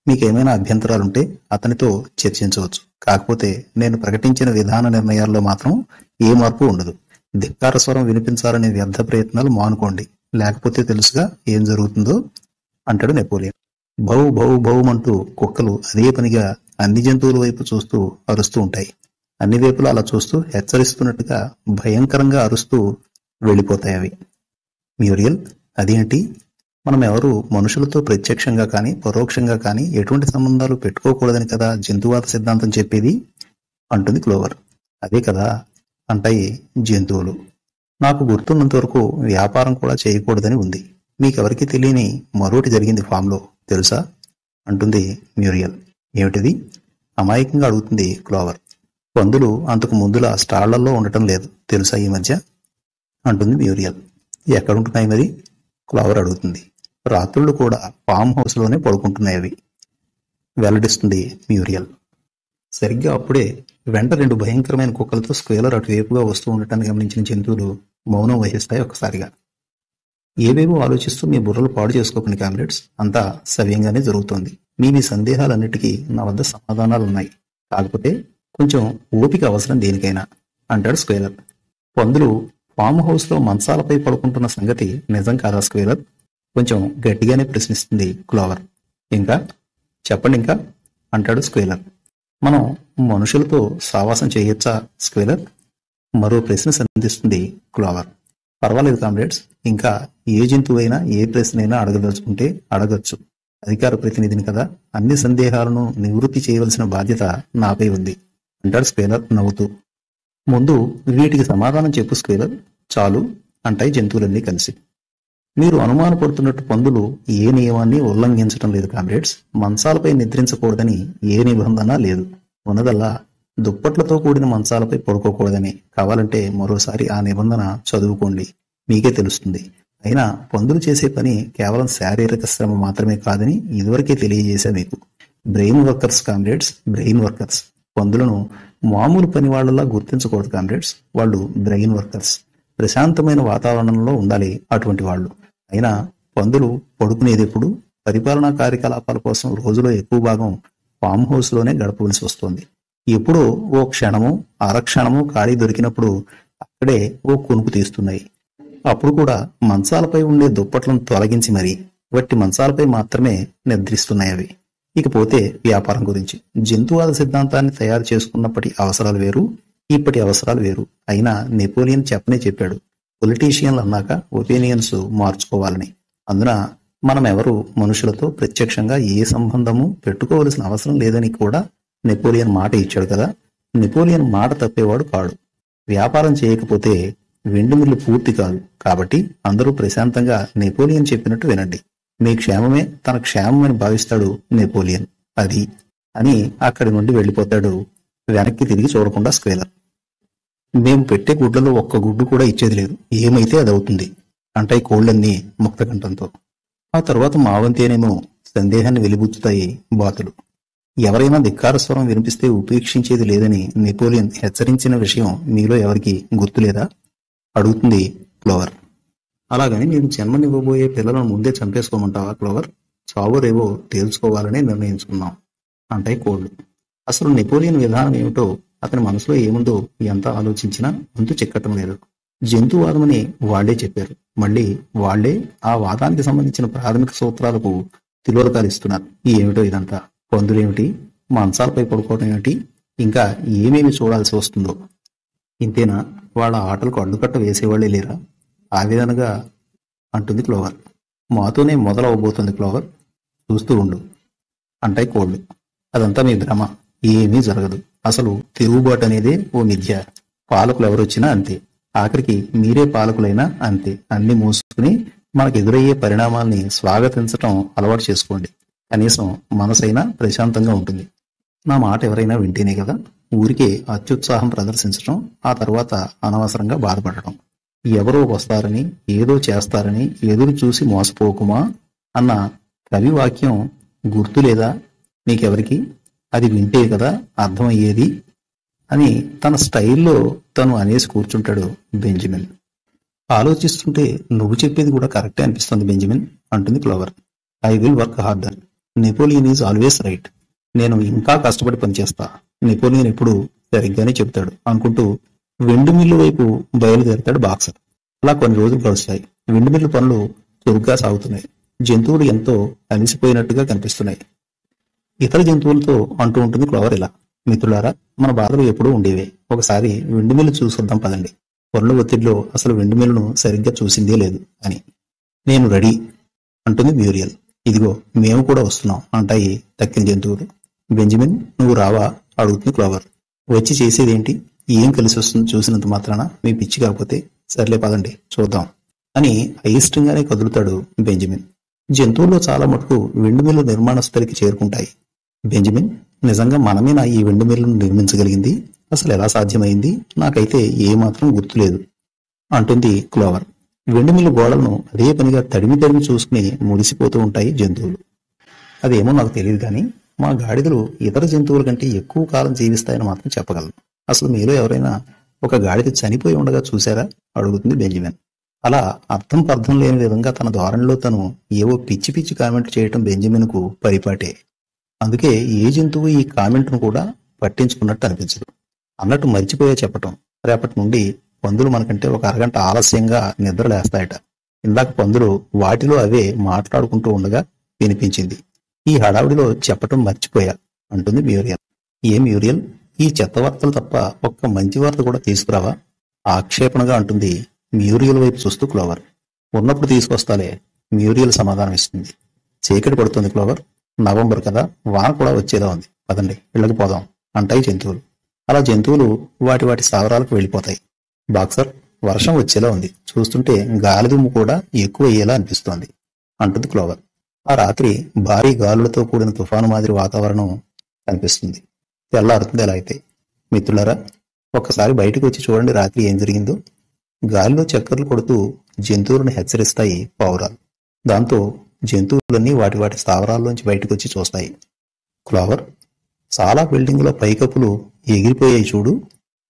మీకేమైనా అభ్యంతరాలుంటే అతనితో చర్చించవచ్చు. కాకపోతే నేను ప్రకటించిన విధాన నిర్ణయాల్లో మాత్రం ఏ మార్పు ఉండదు. ధిక్కార స్వరం వినిపించాలనే వ్యర్థ ప్రయత్నాలు మానుకోండి. లేకపోతే తెలుసుగా ఏం జరుగుతుందో అంటాడు నెపోలియన్. భౌ భౌ భౌమంటూ కుక్కలు అదే పనిగా అన్ని జంతువుల వైపు చూస్తూ అరుస్తూ ఉంటాయి. అన్ని వైపులా అలా చూస్తూ హెచ్చరిస్తున్నట్టుగా భయంకరంగా అరుస్తూ వెళ్ళిపోతాయి అవి. మ్యూరియల్ అదేంటి? మనం ఎవరు మనుషులతో ప్రత్యక్షంగా కానీ పరోక్షంగా కానీ ఎటువంటి సంబంధాలు పెట్టుకోకూడదని కదా జంతువాద సిద్ధాంతం చెప్పేది? అంటుంది క్లోవర్. అదే కదా అంటాయి జంతువులు. నాకు గుర్తున్నంత వరకు వ్యాపారం కూడా చేయకూడదని ఉంది. మీకెవరికి తెలియని మరోటి జరిగింది ఫామ్లో తెలుసా? అంటుంది మ్యూరియల్. ఏమిటిది? అమాయకంగా అడుగుతుంది క్లోవర్. పందులు అంతకు ముందులా స్టాళ్ళలో ఉండటం లేదు తెలుసా ఈ మధ్య? అంటుంది మ్యూరియల్. ఎక్కడుంటున్నాయి మరి? క్లోవర్ అడుగుతుంది. రాత్రుళ్ళు కూడా ఫామ్ హౌస్లోనే పడుకుంటున్నాయి అవి వెల్లడిస్తుంది మ్యూరియల్. సరిగ్గా అప్పుడే వెంట రెండు భయంకరమైన కుక్కలతో స్క్వేలర్ అటువైపుగా వస్తూ ఉండటాన్ని గమనించిన జంతువులు మౌనం వహిస్తాయి ఒక్కసారిగా ఏవేవో ఆలోచిస్తూ మీ బుర్రలు పాడు చేసుకోకండి కామ్రేడ్స్. అంతా సవ్యంగానే జరుగుతోంది. మీ మీ సందేహాలన్నిటికీ నా వద్ద సమాధానాలు ఉన్నాయి కాకపోతే కొంచెం ఓపిక అవసరం దేనికైనా అంటాడు స్క్వేలర్. పందులు ఫామ్ హౌస్లో మంచాలపై పడుకుంటున్న సంగతి నిజం కాదా స్క్వేలర్? కొంచెం గట్టిగానే ప్రశ్నిస్తుంది క్లోవర్. ఇంకా? చెప్పండి ఇంకా? అంటాడు స్క్వేలర్ మనం మనుషులతో సావాసం చేయొచ్చా స్క్వేలర్ మరో ప్రశ్న సంధిస్తుంది క్లోవర్. పర్వాలేదు కామ్రేడ్స్ ఇంకా ఏ జంతువైనా ఏ ప్రశ్నైనా అడగదలుచుకుంటే అడగచ్చు. అధికార ప్రతినిధిని కదా అన్ని సందేహాలను నివృత్తి చేయవలసిన బాధ్యత నాపై ఉంది అంటాడు స్క్వేలర్ నవ్వుతూ. ముందు వీటికి సమాధానం చెప్పు స్క్వేలర్ చాలు అంటాయి జంతువులన్నీ కలిసి. మీరు అనుమానపడుతున్నట్టు పందులు ఏ నియమాన్ని ఉల్లంఘించడం లేదు కామ్రేడ్స్. మంచాలపై నిద్రించకూడదని ఏ నిబంధన లేదు. ఉన్నదల్లా దుప్పట్లతో కూడిన మంచాలపై పడుకోకూడదని. కావాలంటే మరోసారి ఆ నిబంధన చదువుకోండి. మీకే తెలుస్తుంది. అయినా పందులు చేసే పని కేవలం శారీరక శ్రమ మాత్రమే కాదని ఇదివరకే తెలియజేశా మీకు. Brain workers comrades brain workers. పందులను మామూలు పని వాళ్ళలా గుర్తించకూడదు కామ్రేడ్స్. వాళ్ళు బ్రెయిన్ వర్కర్స్. ప్రశాంతమైన వాతావరణంలో ఉండాలి అటువంటి వాళ్ళు. అయినా పందులు పడుకునేది ఎప్పుడు? పరిపాలనా కార్యకలాపాల కోసం రోజులో ఎక్కువ భాగం ఫామ్ హౌస్లోనే గడపవలసి వస్తుంది. ఎప్పుడో ఓ క్షణము అరక్షణము ఖాళీ దొరికినప్పుడు అక్కడే ఓ కొనుకు తీస్తున్నాయి. అప్పుడు కూడా మంచాలపై ఉండే దుప్పట్లను తొలగించి మరి వట్టి మంచాలపై మాత్రమే నిద్రిస్తున్నాయి అవి. ఇకపోతే వ్యాపారం గురించి. జంతువాద సిద్ధాంతాన్ని తయారు చేసుకున్నప్పటి అవసరాలు వేరు ఇప్పటి అవసరాలు వేరు. అయినా నెపోలియన్ చెప్పనే చెప్పాడు. పొలిటీషియన్లు అన్నాక ఒపీనియన్స్ మార్చుకోవాలని. అందున మనం ఎవరు మనుషులతో ప్రత్యక్షంగా ఏ సంబంధము పెట్టుకోవలసిన అవసరం లేదని కూడా నెపోలియన్ మాట ఇచ్చాడు కదా. నెపోలియన్ మాట తప్పేవాడు కాడు. వ్యాపారం చేయకపోతే వెండి మిల్లు పూర్తి కాదు. కాబట్టి అందరూ ప్రశాంతంగా నెపోలియన్ చెప్పినట్టు వినండి. మీ క్షేమమే తన క్షేమం అని భావిస్తాడు నెపోలియన్. అది అని అక్కడి నుండి వెళ్ళిపోతాడు. వెనక్కి తిరిగి చూడకుండా స్క్వేలర్. మేము పెట్టే గుడ్లలో ఒక్క గుడ్డు కూడా ఇచ్చేది లేదు. ఏమైతే అది అవుతుంది. అంటాయి కోళ్ళన్నీ ముక్తకంఠంతో ఆ తర్వాత మావంతేనేమో సందేహాన్ని వెలిబుచ్చుతాయి బాతులు. ఎవరైనా ధిక్కార స్వరం వినిపిస్తే ఉపేక్షించేది లేదని నెపోలియన్ హెచ్చరించిన విషయం మీలో ఎవరికి గుర్తులేదా అడుగుతుంది క్లోవర్. అలాగని నేను జన్మనివ్వబోయే పిల్లలను ముందే చంపేసుకోమంటావా క్లోవర్? చావురేవో తేల్చుకోవాలని నిర్ణయించుకున్నాం. అంటాయి కోళ్ళు. అసలు నెపోలియన్ విధానం ఏమిటో అతని మనసులో ఏముందో ఎంత ఆలోచించినా అంతు చిక్కటం లేదు. జంతువాదమని వాళ్ళే చెప్పారు. మళ్ళీ వాళ్ళే ఆ వాదానికి సంబంధించిన ప్రాథమిక సూత్రాలకు తిలోరకాలు ఇస్తున్నారు ఏమిటో ఇదంతా? పందులేమిటి మంచాలపై పడుకోవటం ఏమిటి? ఇంకా ఏమేమి చూడాల్సి వస్తుందో? ఇంతేనా? వాళ్ళ ఆటలకు అడ్డుకట్ట వేసేవాళ్ళే లేరా? ఆ విధంగా అంటుంది క్లోవర్. మాతోనే మొదలవబోతుంది క్లోవర్. చూస్తూ ఉండు. అంటాయి కోళ్ళు. అదంతా మీ భ్రమ. ఏమీ జరగదు. అసలు తిరుగుబాటు అనేది ఓ మిథ్య. పాలకులు ఎవరొచ్చినా అంతే. ఆఖరికి మీరే పాలకులైనా అంతే. అన్ని మూసుకుని మనకు ఎదురయ్యే పరిణామాల్ని స్వాగతించటం అలవాటు చేసుకోండి. కనీసం మనసైనా ప్రశాంతంగా ఉంటుంది. నా మాట ఎవరైనా వింటేనే కదా ఊరికే అత్యుత్సాహం ప్రదర్శించడం ఆ తర్వాత అనవసరంగా బాధపడటం. ఎవరో వస్తారని ఏదో చేస్తారని ఎదురు చూసి మోసపోకుమా? అన్న కవి వాక్యం గుర్తులేదా నీకెవరికి అది వింటే కదా అర్థమయ్యేది అని తన స్టైల్లో తను అనేసి కూర్చుంటాడు బెంజమిన్. ఆలోచిస్తుంటే నువ్వు చెప్పేది కూడా కరెక్టే అనిపిస్తుంది బెంజమిన్ అంటుంది Clover. I will work harder Napoleon is always right. నేను ఇంకా కష్టపడి పనిచేస్తా. నెపోలియన్ ఎప్పుడు సరిగ్గానే చెప్తాడు అనుకుంటూ వెండు మిల్లు వైపు బయలుదేరతాడు బాక్సర్. అలా కొన్ని రోజులు గడుస్తాయి. వెండు మిల్లు పనులు చురుగ్గా సాగుతున్నాయి. జంతువులు ఎంతో అలిసిపోయినట్టుగా కనిపిస్తున్నాయి. ఇతర జంతువులతో అంటూ ఉంటుంది క్లోవర్ ఇలా మిత్రులారా మన బాధలు ఎప్పుడూ ఉండేవే. ఒకసారి వెండిమిల్లు చూసొద్దాం పదండి. పొరల ఒత్తిడిలో అసలు వెండిమిల్లును సరిగ్గా చూసిందే లేదు అని. నేను రెడీ అంటుంది మ్యూరియల్. ఇదిగో మేము కూడా వస్తున్నాం అంటాయి తక్కిన జంతువులు. బెంజమిన్ నువ్వు రావా? అడుగుతుంది క్లోవర్. వచ్చి చేసేదేంటి? ఏం కలిసి వస్తుంది చూసినంత మాత్రాన మీ పిచ్చి కాకపోతే సర్లే పదండి చూద్దాం అని అయిష్టంగానే కదులుతాడు బెంజమిన్. జంతువుల్లో చాలా మటుకు వెండిమిల్లు నిర్మాణ స్థలికి చేరుకుంటాయి. బెంజమిన్ నిజంగా మనమేనా ఈ వెండి మిల్లును నిర్మించగలిగింది? అసలు ఎలా సాధ్యమైంది? నాకైతే ఏమాత్రం గుర్తులేదు అంటుంది క్లోవర్. వెండి మిల్లు గోడలను అదే పనిగా తడిమి తడిమి చూసుకుని మురిసిపోతూ ఉంటాయి జంతువులు. అదేమో నాకు తెలియదు కానీ మా గాడిదలు ఇతర జంతువుల కంటే ఎక్కువ కాలం జీవిస్తాయని మాత్రం చెప్పగలను. అసలు మీలో ఎవరైనా ఒక గాడిద చనిపోయి ఉండగా చూశారా? అడుగుతుంది బెంజమిన్. అలా అర్థం పర్థం లేని విధంగా తన ధోరణిలో తను ఏవో పిచ్చి పిచ్చి కామెంట్ చేయటం బెంజమిన్కు పరిపాటే. అందుకే ఏ జంతువు ఈ కామెంట్ను కూడా పట్టించుకున్నట్టు అనిపించదు. అన్నట్టు మర్చిపోయే చెప్పటం. రేపటి నుండి పందులు మనకంటే ఒక అరగంట ఆలస్యంగా నిద్రలేస్తాయట ఇందాక పందులు వాటిలో అవే మాట్లాడుకుంటూ ఉండగా వినిపించింది. ఈ హడావిడిలో చెప్పటం మర్చిపోయా అంటుంది మ్యూరియల్. ఏ మ్యూరియల్? ఈ చెత్త వార్తలు తప్ప ఒక్క మంచి వార్త కూడా తీసుకురావా? ఆక్షేపణగా అంటుంది మ్యూరియల్ వైపు చూస్తూ క్లోవర్. ఉన్నప్పుడు తీసుకొస్తాలే మ్యూరియల్ సమాధానం ఇస్తుంది చీకటి పడుతుంది క్లోవర్. నవంబర్ కదా వాన కూడా వచ్చేలా ఉంది. పదండి ఇళ్ళకి పోదాం అంటాయి జంతువులు. అలా జంతువులు వాటి వాటి స్థావరాలకు వెళ్ళిపోతాయి. బాక్సర్ వర్షం వచ్చేలా ఉంది. చూస్తుంటే గాలి దుమ్ము కూడా ఎక్కువ అయ్యేలా అనిపిస్తోంది అంటుంది క్లోవర్. ఆ రాత్రి భారీ గాలులతో కూడిన తుఫాను మాదిరి వాతావరణం కనిపిస్తుంది. తెల్లారుతుంది ఎలా అయితే. మిత్రులరా ఒక్కసారి బయటకు వచ్చి చూడండి రాత్రి ఏం జరిగిందో. గాలిలో చక్కర్లు కొడుతూ జంతువులను హెచ్చరిస్తాయి పావురాలు. దాంతో జంతువులన్నీ వాటి వాటి స్థావరాల్లోంచి బయటకు వచ్చి చూస్తాయి. క్లోవర్ చాలా బిల్డింగుల పైకప్పులు ఎగిరిపోయాయి చూడు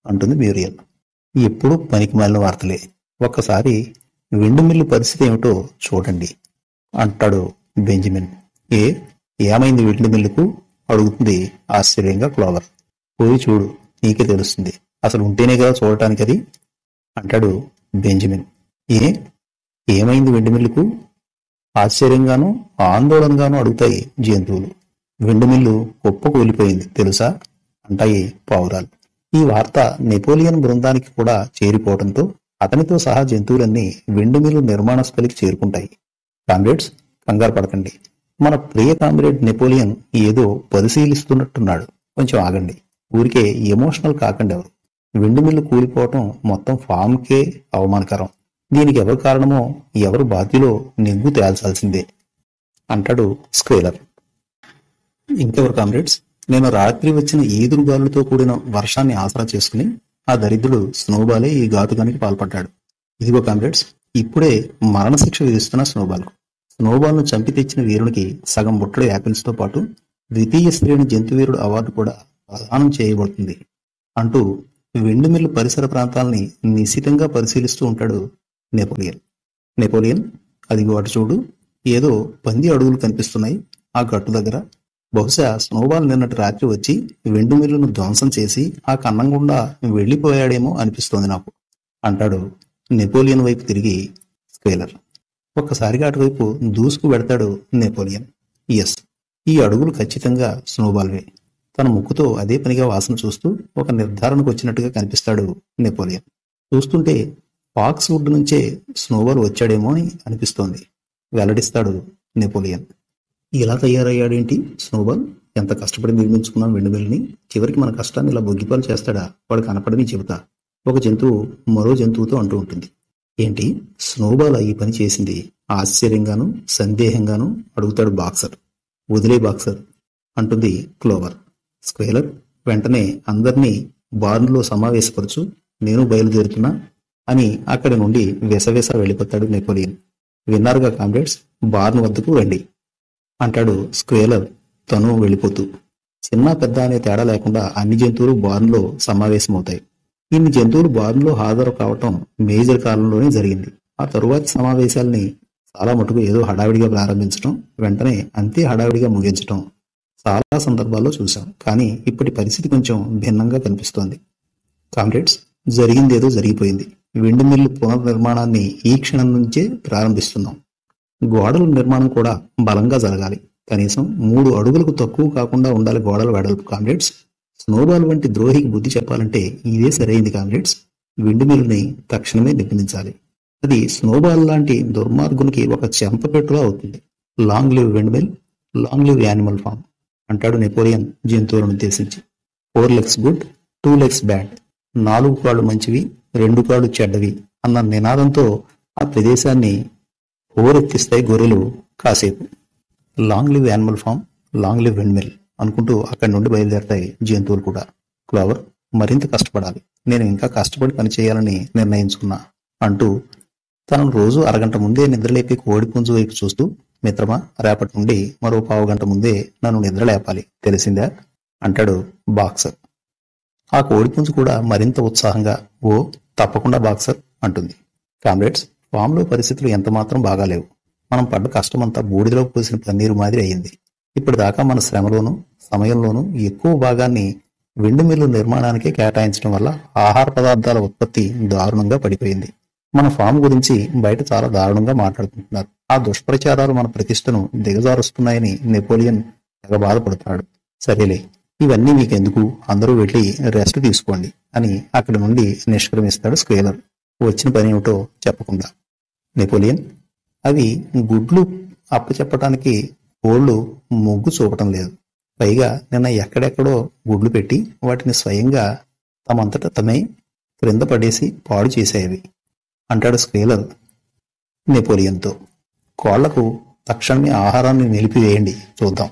అంటుంది మ్యూరియల్ ఎప్పుడూ పనికి మాలిన వార్తలే. ఒక్కసారి వెండి మిల్లు పరిస్థితి ఏమిటో చూడండి అంటాడు బెంజమిన్. ఏ ఏమైంది వెండి మిల్లుకు అడుగుతుంది ఆశ్చర్యంగా క్లోవర్. పోయి చూడు నీకే తెలుస్తుంది. అసలు ఉంటేనే కదా చూడటానికి అది? అంటాడు బెంజమిన్. ఏ ఏమైంది వెండి మిల్లుకు ఆశ్చర్యంగానూ ఆందోళనగానూ అడుగుతాయి జంతువులు. వెండుమిల్లు కుప్పకు వెళ్ళిపోయింది తెలుసా? అంటాయి పావురాలు. ఈ వార్త నెపోలియన్ బృందానికి కూడా చేరిపోవడంతో అతనితో సహా జంతువులన్నీ వెండుమిల్లు నిర్మాణ స్థలికి చేరుకుంటాయి. కామ్రేడ్స్ కంగారు పడకండి. మన ప్రియ కామ్రేడ్ నెపోలియన్ ఏదో పరిశీలిస్తున్నట్టున్నాడు. కొంచెం ఆగండి. ఊరికే ఎమోషనల్ కాకండి ఎవరు వెండుమిల్లు కూలిపోవటం మొత్తం ఫామ్కే అవమానకరం. దీనికి ఎవరు కారణమో ఎవరు బాధ్యులో నిగ్గు తేల్చాల్సిందే అంటాడు స్క్వేలర్. ఇంకెవరు కామ్రేడ్స్? నేను రాత్రి వచ్చిన ఈదురుగాలులతో కూడిన వర్షాన్ని ఆసరా చేసుకుని ఆ దరిద్రుడు స్నోబాలే ఈ ఘాతుకానికి పాల్పడ్డాడు. ఇదిగో కామ్రేడ్స్ ఇప్పుడే మరణశిక్ష విధిస్తున్న స్నోబాల్. స్నోబాల్ను చంపి తెచ్చిన వీరునికి సగం బుట్టడు యాపిల్స్తో పాటు ద్వితీయ శ్రేణి జంతువీరుడు అవార్డు కూడా ప్రదానం చేయబడుతుంది అంటూ వెండుమిల్లు పరిసర ప్రాంతాలని నిశితంగా పరిశీలిస్తూ ఉంటాడు నెపోలియన్. నెపోలియన్ అదిగో అటు చూడు ఏదో పంది అడుగులు కనిపిస్తున్నాయి ఆ గట్టు దగ్గర. బహుశా స్నోబాల్ నిన్నటి రాత్రి వచ్చి వెండు మిల్లును ధ్వంసం చేసి ఆ కన్నం గుండా వెళ్ళిపోయాడేమో అనిపిస్తోంది నాకు అంటాడు నెపోలియన్ వైపు తిరిగి స్క్వేలర్ ఒక్కసారిగా అటువైపు దూసుకు వెడతాడు నెపోలియన్. ఎస్ ఈ అడుగులు ఖచ్చితంగా స్నోబాల్వే. తన ముక్కుతో అదే పనిగా వాసన చూస్తూ ఒక నిర్ధారణకు వచ్చినట్టుగా కనిపిస్తాడు నెపోలియన్. చూస్తుంటే పాక్స్ వుడ్ నుంచే స్నోబాల్ వచ్చాడేమో అని అనిపిస్తోంది. వెల్లడిస్తాడు నెపోలియన్. ఇలా తయారయ్యాడేంటి? స్నోబాల్ ఎంత కష్టపడి నిర్మించుకున్నాం వెండుమిల్ని చివరికి మన కష్టాన్ని ఇలా బొగ్గిపాలు చేస్తాడా? వాడు కనపడని చెబుతా. ఒక జంతువు మరో జంతువుతో అంటూ ఉంటుంది. ఏంటి? స్నోబాల్ ఈ పని చేసింది. ఆశ్చర్యంగాను సందేహంగాను అడుగుతాడు బాక్సర్. వదిలే బాక్సర్ అంటుంది క్లోవర్. స్క్వేలర్ వెంటనే అందరినీ బార్న్లో సమావేశపరచు. నేను బయలుదేరుతున్నా. అని అక్కడి నుండి వెసవెస వెళ్ళిపోతాడు నెపోలియన్. విన్నారుగా కామ్రేడ్స్ బార్న్ వద్దకు రండి అంటాడు స్క్వేలర్ తను వెళ్ళిపోతూ. చిన్న పెద్ద అనే తేడా లేకుండా అన్ని జంతువులు బార్న్లో సమావేశమవుతాయి. ఇన్ని జంతువులు బార్న్లో హాజరు కావటం మేజర్ కాలంలోనే జరిగింది. ఆ తరువాతి సమావేశాల్ని చాలా మటుకు ఏదో హడావిడిగా ప్రారంభించడం వెంటనే అంతే హడావిడిగా ముగించటం చాలా సందర్భాల్లో చూశాం. కానీ ఇప్పటి పరిస్థితి కొంచెం భిన్నంగా కనిపిస్తోంది. కామ్రేడ్స్ జరిగిందేదో జరిగిపోయింది. విండ్ మిల్లు పునర్నిర్మాణాన్ని ఈ క్షణం నుంచే ప్రారంభిస్తున్నాం. గోడల నిర్మాణం కూడా బలంగా జరగాలి. కనీసం మూడు అడుగులకు తక్కువ కాకుండా ఉండాలి గోడల వెడల్పు. కామ్రేడ్స్ స్నోబాల్ వంటి ద్రోహికి బుద్ధి చెప్పాలంటే ఇదే సరైంది కామ్రేడ్స్. విండ్ మిల్లుని తక్షణమే నిర్మించాలి. అది స్నోబాల్ లాంటి దుర్మార్గునికి ఒక చెంపపెట్టులా అవుతుంది. Long live windmill long live animal farm అంటాడు నెపోలియన్ జంతువులను ఉద్దేశించి. Four legs good two legs bad. నాలుగు కాళ్ళు మంచివి రెండు కాళ్ళు చెడ్డవి అన్న నినాదంతో ఆ ప్రదేశాన్ని హోరెత్తిస్తాయి గొర్రెలు కాసేపు. Long live animal farm long live windmill అనుకుంటూ అక్కడి నుండి బయలుదేరతాయి జంతువులు కూడా. క్లోవర్ మరింత కష్టపడాలి. నేను ఇంకా కష్టపడి పని చేయాలని నిర్ణయించుకున్నా అంటూ తనను రోజు అరగంట ముందే నిద్రలేపి కోడిపుంజు వైపు చూస్తూ మిత్రమా రేపటి నుండి మరో పావు గంట ముందే నన్ను నిద్రలేపాలి. తెలిసిందా? అంటాడు బాక్సర్. ఆ కోడిపుంజు కూడా మరింత ఉత్సాహంగా ఓ తప్పకుండా బాక్సర్ అంటుంది. కామ్రేడ్స్ ఫామ్లో పరిస్థితులు ఎంతమాత్రం బాగాలేవు. మనం పడ్డ కష్టమంతా బూడిదలో పోసిన పన్నీరు మాదిరి అయింది ఇప్పటిదాకా మన శ్రమలోనూ సమయంలోనూ ఎక్కువ భాగాన్ని విండు మిల్లు నిర్మాణానికే కేటాయించడం వల్ల ఆహార పదార్థాల ఉత్పత్తి దారుణంగా పడిపోయింది. మన ఫామ్ గురించి బయట చాలా దారుణంగా మాట్లాడుకుంటున్నారు. ఆ దుష్ప్రచారాలు మన ప్రతిష్టను దిగజారుస్తున్నాయని నెపోలియన్ తెగ బాధపడుతున్నాడు. సరేలే. ఇవన్నీ మీకెందుకు? అందరూ వెళ్ళి రెస్ట్ తీసుకోండి అని అక్కడి నుండి నిష్క్రమిస్తాడు స్క్వేలర్. వచ్చిన పని ఏమిటో చెప్పకుండా. నెపోలియన్ అవి గుడ్లు అప్పచెప్పటానికి కోళ్ళు మొగ్గు చూపటం లేదు. పైగా నిన్న ఎక్కడెక్కడో గుడ్లు పెట్టి వాటిని స్వయంగా తమంతట తమే క్రింద పడేసి పాడు చేసేవి అంటాడు స్క్వేలర్ నెపోలియన్తో. కోళ్ళకు తక్షణమే ఆహారాన్ని నిలిపివేయండి చూద్దాం.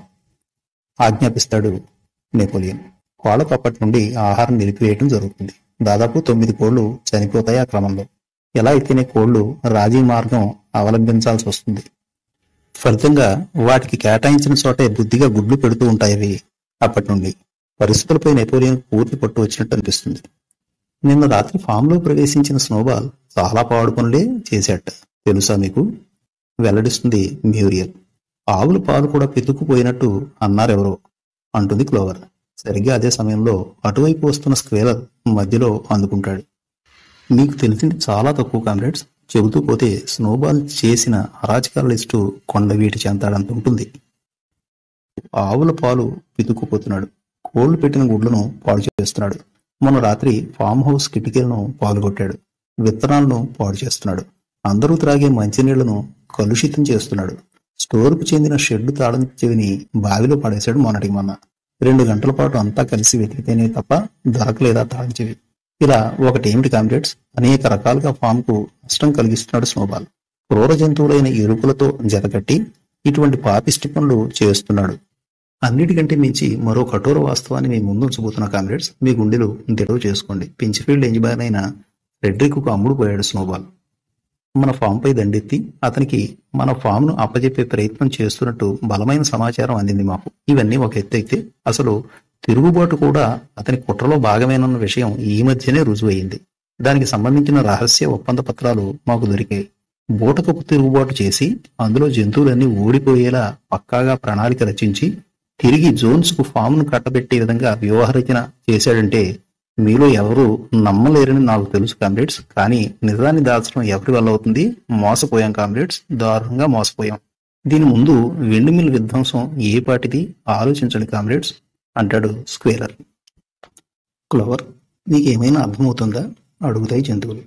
ఆజ్ఞాపిస్తాడు నెపోలియన్. కోళ్ళకు అప్పటి నుండి ఆహారం నిలిపివేయటం జరుగుతుంది. దాదాపు తొమ్మిది కోళ్ళు చనిపోతాయి ఆ క్రమంలో. ఎలా అయితేనే కోళ్ళు రాజీ మార్గం అవలంబించాల్సి వస్తుంది. ఫలితంగా వాటికి కేటాయించిన చోటే బుద్ధిగా గుడ్లు పెడుతూ ఉంటాయి. అవి అప్పటి నుండి పరిస్థితులపై నెపోలియన్ పూర్తి పట్టు వచ్చినట్టు అనిపిస్తుంది. నిన్న రాత్రి ఫామ్లో ప్రవేశించిన స్నోబాల్ చాలా పాడు పనులే చేశాట. తెలుసా మీకు? వెల్లడిస్తుంది మ్యూరియల్. ఆవుల పాలు కూడా పితుక్కుపోయినట్టు అన్నారెవరో. అంటుంది క్లోవర్. సరిగ్గా అదే సమయంలో అటువైపు వస్తున్న స్క్వేలర్ మధ్యలో అందుకుంటాడు. మీకు తెలిసింది చాలా తక్కువ కామ్రేడ్స్. చెబుతూ పోతే స్నోబాల్ చేసిన అరాచకాల లిస్టు కొండవీటి చెంతాడంత ఉంటుంది. ఆవుల పాలు పితుక్కుపోతున్నాడు. కోళ్ళు పెట్టిన గుడ్లను పాడు చేస్తున్నాడు. మొన్న రాత్రి ఫామ్ హౌస్ కిటికీలను పాల్గొట్టాడు. విత్తనాలను పాడు చేస్తున్నాడు. అందరూ త్రాగే మంచినీళ్ళను కలుషితం చేస్తున్నాడు. స్టోర్కు చెందిన షెడ్డు తాళం చెవిని బావిలో పడేశాడు మొన్నటికి మొన్న. రెండు గంటల పాటు అంతా కలిసి వెతికితేనే తప్ప దొరకలేదా తాళం చెవి ఇలా ఒకటేమిటి కామ్రేడ్స్? అనేక రకాలుగా ఫామ్కు నష్టం కలిగిస్తున్నాడు స్నోబాల్. క్రూర జంతువులైన ఎరుపులతో జతకట్టి ఇటువంటి పాపిష్టి పనులు చేస్తున్నాడు. అన్నిటికంటే మించి మరో కఠోర వాస్తవాన్ని మీ ముందు ఉంచబోతున్న కామ్రేడ్స్. మీ గుండెలు దిడవు చేసుకోండి. పించిఫీల్డ్ ఇంజిబాన్ అయిన ఫ్రెడ్రిక్కు అమ్ముడు పోయాడు స్నోబాల్. మన ఫామ్పై దండెత్తి అతనికి మన ఫామ్ను అప్పజెప్పే ప్రయత్నం చేస్తున్నట్టు బలమైన సమాచారం అందింది మాకు. ఇవన్నీ ఒక ఎత్తు అయితే అసలు తిరుగుబాటు కూడా అతని కుట్రలో భాగమేనన్న విషయం ఈ మధ్యనే రుజువయింది దానికి సంబంధించిన రహస్య ఒప్పంద పత్రాలు మాకు దొరికాయి. బూటకపు తిరుగుబాటు చేసి అందులో జంతువులన్నీ ఓడిపోయేలా పక్కాగా ప్రణాళిక రచించి తిరిగి జోన్స్కు ఫామ్ను కట్టబెట్టే విధంగా వ్యూహరచన చేశాడంటే మీలో ఎవరు నమ్మలేరని నాకు తెలుసు కామ్రేడ్స్ కానీ నిజాన్ని దాల్చడం ఎవరి వల్ల అవుతుంది? మోసపోయాం కామ్రేడ్స్ దారుణంగా మోసపోయాం. దీని ముందు వెండి మిల్ విధ్వంసం ఏ పాటిది? ఆలోచించండి కామ్రేడ్స్ అంటాడు స్క్వేలర్ క్లోవర్ నీకేమైనా అర్థమవుతుందా? అడుగుతాయి జంతువులు.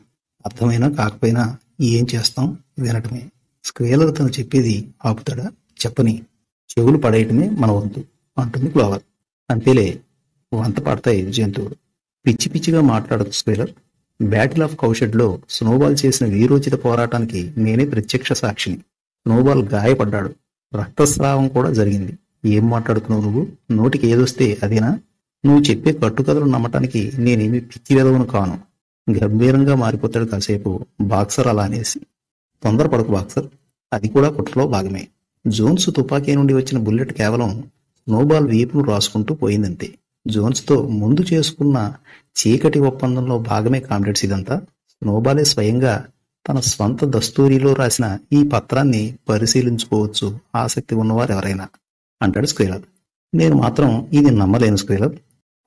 అర్థమైనా కాకపోయినా ఏం చేస్తాం? వినటమే. స్క్వేలర్ తను చెప్పేది ఆపుతాడా? చెప్పని. చెవులు పడేయటమే మన వంతు అంటుంది క్లోవర్. అంతేలే వంత పడతాయి జంతువులు. పిచ్చి పిచ్చిగా మాట్లాడదు స్క్వేలర్ బ్యాటిల్ ఆఫ్ కౌషెడ్లో స్నోబాల్ చేసిన వీరోచిత పోరాటానికి నేనే ప్రత్యక్ష సాక్షిని. స్నోబాల్ గాయపడ్డాడు. రక్తస్రావం కూడా జరిగింది. ఏం మాట్లాడుతున్నావు నువ్వు? నోటికి ఏదొస్తే అదేనా? నువ్వు చెప్పే కట్టుకథలు నమ్మటానికి నేనేమి పిచ్చి వెదవను కాను. గంభీరంగా మారిపోతాడు కాసేపు. బాక్సర్ అలా అనేసి. తొందరపడకు బాక్సర్ అది కూడా కుట్రలో భాగమే. జోన్స్ తుపాకీ నుండి వచ్చిన బుల్లెట్ కేవలం స్నోబాల్ వీపును రాసుకుంటూ పోయిందంతే. జోన్స్తో ముందు చేసుకున్న చీకటి ఒప్పందంలో భాగమే కామ్రేడ్స్ ఇదంతా. స్నోబాలే స్వయంగా తన స్వంత దస్తూరిలో రాసిన ఈ పత్రాన్ని పరిశీలించుకోవచ్చు. ఆసక్తి ఉన్నవారు ఎవరైనా. అంటాడు స్క్వేలర్ నేను మాత్రం ఇది నమ్మలేను స్క్వేలర్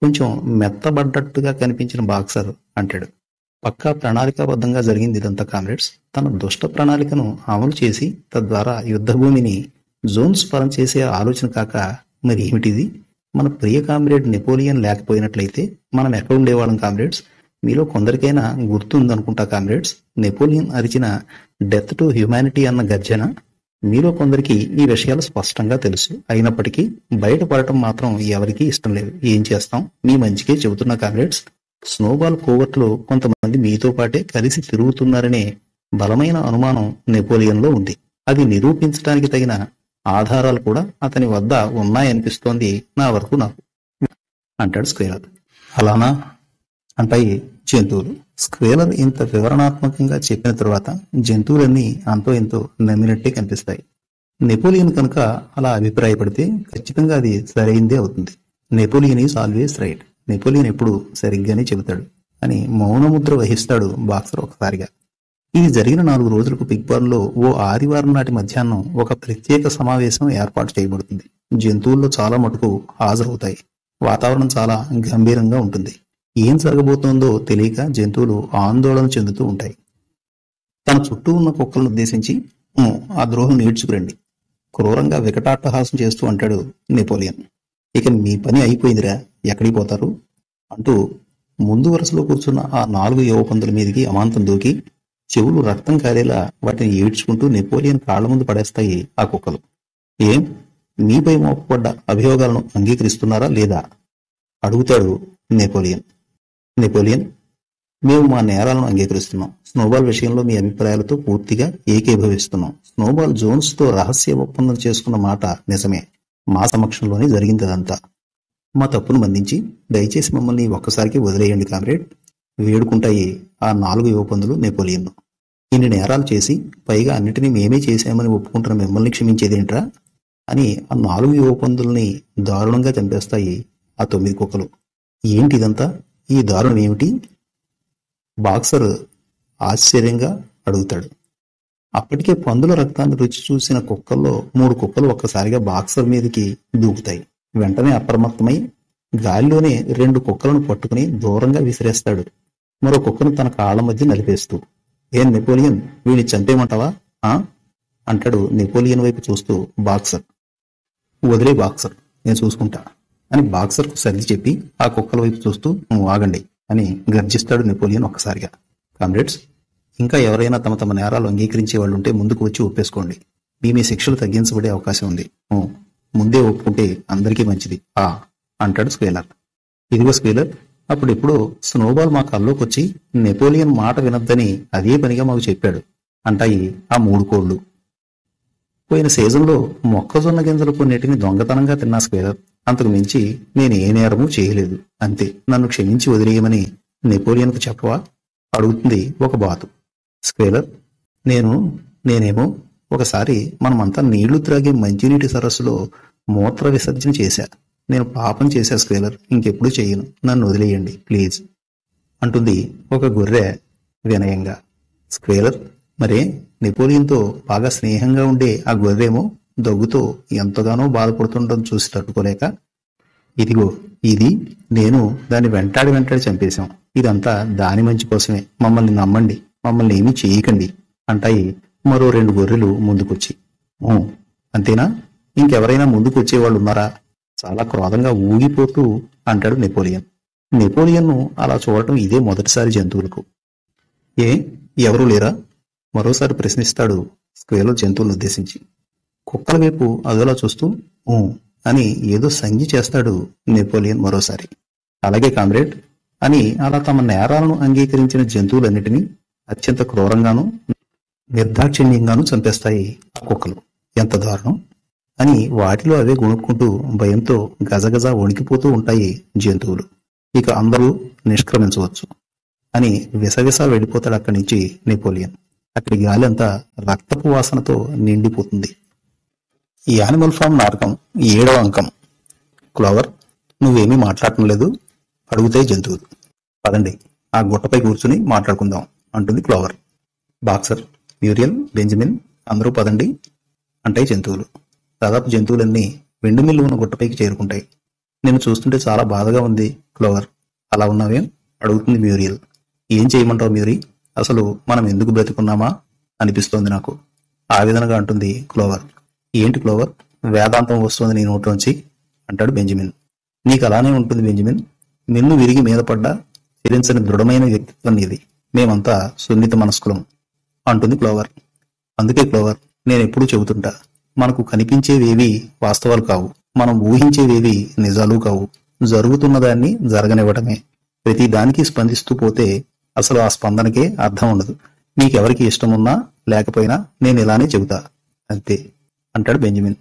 కొంచెం మెత్తబడ్డట్టుగా కనిపించిన బాక్సర్ అంటాడు. పక్కా ప్రణాళికాబద్ధంగా జరిగింది ఇదంతా కామ్రేడ్స్. తన దుష్ట ప్రణాళికను అమలు చేసి తద్వారా యుద్ధభూమిని జోన్స్ పరం చేసే ఆలోచన కాక మరి ఏమిటిది మన ప్రియ కామ్రేడ్ నెపోలియన్ లేకపోయినట్లయితే మనం ఎక్కడ ఉండేవాళ్ళం కామ్రేడ్స్? మీలో కొందరికైనా గుర్తుందనుకుంటా కామ్రేడ్స్ నెపోలియన్ అరిచిన డెత్ టు హ్యుమానిటీ అన్న గర్జన మీలో కొందరికి ఈ విషయాలు స్పష్టంగా తెలుసు. అయినప్పటికీ బయటపడటం మాత్రం ఎవరికీ ఇష్టం లేదు. ఏం చేస్తాం? మీ మంచికే చెబుతున్న కామ్రేడ్స్. స్నోబాల్ కోవర్ట్లో కొంతమంది మీతో పాటే కలిసి తిరుగుతున్నారనే బలమైన అనుమానం నెపోలియన్లో ఉంది. అది నిరూపించడానికి తగిన ఆధారాలు కూడా అతని వద్ద ఉన్నాయనిపిస్తోంది నా వరకు నాకు. అంటాడు స్క్వేలర్ అలానా? అంటాయి జంతువులు. స్క్వేలర్ ఇంత వివరణాత్మకంగా చెప్పిన తరువాత జంతువులన్నీ అంతో ఎంతో నమ్మినట్టే కనిపిస్తాయి. నెపోలియన్ కనుక అలా అభిప్రాయపడితే ఖచ్చితంగా అది సరైందే అవుతుంది. Napoleon is always right. Napoleon ఎప్పుడు సరిగ్గానే చెబుతాడు. అని మౌనముద్ర వహిస్తాడు బాక్సర్ ఒకసారిగా. ఇది జరిగిన నాలుగు రోజులకు పిక్బార్లో ఓ ఆదివారం నాటి మధ్యాహ్నం ఒక ప్రత్యేక సమావేశం ఏర్పాటు చేయబడుతుంది. జంతువుల్లో చాలా మటుకు హాజరవుతాయి. వాతావరణం చాలా గంభీరంగా ఉంటుంది. ఏం జరగబోతోందో తెలియక జంతువులు ఆందోళన చెందుతూ ఉంటాయి. తన చుట్టూ ఉన్న కుక్కలను ఉద్దేశించి ఆ ద్రోహం నేర్చుకురండి. క్రూరంగా వికటాట్టహాసం చేస్తూ అంటాడు నెపోలియన్. ఇక మీ పని అయిపోయిందిరా. ఎక్కడికి పోతారు? అంటూ ముందు వరుసలో కూర్చున్న ఆ నాలుగు యువపందుల మీదకి అమాంతం దూకి చెవులు రక్తం కారేలా వాటిని ఏడ్చుకుంటూ నెపోలియన్ కాళ్ళ ముందు పడేస్తాయి ఆ కుక్కలు. ఏం? మీపై మోపబడ్డ అభియోగాలను అంగీకరిస్తున్నారా లేదా? అడుగుతాడు నెపోలియన్. నెపోలియన్ మేము మా నేరాలను అంగీకరిస్తున్నాం. స్నోబాల్ విషయంలో మీ అభిప్రాయాలతో పూర్తిగా ఏకీభవిస్తున్నాం. స్నోబాల్ జోన్స్తో రహస్య ఒప్పందం చేసుకున్న మాట నిజమే. మా సమక్షంలోనే జరిగిందిదంతా. మా తప్పును బంధించి దయచేసి మమ్మల్ని ఒక్కసారికి వదిలేయండి కామ్రేడ్. వేడుకుంటాయి. ఆ నాలుగు యువపందులు నెపోలియన్ను ఇన్ని నేరాలు చేసి పైగా అన్నిటినీ మేమే చేశామని ఒప్పుకుంటున్న మిమ్మల్ని క్షమించేదేంట్రా? అని ఆ నాలుగు యువపందుల్ని దారుణంగా చంపేస్తాయి ఆ తొమ్మిది కుక్కలు. ఏంటి ఇదంతా ఈ దారుణం ఏమిటి? బాక్సర్ ఆశ్చర్యంగా అడుగుతాడు. అప్పటికే పందుల రక్తాన్ని రుచి చూసిన కుక్కల్లో మూడు కుక్కలు ఒక్కసారిగా బాక్సర్ మీదకి దూకుతాయి. వెంటనే అప్రమత్తమై గాలిలోనే రెండు కుక్కలను పట్టుకుని దూరంగా విసిరేస్తాడు. మరో కుక్కను తన కాళ్ళ మధ్య నలిపేస్తూ ఏం నెపోలియన్? వీడిని చంపేయమంటావా? ఆ? అంటాడు నెపోలియన్ వైపు చూస్తూ బాక్సర్. వదిలే బాక్సర్ నేను చూసుకుంటా అని బాక్సర్కు సర్ది చెప్పి ఆ కుక్కల వైపు చూస్తూ "నువ్వు ఆగండి అని గర్జిస్తాడు నెపోలియన్ ఒక్కసారిగా. కామ్రేడ్స్ ఇంకా ఎవరైనా తమ తమ నేరాలు అంగీకరించే వాళ్ళు ఉంటే ముందుకు వచ్చి ఒప్పేసుకోండి. మీ మీ శిక్షలు తగ్గించబడే అవకాశం ఉంది. ముందే ఒప్పుకుంటే అందరికీ మంచిది. ఆ అంటాడు స్క్వేలర్. ఇదిగో స్క్వేలర్ అప్పుడు స్నోబాల్ మా కల్లోకి వచ్చి నెపోలియన్ మాట వినొద్దని అదే పనిగా మాకు చెప్పాడు. అంటాయి ఆ మూడు కోళ్ళు పోయిన సీజన్లో మొక్కజొన్న గింజలు కొన్నిటిని దొంగతనంగా తిన్నా స్క్వేలర్ అంతకు మించి నేను ఏ నేరము చేయలేదు. అంతే. నన్ను క్షమించి వదిలేయమని నెపోలియన్కు చెప్పవా? అడుగుతుంది ఒక బాతు. స్క్వేలర్ నేను నేనేమో ఒకసారి మనమంతా నీళ్ళు త్రాగే మంచినీటి సరస్సులో మూత్ర విసర్జన చేశా. నేను పాపం చేశా స్క్వేలర్ ఇంకెప్పుడు చేయను. నన్ను వదిలేయండి ప్లీజ్. అంటుంది ఒక గొర్రె వినయంగా. స్క్వేలర్ మరే నెపోలియన్తో బాగా స్నేహంగా ఉండే ఆ గొర్రెమో దగ్గుతో ఎంతగానో బాధపడుతుండడం చూసి తట్టుకోలేక ఇదిగో ఇది నేను దాన్ని వెంటాడి వెంటాడి చంపేశాం. ఇదంతా దాని మంచి కోసమే. మమ్మల్ని నమ్మండి. మమ్మల్ని ఏమీ చేయకండి అంటాయి మరో రెండు గొర్రెలు ముందుకొచ్చి. అంతేనా? ఇంకెవరైనా ముందుకు వచ్చేవాళ్ళు ఉన్నారా? చాలా క్రోధంగా ఊగిపోతూ అంటాడు నెపోలియన్. నెపోలియన్ను అలా చూడటం ఇదే మొదటిసారి జంతువులకు. ఏ ఎవరూ లేరా? మరోసారి ప్రశ్నిస్తాడు స్క్వేర్లో జంతువులను ఉద్దేశించి. కుక్కల వైపు అదోలా చూస్తూ ఊ అని ఏదో సంజి చేస్తాడు నెపోలియన్ మరోసారి. అలాగే కామ్రేడ్ అని అలా తమ నేరాలను అంగీకరించిన జంతువులన్నిటినీ అత్యంత క్రూరంగాను నిర్దాక్షిణ్యంగాను చంపేస్తాయి ఆ కుక్కలు. ఎంత దారుణం! అని వాటిలో అవే గుణుక్కుంటూ భయంతో గజగజ వణికిపోతూ ఉంటాయి జంతువులు. ఇక అందరూ నిష్క్రమించవచ్చు అని విసవిస వెళ్ళిపోతాడు అక్కడి నుంచి నెపోలియన్. అక్కడి గాలి అంతా రక్తపు వాసనతో నిండిపోతుంది. ఈ యానిమల్ ఫామ్ నాటకం ఏడవ అంకం. క్లోవర్ నువ్వేమీ మాట్లాడటం లేదు? అడుగుతాయి జంతువులు. పదండి ఆ గుట్టపై కూర్చుని మాట్లాడుకుందాం అంటుంది క్లోవర్. బాక్సర్ మ్యూరియల్ బెంజమిన్ అందరూ పదండి అంటాయి జంతువులు. దాదాపు జంతువులన్నీ వెండుమిల్లు ఉన్న గుట్టపైకి చేరుకుంటాయి. నేను చూస్తుంటే చాలా బాధగా ఉంది క్లోవర్. అలా ఉన్నావేం? అడుగుతుంది మ్యూరియల్. ఏం చేయమంటావు మ్యూరీ? అసలు మనం ఎందుకు బ్రతుకున్నామా? అనిపిస్తోంది నాకు. ఆ విధంగా అంటుంది క్లోవర్. ఏంటి క్లోవర్? వేదాంతం వస్తుంది నీ నోట్లోంచి అంటాడు బెంజమిన్. నీకు అలానే ఉంటుంది బెంజమిన్. నిన్ను విరిగి మీద పడ్డా చెరించని దృఢమైన వ్యక్తిత్వం ఇది మేమంతా సున్నిత మనస్కులం అంటుంది క్లోవర్. అందుకే క్లోవర్ నేను ఎప్పుడూ చెబుతుంటా మనకు కనిపించేవేవి వాస్తవాలు కావు. మనం ఊహించేవేవి నిజాలు కావు. జరుగుతున్న దాన్ని జరగనివ్వటమే. ప్రతి దానికి స్పందిస్తూ పోతే అసలు ఆ స్పందనకే అర్థం ఉండదు. నీకెవరికి ఇష్టం ఉన్నా లేకపోయినా నేను ఇలానే చెబుతా. అంతే. అంటాడు బెంజమిన్.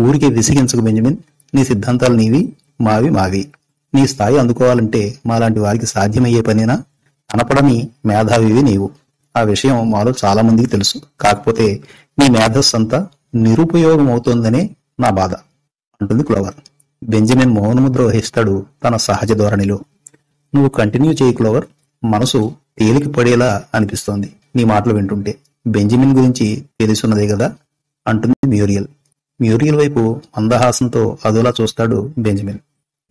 ఊరికే విసిగించకు బెంజమిన్. నీ సిద్ధాంతాలు నీవి మావి మావి. నీ స్థాయి అందుకోవాలంటే మాలాంటి వారికి సాధ్యమయ్యే పనేనా? కనపడని మేధావివి నీవు. ఆ విషయం మాలో చాలా మందికి తెలుసు. కాకపోతే నీ మేధస్సు అంతా నిరుపయోగం అవుతుందనే నా బాధ అంటుంది క్లోవర్. బెంజమిన్ మౌనముద్ర వహిస్తాడు తన సహజ ధోరణిలో. నువ్వు కంటిన్యూ చేయి క్లోవర్ మనసు తేలిక పడేలా అనిపిస్తోంది నీ మాటలు వింటుంటే. బెంజమిన్ గురించి తెలుసున్నదే కదా అంటుంది మ్యూరియల్. మ్యూరియల్ వైపు మందహాసంతో అదోలా చూస్తాడు బెంజమిన్.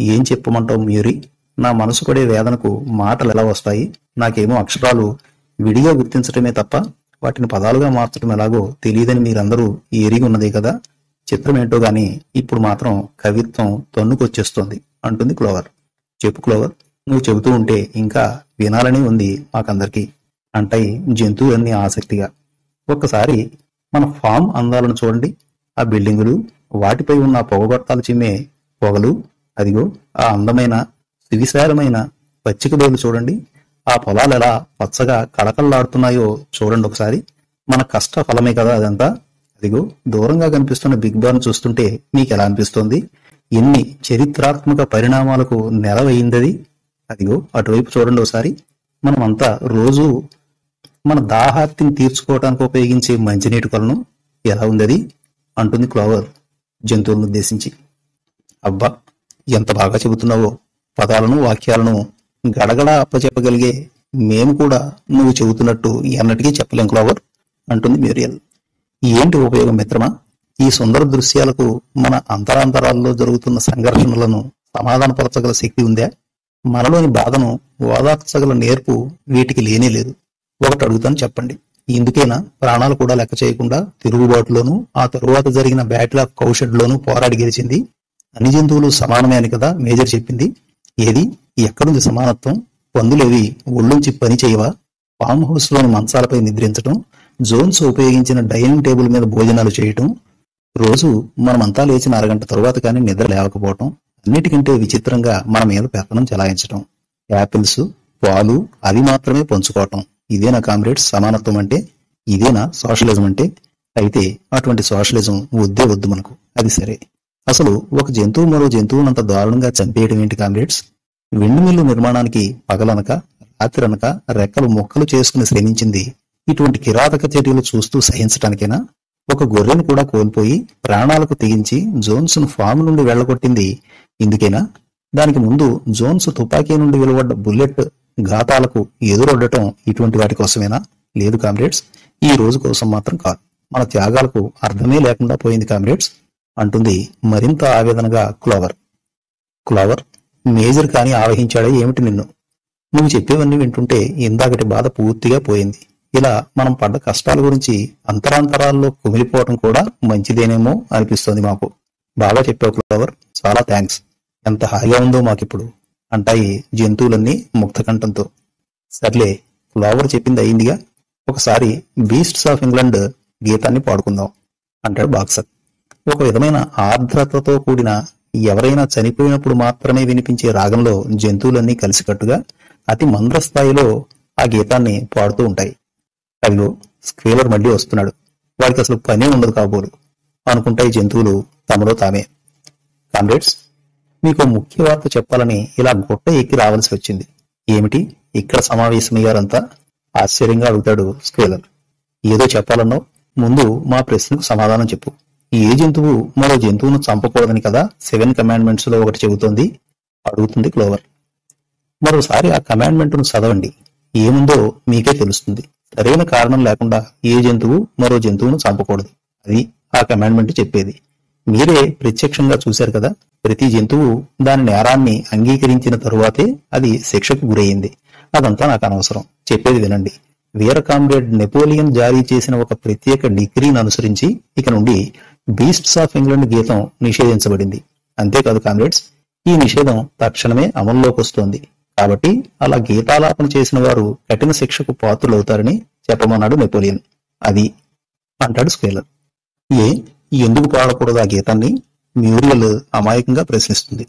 ఏం చెప్పమంటావు మ్యూరి? నా మనసు పడే వేదనకు మాటలు ఎలా వస్తాయి? నాకేమో అక్షరాలు విడిగా గుర్తించటమే తప్ప వాటిని పదాలుగా మార్చడం ఎలాగో తెలియదని మీరందరూ ఎరిగి ఉన్నదే కదా? చిత్రం ఏంటో గాని ఇప్పుడు మాత్రం కవిత్వం తన్నుకొచ్చేస్తోంది అంటుంది క్లోవర్. చెప్పు క్లోవర్ నువ్వు చెబుతూ ఉంటే ఇంకా వినాలని ఉంది మాకందరికీ అంటాయి జంతువులన్నీ ఆసక్తిగా. ఒక్కసారి మన ఫామ్ అందాలను చూడండి. ఆ బిల్డింగులు వాటిపై ఉన్న పొగగొట్టాలు చిమ్మే పొగలు అదిగో ఆ అందమైన సువిశాలమైన పచ్చిక బయలు చూడండి. ఆ పొలాలు ఎలా పచ్చగా కళకళలాడుతున్నాయో చూడండి ఒకసారి. మన కష్ట ఫలమే కదా అదంతా. అదిగో దూరంగా కనిపిస్తున్న బిగ్ బాన్ చూస్తుంటే మీకు ఎలా అనిపిస్తోంది? ఎన్ని చరిత్రాత్మక పరిణామాలకు నెలవయిందది అదిగో అటువైపు చూడండి ఒకసారి. మనమంతా రోజు మన దాహార్తిని తీర్చుకోవడానికి ఉపయోగించే మంచినీటి కొలను ఎలా ఉందది? అంటుంది క్లోవర్ జంతువులను ఉద్దేశించి. అబ్బా ఎంత బాగా చెబుతున్నావో. పదాలను వాక్యాలను గడగడ అప్పచెప్పగలిగే మేము కూడా నువ్వు చెబుతున్నట్టు ఎన్నటికీ చెప్పలేం క్లోవర్ అంటుంది మ్యూరియల్ ఏంటి ఉపయోగం మిత్రమా? ఈ సుందర దృశ్యాలకు మన అంతరాంతరాల్లో జరుగుతున్న సంఘర్షణలను సమాధానపరచగల శక్తి ఉందా? మనలోని బాధను ఓదార్చగల నేర్పు వీటికి లేనే లేదు. ఒకటి అడుగుతాను చెప్పండి. ఇందుకేనా? ప్రాణాలు కూడా లెక్క చేయకుండా తిరుగుబాటులోనూ ఆ తరువాత జరిగిన బ్యాటిల్ ఆఫ్ కౌషడ్లోనూ పోరాడి గెలిచింది. అన్ని జంతువులు సమానమే అని కదా మేజర్ చెప్పింది. ఏది? ఎక్కడుంది సమానత్వం? పందులేవి ఒళ్ళుంచి పని చేయవా? ఫామ్ హౌస్లోని మంచాలపై నిద్రించటం? జోన్స్ ఉపయోగించిన డైనింగ్ టేబుల్ మీద భోజనాలు చేయటం? రోజు మనమంతా లేచిన అరగంట తరువాత కానీ నిద్ర లేవకపోవటం? అన్నిటికంటే విచిత్రంగా మన మీద పెత్తనం చెలాయించటం? యాపిల్స్ పాలు అవి మాత్రమే పంచుకోవటం. ఇదేనా కామ్రేడ్స్? సమానత్వం అంటే? ఇదేనా సోషలిజం అంటే? అయితే అటువంటి సోషలిజం వద్దే వద్దు మనకు. అది సరే. అసలు ఒక జంతువు మరో జంతువునంత దారుణంగా చంపేయడం ఏంటి కామ్రేడ్స్? వెండి మిల్లు నిర్మాణానికి పగలనక రాత్రనక రెక్కలు మొక్కలు చేసుకుని శ్రమించింది ఇటువంటి కిరాతక చర్యలు చూస్తూ సహించటానికేనా? ఒక గొర్రెను కూడా కోల్పోయి ప్రాణాలకు తెగించి జోన్స్ను ఫామ్ నుండి వెళ్ళగొట్టింది ఇందుకేనా? దానికి ముందు జోన్స్ తుపాకీ నుండి వెలువడ్డ బుల్లెట్ ఘాతాలకు ఎదురొడ్డటం ఇటువంటి వాటి కోసమేనా? లేదు కామ్రేడ్స్ ఈ రోజు కోసం మాత్రం కాదు. మన త్యాగాలకు అర్థమే లేకుండా పోయింది కామ్రేడ్స్. అంటుంది మరింత ఆవేదనగా క్లోవర్. క్లోవర్ మేజర్ కాని ఆవహించాడే ఏమిటి నిన్ను? నువ్వు చెప్పేవన్నీ వింటుంటే ఇందాకటి బాధ పూర్తిగా పోయింది. ఇలా మనం పడ్డ కష్టాల గురించి అంతరాంతరాల్లో కుమిలిపోవటం కూడా మంచిదేనేమో అనిపిస్తోంది మాకు. బాగా చెప్పావు క్లోవర్. చాలా థ్యాంక్స్ ఎంత హాయిగా ఉందో మాకిప్పుడు అంటాయి జంతువులన్నీ ముక్తకంఠంతో. సర్లే క్లోవర్ చెప్పింది అయిందిగా. ఒకసారి బీస్ట్స్ ఆఫ్ ఇంగ్లాండ్ గీతాన్ని పాడుకుందాం అంటాడు బాక్సర్. ఒక విధమైన ఆర్ద్రతతో కూడిన ఎవరైనా చనిపోయినప్పుడు మాత్రమే వినిపించే రాగంలో జంతువులన్నీ కలిసికట్టుగా అతి మంద్ర స్థాయిలో ఆ గీతాన్ని పాడుతూ ఉంటాయి. అదిగో స్క్వేలర్ మళ్ళీ వస్తున్నాడు. వాడికి అసలు పనే ఉండదు కాబోలు. అనుకుంటాయి జంతువులు తమలో తామే. కామ్రేడ్స్ మీకు ముఖ్య వార్త చెప్పాలని ఇలా గుట్ట ఎక్కి రావాల్సి వచ్చింది. ఏమిటి? ఇక్కడ సమావేశమయ్యారంతా? ఆశ్చర్యంగా అడుగుతాడు స్క్వేలర్. ఏదో చెప్పాలన్నావు? ముందు మా ప్రశ్నకు సమాధానం చెప్పు. ఏ జంతువు మరో జంతువును చంపకూడదని కదా సెవెన్ కమాండ్మెంట్స్లో ఒకటి చెబుతోంది? అడుగుతుంది క్లోవర్. మరోసారి ఆ కమాండ్మెంట్ను చదవండి. ఏముందో మీకే తెలుస్తుంది. సరైన కారణం లేకుండా ఏ జంతువు మరో జంతువును చంపకూడదు. అది ఆ కమాండ్మెంట్ చెప్పేది. మీరే ప్రత్యక్షంగా చూశారు కదా? ప్రతి జంతువు దాని నేరాన్ని అంగీకరించిన తరువాతే అది శిక్షకు గురయ్యింది అదంతా నాకు అనవసరం. చెప్పేది వినండి. వీర కామ్రేడ్ నెపోలియన్ జారీ చేసిన ఒక ప్రత్యేక డిగ్రీని అనుసరించి ఇక నుండి బీస్ట్స్ ఆఫ్ ఇంగ్లాండ్ గీతం నిషేధించబడింది. అంతేకాదు కామ్రేడ్స్ ఈ నిషేధం తక్షణమే అమల్లోకి వస్తోంది. కాబట్టి అలా గీతాలాపన చేసిన వారు కఠిన శిక్షకు పాత్రులవుతారని చెప్పమన్నాడు నెపోలియన్. అది అంటాడు స్కేలర్. ఏ ఎందుకు పాడకూడదు ఆ గీతాన్ని? మ్యూరియల్ అమాయకంగా ప్రశ్నిస్తుంది.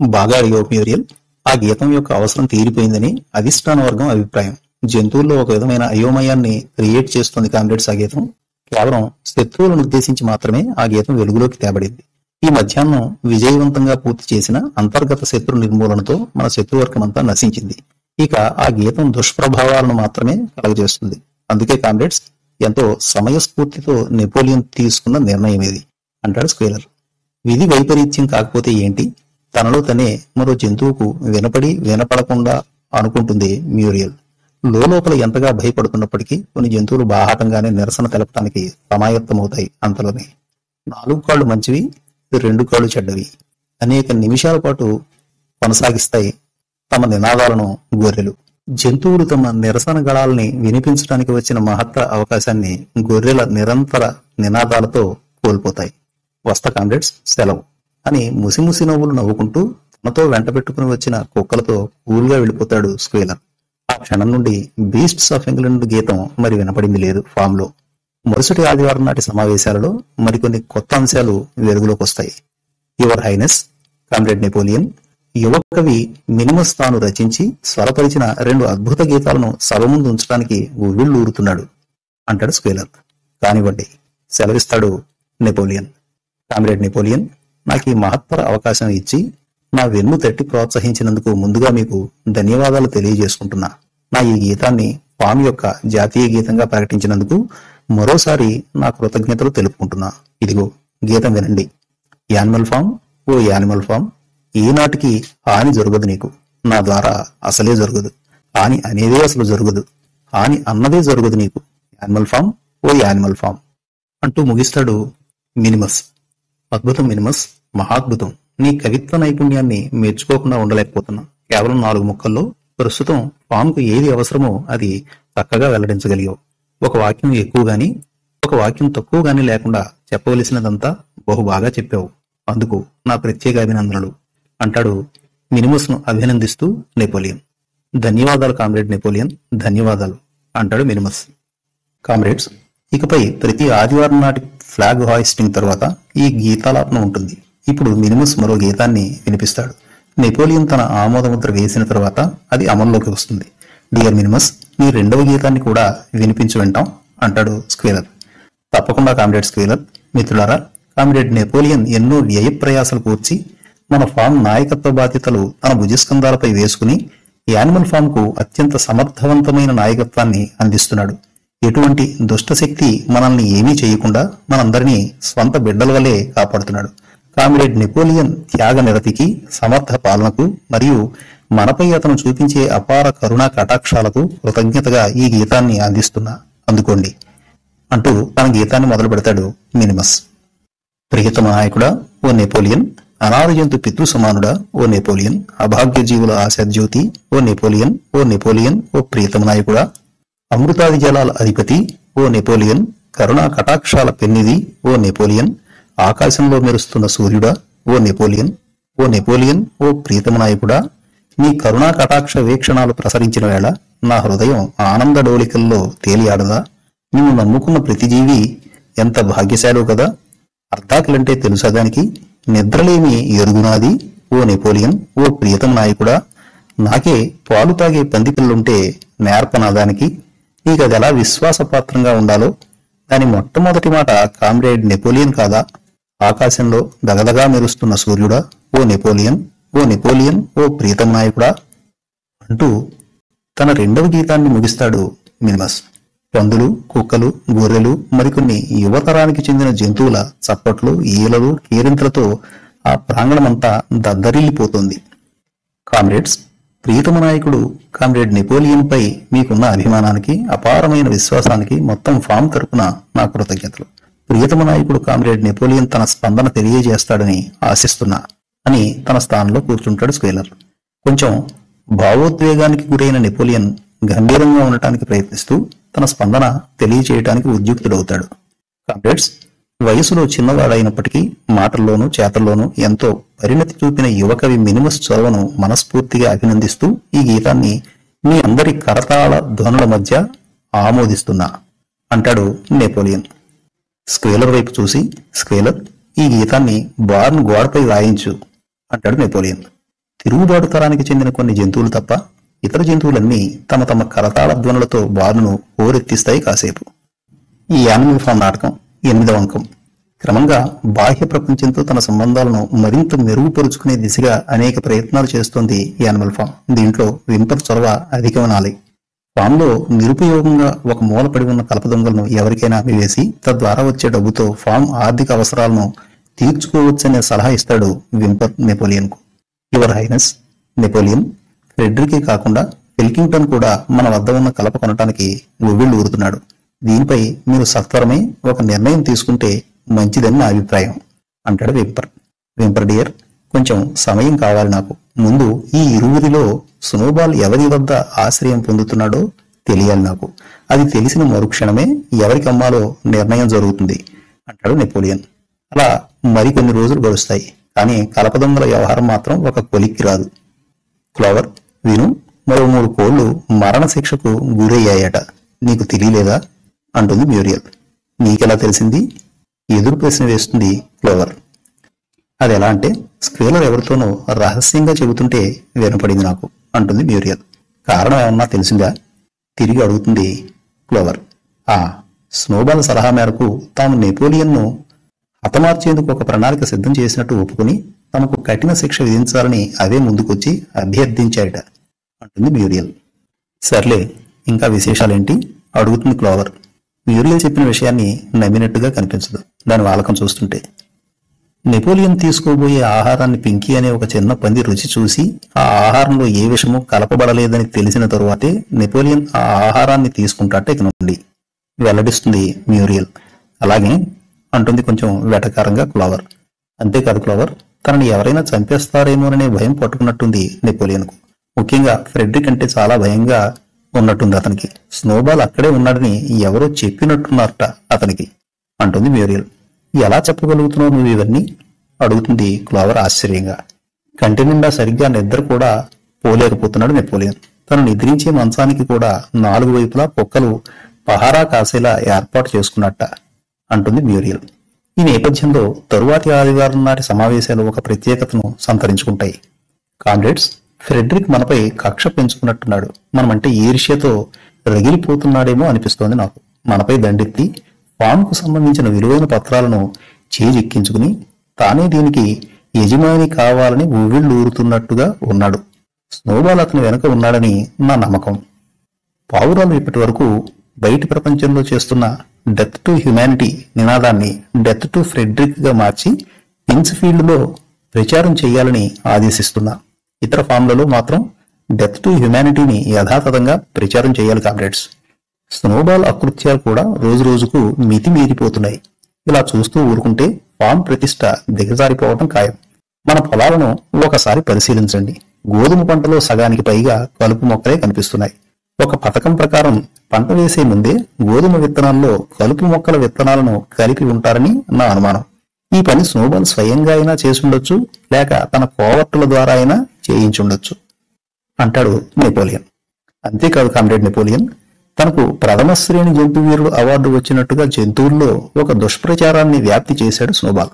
బాగా అడిగో మ్యూరియల్. ఆ గీతం యొక్క అవసరం తీరిపోయిందని అధిష్టాన వర్గం అభిప్రాయం. జంతువుల్లో ఒక విధమైన అయోమయాన్ని క్రియేట్ చేస్తుంది కామ్రేడ్స్ ఆ గీతం. కేవలం శత్రువులను ఉద్దేశించి మాత్రమే ఆ గీతం వెలుగులోకి తేబడింది. ఈ మధ్యాహ్నం విజయవంతంగా పూర్తి చేసిన అంతర్గత శత్రు నిర్మూలనతో మన శత్రువర్గమంతా నశించింది. ఇక ఆ గీతం దుష్ప్రభావాలను మాత్రమే కలగజేస్తుంది. అందుకే కామ్రేడ్స్ ఎంతో సమయస్ఫూర్తితో నెపోలియన్ తీసుకున్న నిర్ణయం ఇది అంటాడు స్క్వేలర్. విధి వైపరీత్యం కాకపోతే ఏంటి? తనలో తనే మరో జంతువుకు వినపడి వినపడకుండా అనుకుంటుంది మ్యూరియల్. లోపల ఎంతగా భయపడుతున్నప్పటికీ కొన్ని జంతువులు బాహాటంగానే నిరసన తెలపడానికి సమాయత్తమవుతాయి అంతలోనే. నాలుగు కాళ్ళు మంచివి రెండు కాళ్ళు చెడ్డవి. అనేక నిమిషాల పాటు కొనసాగిస్తాయి తమ నినాదాలను గొర్రెలు. జంతువులు తమ నిరసన గళాలని వినిపించడానికి వచ్చిన మహత్తర అవకాశాన్ని గొర్రెల నిరంతర నినాదాలతో కోల్పోతాయి. వస్త కామ్రేడ్స్ సెలవు. అని ముసిముసి నవ్వులు నవ్వుకుంటూ తనతో వెంట పెట్టుకుని వచ్చిన కుక్కలతో కూల్గా వెళ్ళిపోతాడు స్క్వేలర్. క్షణం నుండి బీస్ట్స్ ఆఫ్ ఇంగ్లాండ్ గీతం మరి వినపడింది లేదు ఫామ్లో మరుసటి ఆదివారం నాటి సమావేశాలలో మరికొన్ని కొత్త అంశాలు వెలుగులోకి వస్తాయి. యువర్ హైనెస్ కామ్రేడ్ నెపోలియన్ యువ కవి మినిమస్ తాను రచించి స్వరపరిచిన రెండు అద్భుత గీతాలను సభ ముందు ఉంచడానికి ఊరుతున్నాడు. అంటాడు స్క్వేలర్ కానివ్వండి సెలవిస్తాడు నెపోలియన్. కామ్రేడ్ నెపోలియన్ నాకు ఈ మహత్తర అవకాశం ఇచ్చి నా వెన్ను తట్టి ప్రోత్సహించినందుకు ముందుగా మీకు ధన్యవాదాలు తెలియజేసుకుంటున్నా. నా ఈ గీతాన్ని పామ్ యొక్క జాతీయ గీతంగా ప్రకటించినందుకు మరోసారి నా కృతజ్ఞతలు తెలుపుకుంటున్నా. ఇదిగో గీతం వినండి. యానిమల్ ఫామ్ ఓ యానిమల్ ఫామ్ ఈనాటికి హాని జరగదు నీకు. నా ద్వారా అసలే జరగదు. హాని అనేదే అసలు జరగదు. హాని అన్నదే జరగదు నీకు. యానిమల్ ఫామ్ ఓ యానిమల్ ఫామ్. అంటూ ముగిస్తాడు మినిమస్. అద్భుతం మినిమస్ మహాద్భుతం. నీ కవిత్వ నైపుణ్యాన్ని మెచ్చుకోకుండా ఉండలేకపోతున్నా. కేవలం నాలుగు ముక్కల్లో ప్రస్తుతం పాముకు ఏది అవసరమో అది చక్కగా వెల్లడించగలిగావు. ఒక వాక్యం ఎక్కువ గాని ఒక వాక్యం తక్కువ గాని లేకుండా చెప్పవలసినదంతా బహు బాగా చెప్పావు. అందుకు నా ప్రత్యేక అభినందనలు. అంటాడు మినిమస్ను అభినందిస్తూ నెపోలియన్. ధన్యవాదాలు కామ్రేడ్ నెపోలియన్ ధన్యవాదాలు అంటాడు మినిమస్. కామ్రేడ్స్ ఇకపై ప్రతి ఆదివారం నాటి ఫ్లాగ్ హాయిస్టింగ్ తర్వాత ఈ గీతాలాపన ఉంటుంది. ఇప్పుడు మినిమస్ మరో గీతాన్ని వినిపిస్తాడు. నెపోలియన్ తన ఆమోదముద్ర వేసిన తర్వాత అది అమల్లోకి వస్తుంది. డియర్ మినిమస్ నీ రెండవ గీతాన్ని కూడా వినిపించి వింటాం అంటాడు స్క్వేలర్. తప్పకుండా కామ్రేడ్ స్క్వేలర్. మిత్రులారా కామ్రేడ్ నెపోలియన్ ఎన్నో వ్యయ ప్రయాసాలు కూర్చి మన ఫామ్ నాయకత్వ బాధ్యతలు తన భుజస్కంధాలపై వేసుకుని యానిమల్ ఫామ్కు అత్యంత సమర్థవంతమైన నాయకత్వాన్ని అందిస్తున్నాడు. ఎటువంటి దుష్టశక్తి మనల్ని ఏమీ చేయకుండా మనందరినీ స్వంత బిడ్డల వలె కాపాడుతున్నాడు. కామ్రేడ్ నెపోలియన్ త్యాగ నిరతికి సమర్థ పాలనకు మరియు మనపై అతను చూపించే అపార కరుణా కటాక్షాలకు కృతజ్ఞతగా ఈ గీతాన్ని అందిస్తున్నా. అందుకోండి. అంటూ తన గీతాన్ని మొదలు పెడతాడు మినిమస్. ప్రియతమ నాయకుడా ఓ నెపోలియన్ అనాథ జంతు పితృ సమానుడా ఓ నెపోలియన్ అభాగ్య జీవుల ఆశాజ్యోతి ఓ నెపోలియన్ ఓ నెపోలియన్ ఓ ప్రియతమ నాయకుడా అమృతాది జలాల అధిపతి ఓ నెపోలియన్ కరుణా కటాక్షాల పెన్నిది ఓ నెపోలియన్ ఆకాశంలో మెరుస్తున్న సూర్యుడా ఓ నెపోలియన్ ఓ నెపోలియన్ ఓ ప్రీతమ నాయకుడా నీ కరుణా కటాక్ష వీక్షణాలు ప్రసరించిన వేళ నా హృదయం ఆనంద డోలికల్లో తేలియాడదా? నిన్ను నమ్ముకున్న ప్రతి జీవి ఎంత భాగ్యశాలో కదా? అర్ధాకులంటే తెలుసా దానికి? నిద్రలేమి ఎరుగునాది? ఓ నెపోలియన్ ఓ ప్రియతమ నాయకుడా నాకే పాలు తాగే పందిపిల్లుంటే నేర్పనాదానికి నీకు అది ఎలా విశ్వాసపాత్రంగా ఉండాలో? దాని మొట్టమొదటి మాట కామ్రేడ్ నెపోలియన్ కాదా? ఆకాశంలో దగదగా మెరుస్తున్న సూర్యుడా ఓ నెపోలియన్ ఓ నెపోలియన్ ఓ ప్రీతం నాయకుడా అంటూ తన రెండవ గీతాన్ని ముగిస్తాడు మినిమస్. పందులు కుక్కలు గొర్రెలు మరికొన్ని యువతరానికి చెందిన జంతువుల చప్పట్లు ఈలలు కేరింతలతో ఆ ప్రాంగణమంతా దద్దరిల్లిపోతుంది. కామ్రేడ్స్ ప్రీతమ నాయకుడు కామ్రేడ్ నెపోలియన్పై మీకున్న అభిమానానికి అపారమైన విశ్వాసానికి మొత్తం ఫామ్ తరపున నా కృతజ్ఞతలు. ప్రియతమ నాయకుడు కామ్రేడ్ నెపోలియన్ తన స్పందన తెలియజేస్తాడని ఆశిస్తున్నా అని తన స్థానంలో కూర్చుంటాడు స్క్వేలర్ కొంచెం భావోద్వేగానికి గురైన నెపోలియన్ గంభీరంగా ఉండటానికి ప్రయత్నిస్తూ తన స్పందన తెలియచేయటానికి ఉద్యుక్తుడవుతాడు. కామ్రేడ్స్ వయసులో చిన్నవాడైనప్పటికీ మాటల్లోనూ చేతల్లోనూ ఎంతో పరిణతి చూపిన యువకవి మినిమస్ చొరవను మనస్ఫూర్తిగా అభినందిస్తూ ఈ గీతాన్ని మీ అందరి కరతాళ ధ్వనుల మధ్య ఆమోదిస్తున్నా అంటాడు నెపోలియన్. స్క్వేలర్ వైపు చూసి స్క్వేలర్ ఈ గీతాన్ని బార్న్ గోడపై రాయించు అంటాడు నెపోలియన్. తిరుగుబాటు తరానికి చెందిన కొన్ని జంతువులు తప్ప ఇతర జంతువులన్నీ తమ తమ కరతాళ ధ్వనులతో బార్ను ఓరెత్తిస్తాయి కాసేపు. ఈ యానిమల్ ఫామ్ నాటకం ఎనిమిదవ అంకం. క్రమంగా బాహ్య ప్రపంచంతో తన సంబంధాలను మరింత మెరుగుపరుచుకునే దిశగా అనేక ప్రయత్నాలు చేస్తోంది యానిమల్ ఫామ్. దీంట్లో వింపర్ చొరవ అధికమనాలి. ఫామ్లో నిరుపయోగంగా ఒక మూలపడి ఉన్న ఉన్న కలపదొంగలను ఎవరికైనా అమ్మివేసి తద్వారా వచ్చే డబ్బుతో ఫామ్ ఆర్థిక అవసరాలను తీర్చుకోవచ్చనే సలహా ఇస్తాడు వింపర్ నెపోలియన్కు. యువర్ హైనస్ నెపోలియన్ ఫ్రెడ్రికే కాకుండా ఫిల్కింగ్టన్ కూడా మన వద్ద ఉన్న కలప కొనటానికి ఒవ్విళ్ళు ఊరుతున్నాడు. దీనిపై మీరు సత్వరమే ఒక నిర్ణయం తీసుకుంటే మంచిదని నా అభిప్రాయం అంటాడు వింపర్. వింపర్ డియర్ కొంచెం సమయం కావాలి నాకు. ముందు ఈ ఇరువురిలో స్నోబాల్ ఎవరి వద్ద ఆశ్రయం పొందుతున్నాడో తెలియాలి నాకు. అది తెలిసిన మరుక్షణమే ఎవరికి అమ్మాలో నిర్ణయం జరుగుతుంది అంటాడు నెపోలియన్. అలా మరికొన్ని రోజులు గడుస్తాయి. కానీ కలపదొంగల వ్యవహారం మాత్రం ఒక కొలిక్కి రాదు. క్లోవర్ విను మరో మూడు కోళ్ళు మరణ శిక్షకు గురయ్యాయట. నీకు తెలియలేదా? అంటుంది మ్యూరియల్. నీకెలా తెలిసింది? ఎదురు ప్రశ్న వేస్తుంది క్లోవర్. అది ఎలా అంటే స్క్వేలర్ ఎవరితోనో రహస్యంగా చెబుతుంటే వినపడింది నాకు అంటుంది మ్యూరియల్ కారణం ఏమన్నా తెలిసిందా? తిరిగి అడుగుతుంది క్లోవర్. ఆ స్నోబాల్ సలహా మేరకు తాము నెపోలియన్ను హతమార్చేందుకు ఒక ప్రణాళిక సిద్ధం చేసినట్టు ఒప్పుకుని తమకు కఠిన శిక్ష విధించాలని అవే ముందుకొచ్చి అభ్యర్థించాయట అంటుంది మ్యూరియల్ సర్లే ఇంకా విశేషాలేంటి? అడుగుతుంది క్లోవర్. మ్యూరియల్ చెప్పిన విషయాన్ని నమ్మినట్టుగా కనిపించదు. దాని వాలకం చూస్తుంటే. నెపోలియన్ తీసుకోబోయే ఆహారాన్ని పింకీ అనే ఒక చిన్న పంది రుచి చూసి ఆ ఆహారంలో ఏ విషము కలపబడలేదని తెలిసిన తరువాతే నెపోలియన్ ఆ ఆహారాన్ని తీసుకుంటాట ఇక నుండి. వెల్లడిస్తుంది మ్యూరియల్. అలాగే అంటుంది కొంచెం వెటకారంగా క్లోవర్. అంతేకాదు క్లోవర్ తనని ఎవరైనా చంపేస్తారేమోననే భయం పట్టుకున్నట్టుంది నెపోలియన్కు. ముఖ్యంగా ఫ్రెడ్రిక్ అంటే చాలా భయంగా ఉన్నట్టుంది అతనికి. స్నోబాల్ అక్కడే ఉన్నాడని ఎవరో చెప్పినట్టున్నారట అతనికి అంటుంది మ్యూరియల్. ఎలా చెప్పగలుగుతున్నావు నువ్వు ఇవన్నీ? అడుగుతుంది క్లోవర్ ఆశ్చర్యంగా. కంటి నిండా సరిగ్గా నిద్ర కూడా పోలేకపోతున్నాడు నెపోలియన్. తను నిద్రించే మంచానికి కూడా నాలుగు వైపులా కుక్కలు పహారా కాసేలా ఏర్పాటు చేసుకున్నట్ట అంటుంది మ్యూరియల్. ఈ నేపథ్యంలో తరువాతి ఆదివారం నాటి సమావేశాలు ఒక ప్రత్యేకతను సంతరించుకుంటాయి. కామ్రేడ్స్ ఫ్రెడ్రిక్ మనపై కక్ష పెంచుకున్నట్టున్నాడు. మనమంటే ఈర్ష్యతో రగిలిపోతున్నాడేమో అనిపిస్తోంది నాకు. మనపై దండెత్తి పాముకు సంబంధించిన విలువైన పత్రాలను చేజిక్కించుకుని తానే దీనికి యజమాని కావాలని ఊవిళ్ళూరుతున్నట్టుగా ఉన్నాడు. స్నోబాల్ అతని వెనుక ఉన్నాడని నా నమ్మకం. పావురాలు ఇప్పటి వరకు బయటి ప్రపంచంలో చేస్తున్న డెత్ టు హ్యుమానిటీ నినాదాన్ని డెత్ టు ఫ్రెడ్రిక్గా మార్చి పిన్స్ఫీల్డ్లో ప్రచారం చేయాలని ఆదేశిస్తున్నా. ఇతర ఫామ్లలో మాత్రం డెత్ టు హ్యుమానిటీని యథాతథంగా ప్రచారం చేయాలి కామ్రేడ్స్. స్నోబాల్ అకృత్యాలు కూడా రోజు రోజుకు మితిమీరిపోతున్నాయి ఇలా చూస్తూ ఊరుకుంటే ఫామ్ ప్రతిష్ట దిగజారిపోవటం ఖాయం. మన పొలాలను ఒకసారి పరిశీలించండి. గోధుమ పంటలో సగానికి పైగా కలుపు మొక్కలే కనిపిస్తున్నాయి. ఒక పథకం ప్రకారం పంట వేసే ముందే గోధుమ విత్తనాల్లో కలుపు మొక్కల విత్తనాలను కలిపి ఉంటారని నా అనుమానం. ఈ పని స్నోబాల్ స్వయంగా అయినా చేసుండొచ్చు లేక తన కోవర్టుల ద్వారా అయినా చేయించుండొచ్చు. అంటాడు నెపోలియన్. అంతేకాదు కామ్రేడ్ నెపోలియన్ తనకు ప్రథమ శ్రేణి జంతు వీరుడు అవార్డు వచ్చినట్టుగా జంతువుల్లో ఒక దుష్ప్రచారాన్ని వ్యాప్తి చేశాడు స్నోబాల్.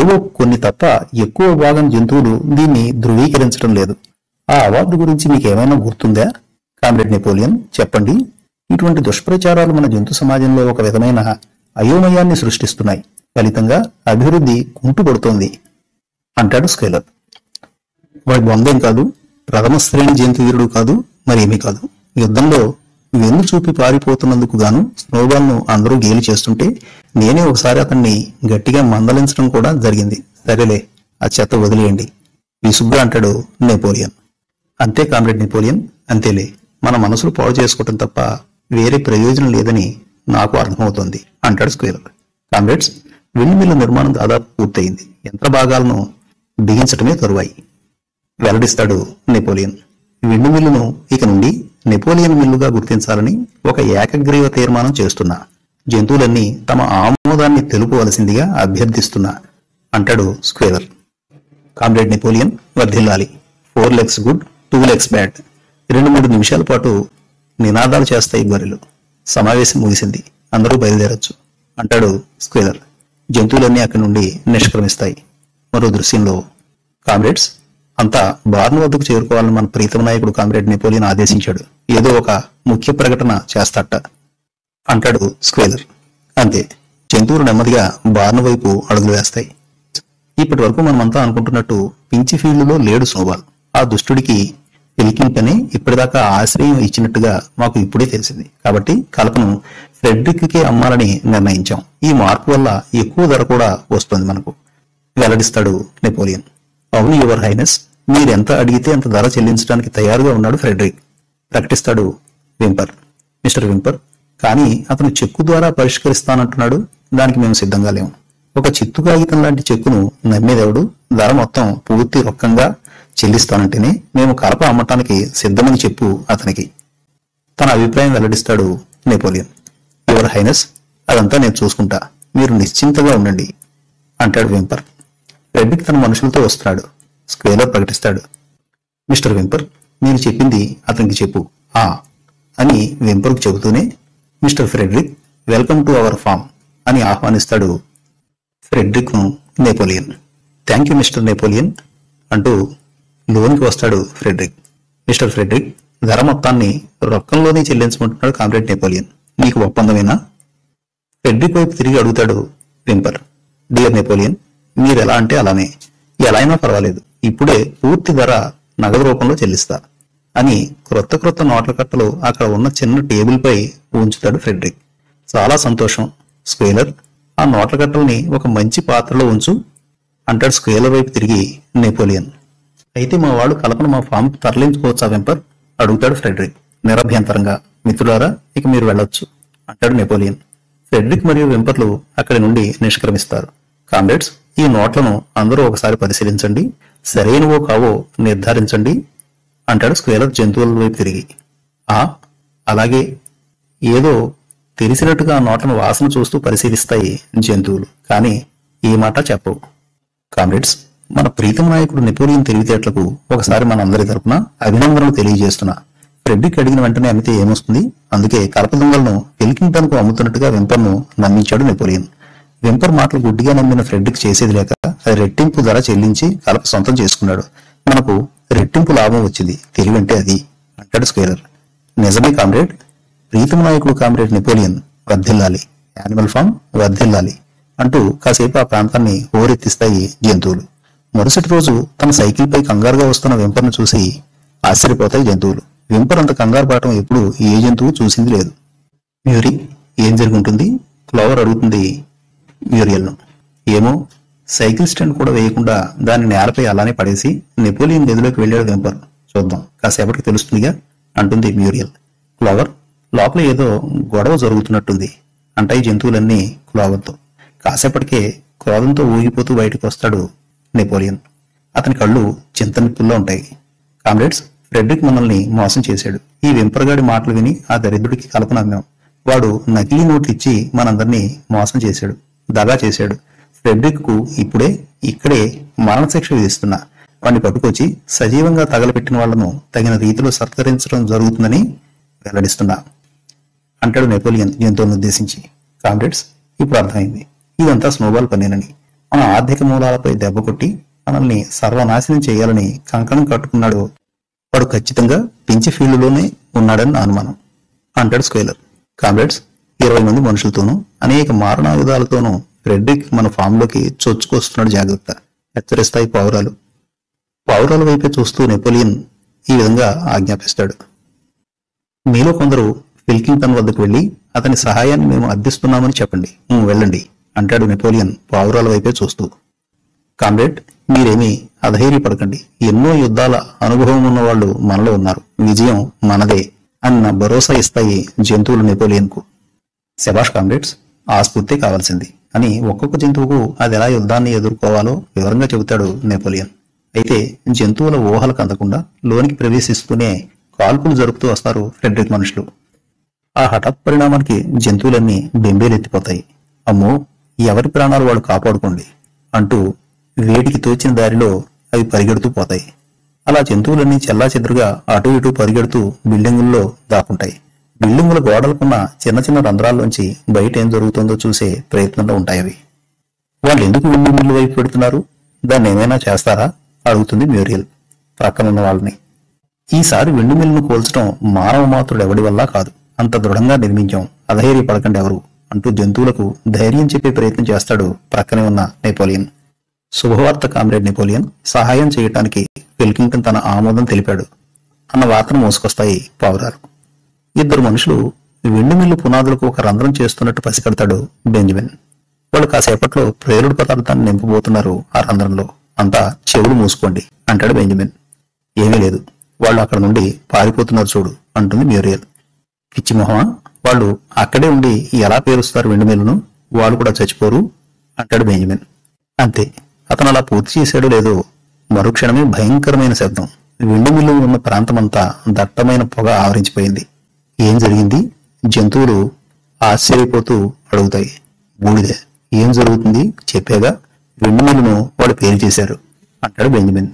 ఏవో కొన్ని తప్ప ఎక్కువ భాగం జంతువులు దీన్ని ధృవీకరించడం లేదు. ఆ అవార్డు గురించి మీకు ఏమైనా గుర్తుందా? కామ్రేడ్ నెపోలియన్ చెప్పండి. ఇటువంటి దుష్ప్రచారాలు మన జంతు సమాజంలో ఒక విధమైన అయోమయాన్ని సృష్టిస్తున్నాయి. ఫలితంగా అభివృద్ధి కుంటుపడుతోంది అంటాడు స్కేలర్ వాడి బొందేం కాదు ప్రథమ శ్రేణి జంతువీరుడు కాదు మరేమీ కాదు. యుద్ధంలో వెన్ను చూపి పారిపోతున్నందుకు గాను స్నోబాల్ను అందరూ గేలి చేస్తుంటే నేనే ఒకసారి అతన్ని గట్టిగా మందలించడం కూడా జరిగింది. సరేలే ఆ చెత్త వదిలేయండి. విసుగ్గా అంటాడు నెపోలియన్. అంతే కామ్రేడ్ నెపోలియన్ అంతేలే. మన మనసులు పాడు చేసుకోవటం తప్ప వేరే ప్రయోజనం లేదని నాకు అర్థమవుతోంది అంటాడు స్క్వేలర్ కామ్రేడ్స్ విండ్ మిల్లు నిర్మాణం దాదాపు పూర్తయింది. యంత్ర భాగాలను బిగించటమే తరువాయి. వెల్లడిస్తాడు నెపోలియన్. విండ్ మిల్లును ఇక నుండి నెపోలియన్ మిల్లుగా గుర్తించాలని ఒక ఏకగ్రీవ తీర్మానం చేస్తున్నా. జంతువులన్నీ తమ ఆమోదాన్ని తెలుపవలసిందిగా అభ్యర్థిస్తున్నా అంటాడు స్క్వేలర్ కామ్రేడ్ నెపోలియన్ వర్ధిల్లాలి. Four legs good two legs bad. రెండు మూడు నిమిషాల పాటు నినాదాలు చేస్తాయి గొర్రెలు. సమావేశం ముగిసింది. అందరూ బయలుదేరొచ్చు అంటాడు స్క్వేలర్ జంతువులన్నీ అక్కడి నుండి నిష్క్రమిస్తాయి. మరో దృశ్యంలో కామ్రేడ్స్ అంతా బార్న్ వద్దకు చేరుకోవాలని మన ప్రీతమ నాయకుడు కామ్రేడ్ నెపోలియన్ ఆదేశించాడు. ఏదో ఒక ముఖ్య ప్రకటన చేస్తాట అంటాడు స్క్వేలర్. అంతే. జంతువులు నెమ్మదిగా బార్న్ వైపు అడుగులు వేస్తాయి. ఇప్పటి వరకు మనమంతా అనుకుంటున్నట్టు పించి ఫీల్డ్లో లేడు స్నోబాల్ ఆ దుష్టుడికి పిలికింపని ఇప్పటిదాకా ఆశ్రయం ఇచ్చినట్టుగా మాకు ఇప్పుడే తెలిసింది. కాబట్టి కలపను ఫ్రెడ్రిక్కే అమ్మాలని నిర్ణయించాం. ఈ మార్పు వల్ల ఎక్కువ ధర కూడా వస్తుంది మనకు. వెల్లడిస్తాడు నెపోలియన్. అవును యువర్ హైనెస్. మీరెంత అడిగితే అంత ధర చెల్లించడానికి తయారుగా ఉన్నాడు ఫ్రెడరిక్. ప్రకటిస్తాడు వింపర్. మిస్టర్ వింపర్ కానీ అతను చెక్కు ద్వారా పరిష్కరిస్తానంటున్నాడు. దానికి మేము సిద్ధంగా లేము. ఒక చిత్తు కాగితం లాంటి చెక్కును నమ్మేదెవడు? ధర మొత్తం పూర్తి రొక్కంగా చెల్లిస్తానంటేనే మేము కలప అమ్మటానికి సిద్ధమని చెప్పు అతనికి. తన అభిప్రాయం వెల్లడిస్తాడు నెపోలియన్. యువర్ హైనస్ అదంతా నేను చూసుకుంటా. మీరు నిశ్చింతగా ఉండండి అంటాడు వింపర్. రెడ్డికి తన మనుషులతో వస్తున్నాడు. స్క్వేర్లో ప్రకటిస్తాడు. మిస్టర్ వెంపర్ నేను చెప్పింది అతనికి చెప్పు. ఆ అని వెంపర్కు చెబుతూనే mister Frederick welcome to our farm అని ఆహ్వానిస్తాడు ఫ్రెడ్రిక్ను Napoleon. Thank you mister Napoleon అంటూ లోన్కి వస్తాడు ఫ్రెడ్రిక్. మిస్టర్ ఫ్రెడ్రిక్ ధర మొత్తాన్ని రొక్కంలోనే చెల్లించమంటున్నాడు కామ్రేడ్ నేపోలియన్. నీకు ఒప్పందమేనా? ఫ్రెడ్రిక్ వైపు తిరిగి అడుగుతాడు వింపర్. డియర్ నేపోలియన్ మీరు ఎలా అంటే అలానే. ఎలా అయినా పర్వాలేదు. ఇప్పుడే పూర్తి ధర నగదు రూపంలో చెల్లిస్తా అని క్రొత్త క్రొత్త నోట్ల కట్టలు అక్కడ ఉన్న చిన్న టేబుల్పై ఉంచుతాడు ఫ్రెడ్రిక్. చాలా సంతోషం. స్క్వేలర్ ఆ నోట్ల కట్టల్ని ఒక మంచి పాత్రలో ఉంచు అంటాడు స్క్వేలర్ వైపు తిరిగి నెపోలియన్. అయితే మా వాడు కలపను మా ఫామ్ తరలించుకోవచ్చా వెంపర్? అడుగుతాడు ఫ్రెడరిక్. నిరభ్యంతరంగా. మిత్రులారా ఇక మీరు వెళ్ళొచ్చు అంటాడు నెపోలియన్. ఫ్రెడరిక్ మరియు వెంపర్లు అక్కడి నుండి నిష్క్రమిస్తారు. కామ్రేడ్స్ ఈ నోట్లను అందరూ ఒకసారి పరిశీలించండి. సరైనవో కావో నిర్ధారించండి అంటాడు స్క్వేలర్ జంతువుల వైపు తిరిగి. ఆ అలాగే ఏదో తెలిసినట్టుగా నోటను నోట్లను వాసన చూస్తూ పరిశీలిస్తాయి జంతువులు కానీ ఏ మాట చెప్పవు. కామ్రేడ్స్ మన ప్రీతం నాయకుడు నెపోలియన్ తెలివితేటలకు ఒకసారి మన అందరి తరపున అభినందనలు తెలియజేస్తున్నా. ఫ్రెడ్డికి అడిగిన వెంటనే అమ్మితే ఏమొస్తుంది? అందుకే కలప దొంగలను అమ్ముతున్నట్టుగా వెంపర్ను నమ్మించాడు నెపోలియన్. వెంపర్ మాటలు గుడ్డిగా నమ్మిన ఫ్రెడ్కి చేసేది లేక రెట్టింపు ధర చెల్లించి కలప సొంతం చేసుకున్నాడు. మనకు రెట్టింపు లాభం వచ్చింది. తెలివంటే అది అంటాడు స్క్వేరర్. నిజమే కామ్రేడ్? ప్రీతం నాయకుడు కామ్రేడ్ నెపోలియన్ వర్ధిల్లాలి. యానిమల్ ఫామ్ వర్ధిల్లాలి అంటూ కాసేపు ఆ ప్రాంతాన్ని హోరెత్తిస్తాయి జంతువులు. మరుసటి రోజు తన సైకిల్ పై కంగారుగా వస్తున్న వెంపర్ను చూసి ఆశ్చర్యపోతాయి జంతువులు. వెంపర్ అంత కంగారు పాఠం ఎప్పుడు ఏ జంతువు చూసింది లేదు. మ్యూరి ఏం జరుగుంటుంది? ఫ్లవర్ అడుగుతుంది మ్యూరియల్ను ఏమో? సైకిల్ స్టాండ్ కూడా వేయకుండా దాన్ని నేలపై అలానే పడేసి నెపోలియన్ గదిలోకి వెళ్ళాడు వెంపర్ చూద్దాం. కాసేపటికి తెలుస్తుందిగా? అంటుంది మ్యూరియల్. క్లోవర్ లోపల ఏదో గొడవ జరుగుతున్నట్టుంది అంటాయి జంతువులన్నీ క్లోవర్తో. కాసేపటికే క్రోధంతో ఊగిపోతూ బయటకు వస్తాడు నెపోలియన్. అతని కళ్ళు చింతనిప్పుల్లో ఉంటాయి. కామ్రేడ్స్ ఫ్రెడ్రిక్ మనల్ని మోసం చేశాడు. ఈ వెంపరగాడి మాటలు విని ఆ దరిద్రుడికి కల్పన వాడు నకిలీ నోట్లు ఇచ్చి మనందరినీ మోసం చేశాడు. దగా చేశాడు. ఫ్రెడ్రిక్కు ఇప్పుడే ఇక్కడే మరణశిక్ష విధిస్తున్నా. వాడిని పట్టుకొచ్చి సజీవంగా తగలపెట్టిన వాళ్ళను తగిన రీతిలో సత్కరించడం జరుగుతుందని వెల్లడిస్తున్నా. అంటాడు నెపోలియన్ జంతువులను ఉద్దేశించి. కామ్రేడ్స్ ఇప్పుడు అర్థమైంది. ఇదంతా స్నోబాల్ పనేనని. మన ఆర్థిక మూలాలపై దెబ్బ కొట్టి మనల్ని సర్వనాశనం చేయాలని కంకణం కట్టుకున్నాడు వాడు ఖచ్చితంగా పించి ఫీల్డ్లోనే ఉన్నాడని అనుమానం. అంటాడు స్క్వేలర్ కామ్రేడ్స్ ఇరవై మంది మనుషులతోనూ అనేక మారణాయుధాలతోనూ ఫ్రెడ్రిక్ మన ఫామ్లోకి చొచ్చుకొస్తున్నాడు జాగ్రత్త. హెచ్చరిస్తాయి పౌరాలు పౌరాల వైపే చూస్తూ నెపోలియన్ ఈ విధంగా ఆజ్ఞాపిస్తాడు. మీలో కొందరు ఫిల్కింగ్టన్ వద్దకు వెళ్ళి అతని సహాయాన్ని మేము అర్థిస్తున్నామని చెప్పండి. వెళ్ళండి అంటాడు నెపోలియన్ పావురాల వైపే చూస్తూ. కామ్రేడ్ మీరేమీ అధైర్యపడకండి. ఎన్నో యుద్ధాల అనుభవం ఉన్న వాళ్ళు మనలో ఉన్నారు. విజయం మనదే అన్న భరోసా ఇస్తాయి జంతువులు నెపోలియన్కు. శభాష్ కామ్రేడ్స్ ఆ స్ఫూర్తి కావాల్సింది. అని ఒక్కొక్క జంతువుకు అది ఎలా యుద్ధాన్ని ఎదుర్కోవాలో వివరంగా చెబుతాడు నెపోలియన్. అయితే జంతువుల ఊహలకు అందకుండా లోనికి ప్రవేశిస్తూనే కాల్పులు జరుపుతూ వస్తారు ఫ్రెడ్రిక్ మనుషులు. ఆ హఠాత్ పరిణామానికి జంతువులన్నీ బెంబేలెత్తిపోతాయి. అమ్మో ఎవరి ప్రాణాలు వాళ్ళు కాపాడుకోండి అంటూ వేడికి తోచిన దారిలో అవి పరిగెడుతూ పోతాయి. అలా జంతువులన్నీ చెల్లా చెదురుగా అటు ఇటు పరిగెడుతూ బిల్డింగుల్లో దాక్కుంటాయి. బిల్డింగుల గోడలకున్న చిన్న చిన్న రంధ్రాల్లోంచి బయట ఏం జరుగుతుందో చూసే ప్రయత్నంలో ఉంటాయి అవి వాళ్ళు ఎందుకు విండు మిల్లు వైపు పెడుతున్నారు? దాన్ని ఏమైనా చేస్తారా? అడుగుతుంది మ్యూరియల్ ప్రక్కనున్న వాళ్ళని. ఈసారి వెండి మిల్లును కోల్చడం మానవ మాతృడు ఎవడి వల్ల కాదు. అంత దృఢంగా నిర్మించాం. అధైర్యపడకండి ఎవరు అంటూ జంతువులకు ధైర్యం చెప్పే ప్రయత్నం చేస్తాడు ప్రక్కనే ఉన్న నెపోలియన్. శుభవార్త కామ్రేడ్ నెపోలియన్ సహాయం చేయటానికి విల్కింగ్టన్ తన ఆమోదం తెలిపాడు. అన్న వార్తను మోసుకొస్తాయి పావురాలు. ఇద్దరు మనుషులు వెండి మిల్లు పునాదులకు ఒక రంధ్రం చేస్తున్నట్టు పసిగడతాడు బెంజమిన్. వాళ్ళు కాసేపట్లో ప్రేరుడు పదార్థాన్ని నింపబోతున్నారు ఆ రంధ్రంలో. అంతా చెవులు మూసుకోండి అంటాడు బెంజమిన్. ఏమీ లేదు. వాళ్ళు అక్కడ నుండి పారిపోతున్నారు చూడు అంటుంది మ్యూరియల్. పిచ్చి మొహమా? వాళ్ళు అక్కడే ఉండి ఎలా పేరుస్తారు వెండుమిల్లును వాళ్ళు కూడా చచ్చిపోరు అంటాడు బెంజమిన్. అంతే. అతను అలా పూర్తి చేశాడో లేదో మరుక్షణమే భయంకరమైన శబ్దం. వెండుమిల్లు ఉన్న ప్రాంతమంతా దట్టమైన పొగ ఆవరించిపోయింది. ఏం జరిగింది? జంతువులు ఆశ్చర్యపోతూ అడుగుతాయి. బూడిద ఏం జరుగుతుంది? చెప్పేగా వెండి వాడు పేరు చేశారు అంటాడు బెంజమిన్.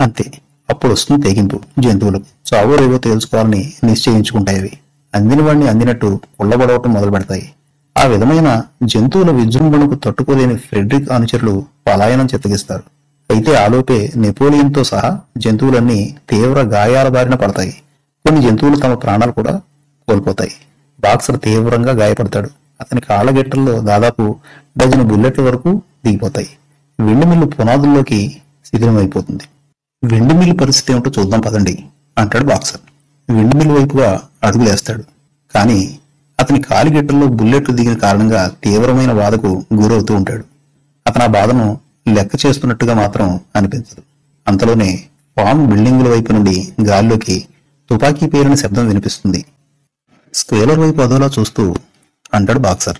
అంతే అప్పుడు వస్తుంది తెగింపు జంతువులకు చావో రేవో తేల్చుకోవాలని నిశ్చయించుకుంటాయి అవి. అందిన వాడిని అందినట్టు కుళ్ళబడవటం మొదలు పెడతాయి. ఆ విధమైన జంతువుల విజృంభణకు తట్టుకోలేని ఫ్రెడ్రిక్ అనుచరులు పలాయనం చిత్తగిస్తారు. అయితే ఆలోపే నెపోలియన్తో సహా జంతువులన్నీ తీవ్ర గాయాల బారిన పడతాయి. కొన్ని జంతువులు తమ ప్రాణాలు కూడా కోల్పోతాయి. బాక్సర్ తీవ్రంగా గాయపడతాడు. అతని కాళ్ళగెట్టల్లో దాదాపు డజను బుల్లెట్ల వరకు దిగిపోతాయి. వెండి మిల్లు పునాదుల్లోకి శిథిలమైపోతుంది. వెండి మిల్లు పరిస్థితి ఏమిటో చూద్దాం పదండి అంటాడు బాక్సర్. వెండి మిల్లు వైపుగా అడుగులేస్తాడు కానీ అతని కాలిగెట్టల్లో బుల్లెట్లు దిగిన కారణంగా తీవ్రమైన బాధకు గురవుతూ ఉంటాడు. అతను ఆ బాధను లెక్క చేస్తున్నట్టుగా మాత్రం అనిపించదు. అంతలోనే ఫామ్ బిల్డింగుల వైపు నుండి గాల్లోకి తుపాకీ పేరిన శబ్దం వినిపిస్తుంది. స్క్వేలర్ వైపు అదోలా చూస్తూ అంటాడు బాక్సర్.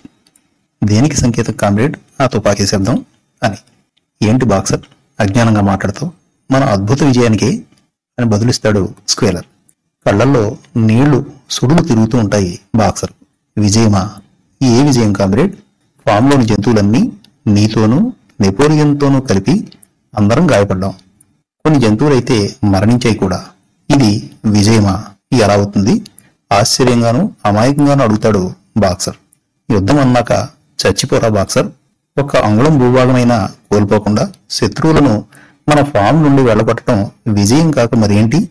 దేనికి సంకేతం కామ్రేడ్? ఆ తుపాకీ శబ్దం అని. ఏంటి బాక్సర్? అజ్ఞానంగా మాట్లాడుతూ మన అద్భుత విజయానికి అని బదులిస్తాడు స్క్వేలర్ కళ్ళల్లో నీళ్ళు సుడులు తిరుగుతూ ఉంటాయి బాక్సర్. విజయమా? ఏ విజయం కామ్రేడ్? ఫామ్లోని జంతువులన్నీ నీతోనూ నెపోలియన్తోనూ కలిపి అందరం గాయపడ్డాం. కొన్ని జంతువులైతే మరణించాయి కూడా. ఇది విజయమా? ఎలా అవుతుంది? ఆశ్చర్యంగానూ అమాయకంగానూ అడుగుతాడు బాక్సర్. యుద్ధం అన్నాక చచ్చిపోరా బాక్సర్? ఒక్క అంగుళం భూభాగమైనా కోల్పోకుండా శత్రువులను మన ఫామ్ నుండి వెళ్ళగొట్టడం విజయం కాక మరేంటి?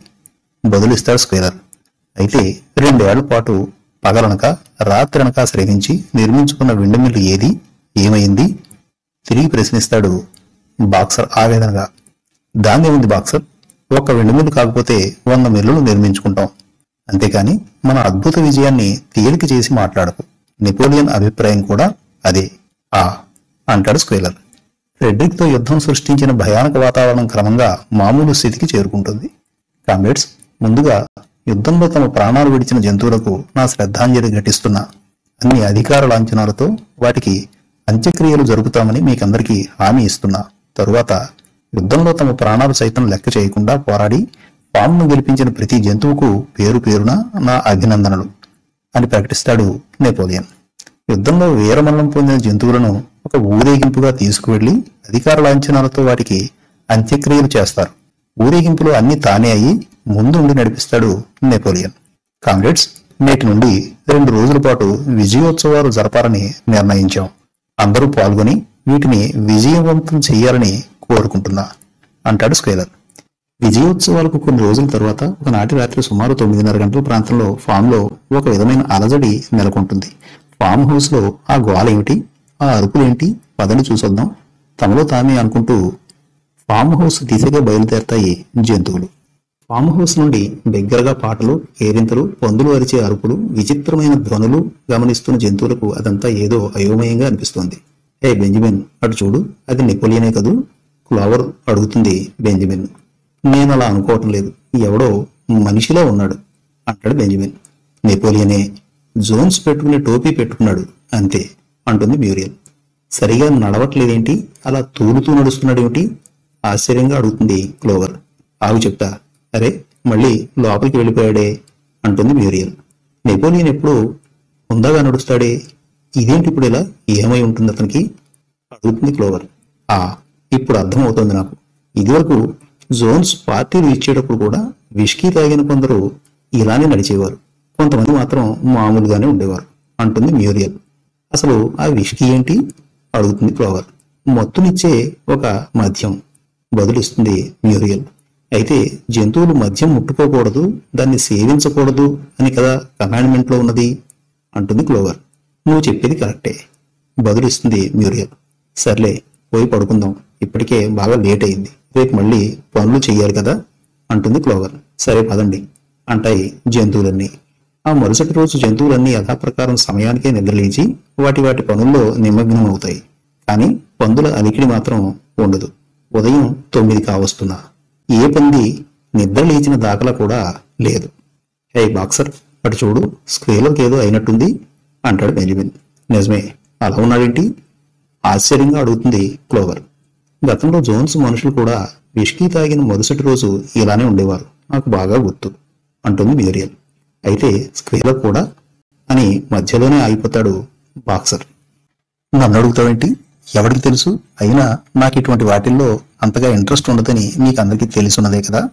బదులిస్తాడు స్క్వేరర్ అయితే రెండేళ్ళ పాటు పగలనక రాత్రనక శ్రమించి నిర్మించుకున్న వెండి మిల్లు ఏది? ఏమైంది? తిరిగి ప్రశ్నిస్తాడు బాక్సర్ ఆవేదనగా. దాన్ని ఉంది బాక్సర్ ఒక్క విండమిల్లు కాకపోతే వంద మిల్లులు నిర్మించుకుంటాం. అంతేకాని మన అద్భుత విజయాన్ని తేలిక చేసి మాట్లాడకు. నెపోలియన్ అభిప్రాయం కూడా అదే. ఆ అంటాడు స్క్వేలర్. ఫ్రెడ్రిక్తో యుద్ధం సృష్టించిన భయానక వాతావరణం క్రమంగా మామూలు స్థితికి చేరుకుంటుంది. కామ్రేడ్స్ ముందుగా యుద్ధంలో తమ ప్రాణాలు విడిచిన జంతువులకు నా శ్రద్ధాంజలి ఘటిస్తున్నా. అన్ని అధికార లాంఛనాలతో వాటికి అంత్యక్రియలు జరుపుతామని మీకందరికీ హామీ ఇస్తున్నా. తరువాత యుద్ధంలో తమ ప్రాణాలు సైతం లెక్క చేయకుండా పోరాడి పామును గెలిపించిన ప్రతి జంతువుకు పేరు పేరున నా అభినందనలు అని ప్రకటిస్తాడు నెపోలియన్. యుద్ధంలో వీరమరణం పొందిన జంతువులను ఒక ఊరేగింపుగా తీసుకువెళ్ళి అధికార లాంఛనాలతో వాటికి అంత్యక్రియలు చేస్తారు. ఊరేగింపులు అన్ని తానే అయి ముందుండి నడిపిస్తాడు నెపోలియన్. కామ్రేడ్స్ నేటి నుండి రెండు రోజుల పాటు విజయోత్సవాలు జరపాలని నిర్ణయించాం. అందరూ పాల్గొని వీటిని విజయవంతం చేయాలని కోరుకుంటున్నా అంటాడు స్కైలర్ విజయోత్సవాలకు కొన్ని రోజుల తర్వాత ఒకనాటి రాత్రి సుమారు తొమ్మిదిన్నర గంటల ప్రాంతంలో ఫామ్లో ఒక విధమైన అలజడి నెలకొంటుంది. ఫామ్ హౌస్లో ఆ గోల ఏమిటి ఆ అరుపులేంటి పదని చూసొద్దాం. తమలో తామే అనుకుంటూ ఫామ్ హౌస్ దిశగా బయలుదేరతాయి జంతువులు. ఫామ్ హౌస్ నుండి బిగ్గరగా పాటలు కేరింతలు పందులు అరిచే అరుపులు విచిత్రమైన ధ్వనులు గమనిస్తున్న జంతువులకు అదంతా ఏదో అయోమయంగా అనిపిస్తోంది. ఏ బెంజమిన్ అటు చూడు. అది నెపోలియనే కదూ? క్లోవర్ అడుగుతుంది బెంజమిన్. నేను అలా అనుకోవటం లేదు. ఎవడో మనిషిలా ఉన్నాడు అంటాడు బెంజమిన్. నెపోలియనే జోన్స్ పెట్టుకునే టోపీ పెట్టుకున్నాడు అంతే అంటుంది మ్యూరియల్. సరిగా నడవట్లేదేంటి? అలా తూలుతూ నడుస్తున్నాడేమిటి? ఆశ్చర్యంగా అడుగుతుంది క్లోవర్. ఆగు చెప్తా. అరే మళ్ళీ లోపలికి వెళ్ళిపోయాడే అంటుంది మ్యూరియల్. నెపోలియన్ ఎప్పుడు హుందాగా నడుస్తాడే? ఇదేంటి ఇప్పుడు ఇలా ఏమై ఉంటుంది అతనికి? అడుగుతుంది క్లోవర్. ఆ ఇప్పుడు అర్థమవుతోంది నాకు. ఇదివరకు జోన్స్ పార్టీలు ఇచ్చేటప్పుడు కూడా విష్కీ తాగిన కొందరు ఇలానే నడిచేవారు. కొంతమంది మాత్రం మామూలుగానే ఉండేవారు అంటుంది మ్యూరియల్. అసలు ఆ విష్కీ ఏంటి? అడుగుతుంది క్లోవర్ మత్తునిచ్చే ఒక మద్యం బదులిస్తుంది మ్యూరియల్. అయితే జంతువులు మద్యం ముట్టుకోకూడదు దాన్ని సేవించకూడదు అని కదా కమాండ్మెంట్లో ఉన్నది అంటుంది క్లోవర్. నువ్వు చెప్పేది కరెక్టే బదులిస్తుంది మ్యూరియల్. సర్లే పోయి పడుకుందాం. ఇప్పటికే బాగా లేట్ అయింది. రేపు మళ్ళీ పనులు చెయ్యాలి కదా? అంటుంది క్లోవర్. సరే పదండి. అంటాయి జంతువులన్నీ. ఆ మరుసటి రోజు జంతువులన్నీ యథాప్రకారం సమయానికే నిద్రలేచి వాటి వాటి పనుల్లో నిమగ్నం అవుతాయి కానీ పందుల అలికిడి మాత్రం ఉండదు. ఉదయం తొమ్మిది కావస్తున్నా. ఏ పంది నిద్ర లేచిన దాఖలా కూడా లేదు. హే బాక్సర్ అటు చూడు స్క్వేలోకి ఏదో అయినట్టుంది అంటాడు బెంజమిన్. నిజమే అలా ఉన్నాడేంటి ఆశ్చర్యంగా అడుగుతుంది క్లోవర్. గతంలో జోన్స్ మనుషులు కూడా విష్కీ తాగిన మరుసటి రోజు ఇలానే ఉండేవారు. నాకు బాగా గుర్తు అంటుంది మేరియల్ అయితే స్క్వేలో కూడా అని మధ్యలోనే ఆగిపోతాడు బాక్సర్. నన్ను అడుగుతావేంటి? ఎవరికి తెలుసు? అయినా నాకు ఇటువంటి వాటిల్లో అంతగా ఇంట్రెస్ట్ ఉండదని మీకు అందరికీ తెలుసున్నదే కదా?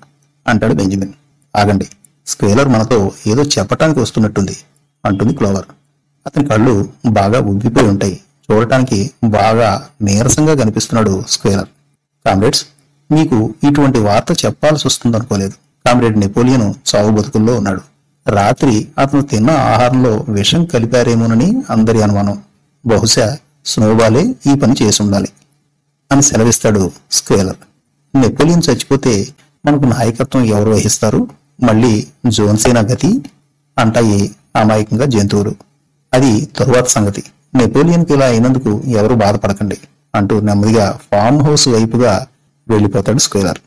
అంటాడు బెంజమిన్. ఆగండి స్క్వేలర్ మనతో ఏదో చెప్పటానికి వస్తున్నట్టుంది అంటుంది క్లోవర్. అతని కళ్ళు బాగా ఉబ్బిపోయి ఉంటాయి. చూడటానికి బాగా నీరసంగా కనిపిస్తున్నాడు స్క్వేలర్. కామ్రేడ్స్ మీకు ఇటువంటి వార్త చెప్పాల్సి వస్తుందనుకోలేదు. కామ్రేడ్ నెపోలియన్ చావు బతుకుల్లో ఉన్నాడు. రాత్రి అతను తిన్న ఆహారంలో విషం కలిపారేమోనని అందరి అనుమానం. బహుశా స్నోబాలే ఈ పని చేసి ఉండాలి అని సెలవిస్తాడు స్క్వేలర్. నెపోలియన్ చచ్చిపోతే మనకు నాయకత్వం ఎవరు వహిస్తారు? మళ్ళీ జోన్సేనా గతి అంటాయి అమాయకంగా జంతువులు. అది తరువాత సంగతి. నెపోలియన్కి ఇలా అయినందుకు ఎవరు బాధపడకండి అంటూ నెమ్మదిగా ఫామ్ హౌస్ వైపుగా వెళ్ళిపోతాడు స్క్వేలర్.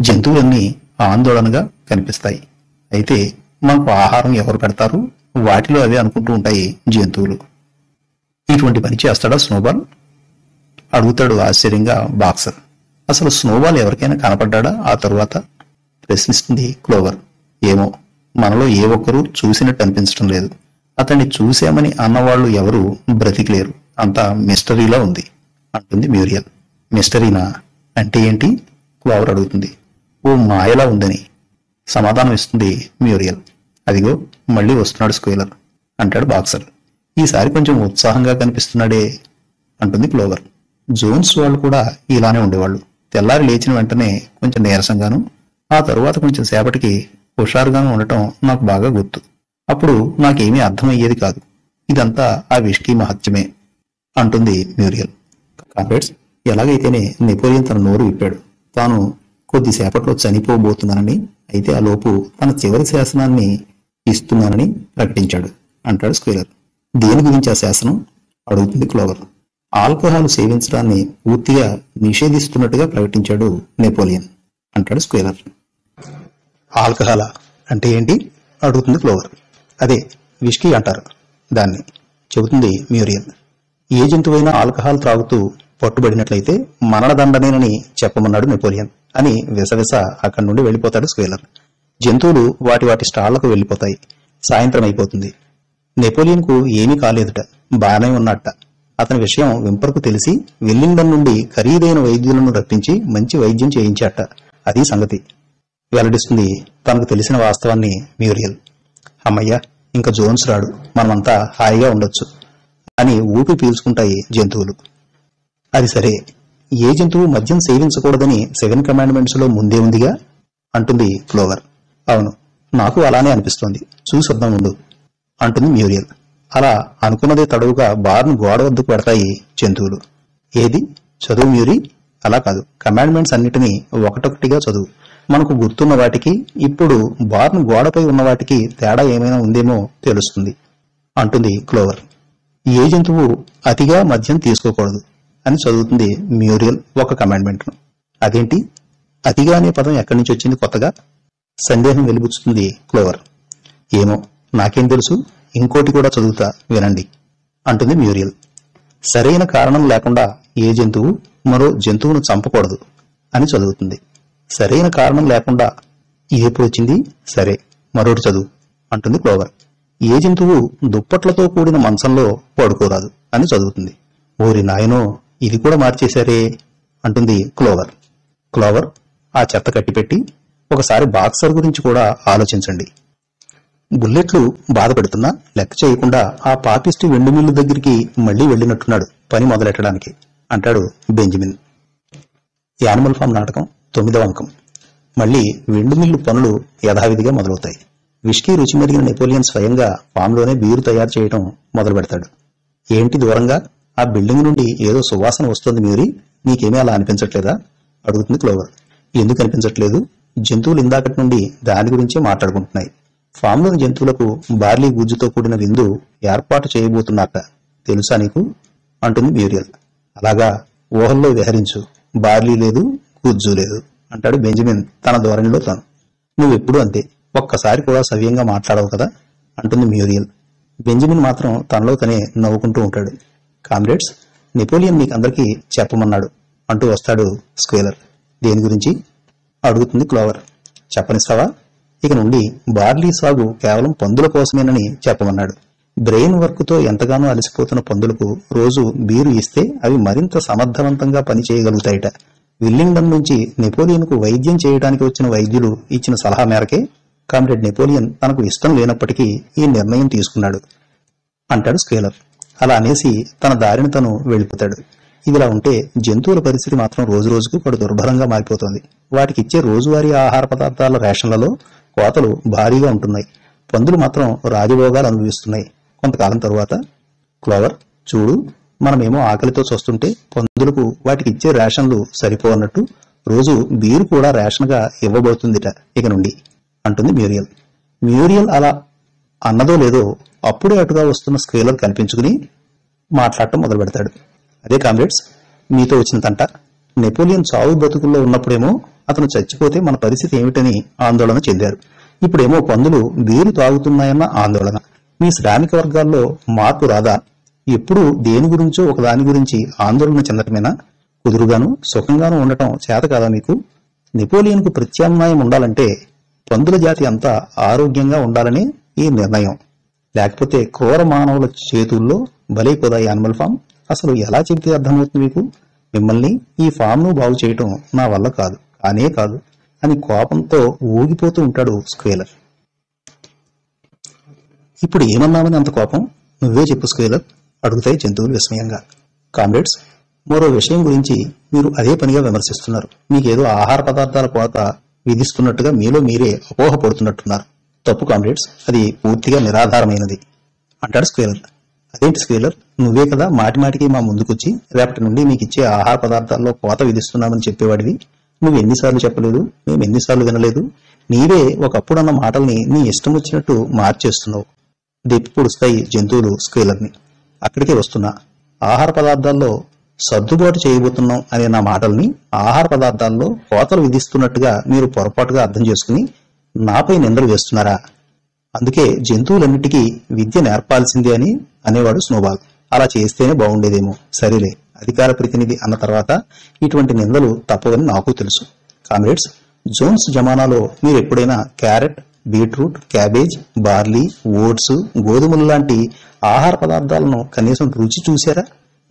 జంతువులన్నీ ఆందోళనగా కనిపిస్తాయి. అయితే మనకు ఆహారం ఎవరు పెడతారు? వాటిలో అవే అనుకుంటూ ఉంటాయి జంతువులు. ఇటువంటి పని చేస్తాడా స్నోబాల్? అడుగుతాడు ఆశ్చర్యంగా బాక్సర్. అసలు స్నోబాల్ ఎవరికైనా కనపడ్డా ఆ తరువాత ప్రశ్నిస్తుంది క్లోవర్. ఏమో మనలో ఏ ఒక్కరూ చూసినట్టు అనిపించడం లేదు. అతన్ని చూశామని అన్నవాళ్ళు ఎవరు బ్రతికిలేరు. అంతా మిస్టరీలా ఉంది అంటుంది మ్యూరియల్. మిస్టరీనా? అంటే ఏంటి? క్లోవర్ అడుగుతుంది. ఓ మాయలా ఉందని సమాధానం ఇస్తుంది మ్యూరియల్. అదిగో మళ్ళీ వస్తున్నాడు స్క్వేలర్ అంటాడు బాక్సర్. ఈసారి కొంచెం ఉత్సాహంగా కనిపిస్తున్నాడే అంటుంది క్లోవర్. జోన్స్ వాళ్ళు కూడా ఇలానే ఉండేవాళ్ళు. తెల్లారి లేచిన వెంటనే కొంచెం నీరసంగాను ఆ తరువాత కొంచెం సేపటికి హుషారుగాను ఉండటం నాకు బాగా గుర్తు. అప్పుడు నాకేమీ అర్థమయ్యేది కాదు. ఇదంతా ఆ విష్కీ మహత్యమే అంటుంది మ్యూరియల్. కామ్రేడ్స్ ఎలాగైతేనే నెపోలియన్ తన నోరు విప్పాడు. తాను కొద్దిసేపట్లో చనిపోబోతున్నానని అయితే ఆ లోపు తన చివరి శాసనాన్ని ఇస్తున్నానని ప్రకటించాడు అంటాడు స్క్వేలర్. దేని గురించి ఆ శాసనం? అడుగుతుంది క్లోవర్. ఆల్కహాల్ సేవించడాన్ని పూర్తిగా నిషేధిస్తున్నట్టుగా ప్రకటించాడు నెపోలియన్ అంటాడు స్క్వేలర్. ఆల్కహాల్? అంటే ఏంటి? అడుగుతుంది క్లోవర్. అదే విష్కీ అంటారు. దాన్ని చెబుతుంది మ్యూరియన్. ఏ జంతువైనా ఆల్కహాల్ త్రాగుతూ పట్టుబడినట్లయితే మరణదండనేనని చెప్పమన్నాడు నెపోలియన్ అని విసవిస అక్కడి నుండి వెళ్ళిపోతాడు స్క్వేలర్ జంతువులు వాటి వాటి స్టాళ్ళకు వెళ్ళిపోతాయి. సాయంత్రం అయిపోతుంది. నెపోలియన్కు ఏమీ కాలేదుట. బాగానే ఉన్నట్ట అతని విషయం వింపర్కు తెలిసి వెల్లింగ్డన్ నుండి ఖరీదైన వైద్యులను రప్పించి మంచి వైద్యం చేయించాట అది సంగతి. వెల్లడిస్తుంది తనకు తెలిసిన వాస్తవాన్ని మ్యూరియల్ అమ్మయ్య ఇంకా జోన్స్ రాడు. మనమంతా హాయిగా ఉండొచ్చు. అని ఊపి పీల్చుకుంటాయి జంతువులు. అది సరే. ఏ జంతువు మద్యం సేవించకూడదని సెవెన్ కమాండ్మెంట్స్లో ముందే ఉందిగా? అంటుంది ఫ్లోవర్ అవును నాకు అలానే అనిపిస్తోంది. చూసొద్దాం ఉండు అంటుంది మ్యూరియల్. అలా అనుకున్నదే తడవుగా బార్ను గోడ వద్దకు పెడతాయి జంతువులు. ఏది? చదువు మ్యూరి? అలా కాదు. కమాండ్మెంట్స్ అన్నిటినీ ఒకటొకటిగా చదువు. మనకు గుర్తున్న వాటికి ఇప్పుడు బార్న్ గోడపై ఉన్న వాటికి తేడా ఏమైనా ఉందేమో తెలుస్తుంది అంటుంది క్లోవర్. ఏ జంతువు అతిగా మద్యం తీసుకోకూడదు అని చదువుతుంది మ్యూరియల్ ఒక కమాండ్మెంట్ను. అదేంటి? అతిగా అనే పదం ఎక్కడి నుంచి వచ్చింది కొత్తగా? సందేహం వెలిబుచ్చుతుంది క్లోవర్. ఏమో నాకేం తెలుసు? ఇంకోటి కూడా చదువుతా వినండి అంటుంది మ్యూరియల్. సరైన కారణం లేకుండా ఏ జంతువు మరో జంతువును చంపకూడదు అని చదువుతుంది. సరైన కారణం లేకుండా ఏపు వచ్చింది సరే మరొకటి చదువు అంటుంది క్లోవర్. ఏ జంతువు దుప్పట్లతో కూడిన మంచంలో పడుకోరాదు అని చదువుతుంది. ఓరి నాయనో ఇది కూడా మార్చేశారే అంటుంది క్లోవర్. క్లోవర్ ఆ చెత్త కట్టిపెట్టి ఒకసారి బాక్సర్ గురించి కూడా ఆలోచించండి. బుల్లెట్లు బాధపెడుతున్నా లెక్క చేయకుండా ఆ పాపిస్టు వెండుమిల్లు దగ్గరికి మళ్ళీ వెళ్ళినట్టున్నాడు పని మొదలెట్టడానికి అంటాడు బెంజమిన్. యానిమల్ ఫామ్ నాటకం. తొమ్మిదవ అంకం. మళ్ళీ వెండి మిల్లు పనులు యథావిధిగా మొదలవుతాయి. విష్కీ రుచి మెరిగిన నెపోలియన్ స్వయంగా ఫామ్లోనే బీరు తయారు చేయడం మొదలు పెడతాడు ఏంటి దూరంగా? ఆ బిల్డింగ్ నుండి ఏదో సువాసన వస్తుంది మీరి నీకేమీ అలా అనిపించట్లేదా? అడుగుతుంది క్లోవర్. ఎందుకు అనిపించట్లేదు? జంతువులు ఇందాకటి నుండి దాని గురించే మాట్లాడుకుంటున్నాయి. ఫామ్లోని జంతువులకు బార్లీ గుజ్జుతో కూడిన విందు ఏర్పాటు చేయబోతున్నాక తెలుసా నీకు? అంటుంది మ్యూరియల్ అలాగా ఊహల్లో విహరించు. బార్లీ లేదు గుజ్జు లేదు అంటాడు బెంజమిన్ తన ధోరణిలో తాను. నువ్వెప్పుడు అంతే ఒక్కసారి కూడా సవ్యంగా మాట్లాడవు కదా అంటుంది మ్యూరియల్ బెంజమిన్ మాత్రం తనలో తనే నవ్వుకుంటూ ఉంటాడు. కామ్రేడ్స్ నెపోలియన్ మీకు అందరికీ చెప్పమన్నాడు అంటూ వస్తాడు స్క్వేలర్ దేని గురించి? అడుగుతుంది క్లోవర్. చెప్పనిస్తావా? ఇక నుండి బార్లీ సాగు కేవలం పందుల కోసమేనని చెప్పమన్నాడు. బ్రెయిన్ వర్క్తో ఎంతగానో అలసిపోతున్న పందులకు రోజు బీరు ఇస్తే అవి మరింత సమర్థవంతంగా పనిచేయగలుగుతాయట. విల్లింగ్డన్ నుంచి నెపోలియన్కు వైద్యం చేయడానికి వచ్చిన వైద్యులు ఇచ్చిన సలహా మేరకే కామ్రేడ్ నెపోలియన్ తనకు ఇష్టం లేనప్పటికీ ఈ నిర్ణయం తీసుకున్నాడు. అంటాడు స్కేలర్. అలా అనేసి తన దారిని తను వెళ్ళిపోతాడు. ఇదిలా ఉంటే జంతువుల పరిస్థితి మాత్రం రోజు రోజుకు పడు దుర్భరంగా మారిపోతుంది. వాటికి ఇచ్చే రోజువారీ ఆహార పదార్థాల రేషన్లలో కోతలు భారీగా ఉంటున్నాయి. పందులు మాత్రం రాజభోగాలు అనుభవిస్తున్నాయి. కొంతకాలం తరువాత క్లోవర్ చూడు మనమేమో ఆకలితో చూస్తుంటే పందులకు వాటికి ఇచ్చే రేషన్లు సరిపోవన్నట్టు రోజు బీరు కూడా రేషన్గా ఇవ్వబోతుందిట ఇక నుండి అంటుంది మ్యూరియల్. మ్యూరియల్ అలా అన్నదో లేదో అప్పుడే అటుగా వస్తున్న స్క్వేలర్ కనిపించుకుని మాట్లాడటం మొదలు పెడతాడు అదే కామ్రేడ్స్ మీతో వచ్చిన తంట. నెపోలియన్ చావు బతుకుల్లో ఉన్నప్పుడేమో అతను చచ్చిపోతే మన పరిస్థితి ఏమిటని ఆందోళన చెందారు. ఇప్పుడేమో పందులు బీరు తాగుతున్నాయన్న ఆందోళన. మీ శ్రామిక వర్గాల్లో మార్పు రాదా? ఎప్పుడు దేని గురించో ఒక దాని గురించి ఆందోళన చెందటమేనా? కుదురుగాను సుఖంగాను ఉండటం చేత కాదా మీకు నెపోలియన్కు ప్రత్యామ్నాయం ఉండాలంటే పందుల జాతి అంతా ఆరోగ్యంగా ఉండాలని ఈ నిర్ణయం. లేకపోతే క్రూర మానవుల చేతుల్లో బలైపోదా యానిమల్ ఫామ్? అసలు ఎలా చెబితే అర్థమవుతుంది మీకు? మిమ్మల్ని ఈ ఫామ్ను బాగు చేయటం నా వల్ల కాదు కానే కాదు అని కోపంతో ఊగిపోతూ ఉంటాడు స్క్వేలర్. ఇప్పుడు ఏమన్నామని అంత కోపం? నువ్వే చెప్పు స్క్వేలర్. అడుగుతాయి జంతువులు విస్మయంగా. కామ్రేడ్స్ మరో విషయం గురించి మీరు అదే పనిగా విమర్శిస్తున్నారు. మీకేదో ఆహార పదార్థాల కోత విధిస్తున్నట్టుగా మీలో మీరే అపోహపడుతున్నట్టున్నారు. తప్పు కామ్రేడ్స్ అది పూర్తిగా నిరాధారమైనది. అంటాడు స్క్వేలర్. అదేంటి స్క్వేలర్? నువ్వే కదా మాటిమాటికి మా ముందుకొచ్చి రేపటి నుండి మీకు ఇచ్చే ఆహార పదార్థాల్లో కోత విధిస్తున్నామని చెప్పేవాడివి. నువ్వు ఎన్నిసార్లు చెప్పలేదు? మేము ఎన్నిసార్లు వినలేదు? నీవే ఒకప్పుడన్న మాటల్ని నీ ఇష్టం వచ్చినట్టు మార్చేస్తున్నావు. దెప్పి పొడుస్తాయి జంతువులు స్క్వేలర్ని. అక్కడికే వస్తున్నా. ఆహార పదార్థాల్లో సర్దుబాటు చేయబోతున్నాం అనే నా మాటల్ని ఆహార పదార్థాల్లో కోతలు విధిస్తున్నట్టుగా మీరు పొరపాటుగా అర్థం చేసుకుని నాపై నిందలు వేస్తున్నారా? అందుకే జంతువులన్నిటికీ విద్య నేర్పాల్సిందే అని అనేవాడు స్నోబాల్. అలా చేస్తేనే బాగుండేదేమో. సరేలే అధికార ప్రతినిధి అన్న తర్వాత ఇటువంటి నిందలు తప్పవని నాకు తెలుసు. కామ్రేడ్స్ జోన్స్ జమానాలో మీరు ఎప్పుడైనా carrot beetroot cabbage barley oats గోధుమలు లాంటి ఆహార పదార్థాలను కనీసం రుచి చూశారా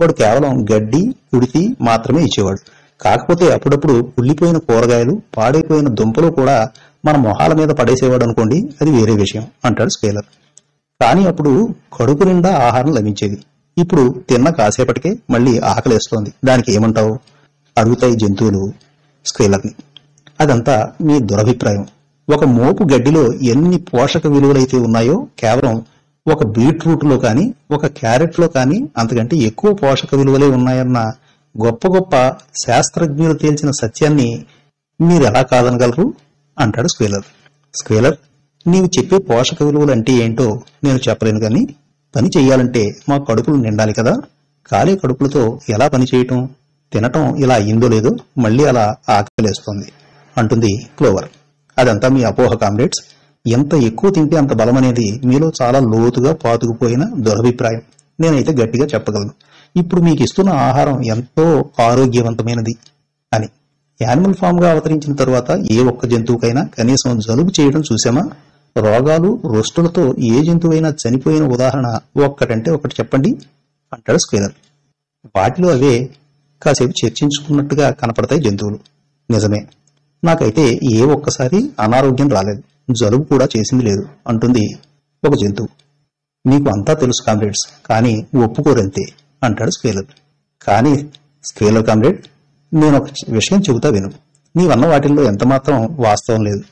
వాడు కేవలం గడ్డి కుడితి మాత్రమే ఇచ్చేవాడు. కాకపోతే అప్పుడప్పుడు కుళ్ళిపోయిన కూరగాయలు పాడైపోయిన దుంపలు కూడా మన మొహాల మీద పడేసేవాడు అనుకోండి అది వేరే విషయం అంటాడు స్కేలర్. కానీ అప్పుడు కడుపు నిండా ఆహారం లభించేది. ఇప్పుడు తిన్న కాసేపటికే మళ్ళీ ఆకలేస్తోంది. దానికి ఏమంటావు? అడుగుతాయి జంతువులు స్క్వేలర్ని అదంతా మీ దురభిప్రాయం. ఒక మోపు గడ్డిలో ఎన్ని పోషక విలువలైతే ఉన్నాయో కేవలం ఒక బీట్రూట్లో కానీ ఒక క్యారెట్లో కానీ అంతకంటే ఎక్కువ పోషక విలువలే ఉన్నాయన్న గొప్ప గొప్ప శాస్త్రజ్ఞులు తేల్చిన సత్యాన్ని మీరు ఎలా కాదనగలరు? అంటాడు స్క్వేలర్ స్క్వేలర్ నీవు చెప్పే పోషక విలువలు అంటే ఏంటో నేను చెప్పలేను కానీ పని చెయ్యాలంటే మా కడుపులు నిండాలి కదా. ఖాళీ కడుపులతో ఎలా పని చేయటం? తినటం ఇలా అయ్యిందో లేదో మళ్ళీ అలా ఆకలేస్తోంది అంటుంది క్లోవర్. అదంతా మీ అపోహ కామ్రేడ్స్. ఎంత ఎక్కువ తింటే అంత బలం అనేది మీలో చాలా లోతుగా పాతుకుపోయిన దురభిప్రాయం. నేనైతే గట్టిగా చెప్పగలను. ఇప్పుడు మీకు ఇస్తున్న ఆహారం ఎంతో ఆరోగ్యవంతమైనది అని. యానిమల్ ఫామ్గా అవతరించిన తరువాత ఏ ఒక్క జంతువుకైనా కనీసం జలుబు చేయడం చూసామా రోగాలు రొస్టులతో ఏ జంతువైనా చనిపోయిన ఉదాహరణ ఒక్కటంటే ఒకటి చెప్పండి. అంటాడు స్క్వేలర్. వాటిలో అవే కాసేపు చర్చించుకున్నట్టుగా కనపడతాయి జంతువులు. నిజమే. నాకైతే ఏ ఒక్కసారి అనారోగ్యం రాలేదు. జలుబు కూడా చేసింది లేదు అంటుంది ఒక జంతువు. మీకు అంతా తెలుసు కామ్రేడ్స్ కానీ ఒప్పుకోరంతే అంటాడు స్కేలర్. కానీ స్కేలర్ కామ్రేడ్ నేను ఒక విషయం చెబుతా విను. నీవన్న వాటిల్లో ఎంత మాత్రం వాస్తవం లేదు.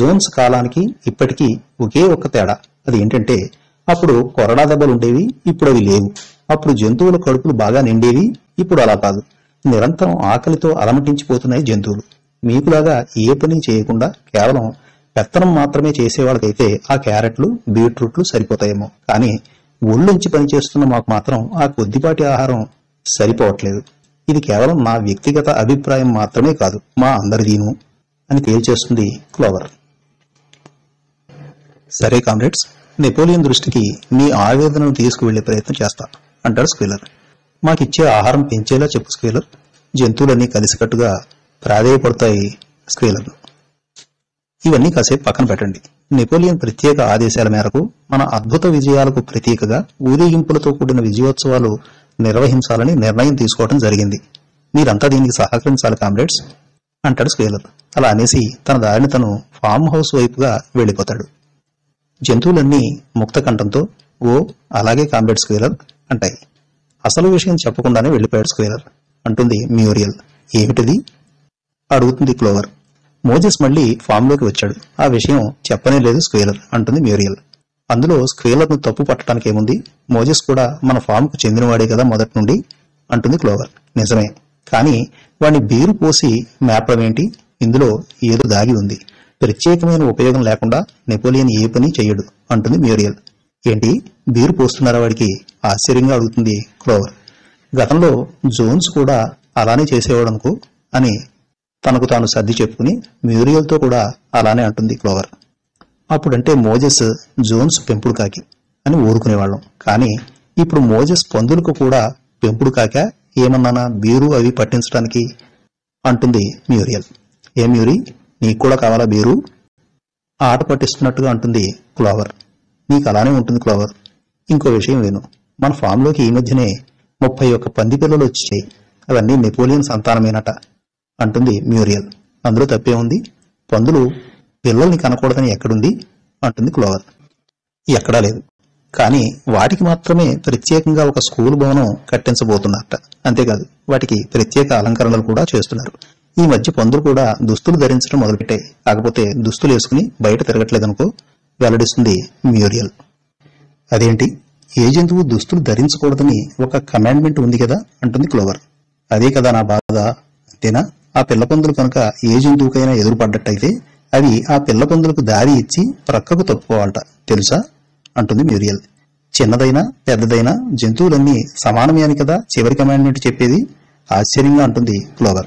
జోన్స్ కాలానికి ఇప్పటికీ ఒకే ఒక్క తేడా. అది ఏంటంటే అప్పుడు కొరడా దెబ్బలు ఉండేవి ఇప్పుడు అవి లేవు. అప్పుడు జంతువుల కడుపులు బాగా నిండేవి ఇప్పుడు అలా కాదు. నిరంతరం ఆకలితో అలమటించిపోతున్నాయి జంతువులు. మీకులాగా ఏ పని చేయకుండా కేవలం పెత్తనం మాత్రమే చేసేవాళ్ళకైతే ఆ క్యారెట్లు బీట్రూట్లు సరిపోతాయేమో. కానీ ఒళ్ళుంచి పనిచేస్తున్న మాకు మాత్రం ఆ కొద్దిపాటి ఆహారం సరిపోవట్లేదు. ఇది కేవలం నా వ్యక్తిగత అభిప్రాయం మాత్రమే కాదు మా అందరిదీను అని తేల్చేస్తుంది క్లోవర్. సరే కామ్రేడ్స్ నెపోలియన్ దృష్టికి మీ ఆవేదనను తీసుకువెళ్ళే ప్రయత్నం చేస్తా అంటాడు స్క్వీలర్. మాకిచ్చే ఆహారం పెంచేలా చెప్పు స్క్వీలర్. జంతువులన్నీ కలిసికట్టుగా ప్రాధేయపడతాయి స్క్వీలర్. ఇవన్నీ కాసేపు పక్కన పెట్టండి. నెపోలియన్ ప్రత్యేక ఆదేశాల మేరకు మన అద్భుత విజయాలకు ప్రతీకగా ఊరేగింపులతో కూడిన విజయోత్సవాలు నిర్వహించాలని నిర్ణయం తీసుకోవడం జరిగింది. మీరంతా దీనికి సహకరించాలి కామ్రేడ్స్. అంటాడు స్కేలర్. అలా అనేసి తన దారిని తను ఫామ్ హౌస్ వైపుగా వెళ్ళిపోతాడు. జంతువులన్నీ ముక్త కంఠంతో ఓ అలాగే కామ్రేడ్ స్కేలర్ అంటాయి. అసలు విషయం చెప్పకుండానే వెళ్ళిపోయాడు స్కేలర్. అంటుంది మ్యూరియల్. ఏమిటిది? అడుగుతుంది క్లోవర్. మోజెస్ మళ్ళీ ఫామ్లోకి వచ్చాడు. ఆ విషయం చెప్పనే లేదు స్క్వేలర్ అంటుంది మ్యూరియల్ అందులో స్క్వేలర్ను తప్పు పట్టడానికి ఏముంది? మోజెస్ కూడా మన ఫామ్కు చెందినవాడే కదా మొదటి నుండి అంటుంది క్లోవర్. నిజమే. కానీ వాడిని బీరు పోసి మేపడం ఏంటి? ఇందులో ఏదో దాగి ఉంది. ప్రత్యేకమైన ఉపయోగం లేకుండా నెపోలియన్ ఏ పని చెయ్యడు అంటుంది మ్యూరియల్ ఏంటి? బీరు పోస్తున్నారా వాడికి? ఆశ్చర్యంగా అడుగుతుంది క్లోవర్. గతంలో జోన్స్ కూడా అలానే చేసేవాడు అనుకో అని తనకు తాను సర్ది చెప్పుకుని మ్యూరియల్తో కూడా అలానే అంటుంది క్లోవర్. అప్పుడంటే మోజెస్ జోన్స్ పెంపుడు కాకి అని ఊరుకునేవాళ్ళం. కానీ ఇప్పుడు మోజెస్ పందులకు కూడా పెంపుడు కాక ఏమన్నానా? బీరు అవి పట్టించడానికి అంటుంది మ్యూరియల్ ఏ మ్యూరి నీకు కూడా కావాలా బీరు? ఆట పట్టిస్తున్నట్టుగా అంటుంది క్లోవర్. నీకు అలానే ఉంటుంది క్లోవర్. ఇంకో విషయం విను. మన ఫామ్లోకి ఈ మధ్యనే ముప్పై ఒక్క పంది పిల్లలు వచ్చాయి. అవన్నీ నెపోలియన్ సంతానమేనట. అంటుంది మ్యూరియల్. అందులో తప్పే ఉంది. పందులు పిల్లల్ని కనకూడదని ఎక్కడుంది? అంటుంది క్లోవర్. ఎక్కడా లేదు. కానీ వాటికి మాత్రమే ప్రత్యేకంగా ఒక స్కూల్ భవనం కట్టించబోతున్నారట. అంతేకాదు వాటికి ప్రత్యేక అలంకరణలు కూడా చేస్తున్నారు. ఈ మధ్య పందులు కూడా దుస్తులు ధరించడం మొదలుపెట్టాయి కాకపోతే దుస్తులు వేసుకుని బయట తిరగట్లేదనుకో వెల్లడిస్తుంది మ్యూరియల్. అదేంటి? ఏ జంతువు దుస్తులు ధరించకూడదని ఒక కమాండ్మెంట్ ఉంది కదా? అంటుంది క్లోవర్. అదే కదా నా బాధ. అంతేనా? ఆ పిల్ల పందులు కనుక ఏ జంతువుకైనా ఎదురుపడ్డట్టయితే అవి ఆ పిల్ల పందులకు దారి ఇచ్చి ప్రక్కకు తప్పుకోవాలట. తెలుసా? అంటుంది మ్యూరియల్. చిన్నదైనా పెద్దదైనా జంతువులన్నీ సమానమే అని కదా చివరి కమాండ్మెంట్ చెప్పేది? ఆశ్చర్యంగా అంటుంది క్లోవర్.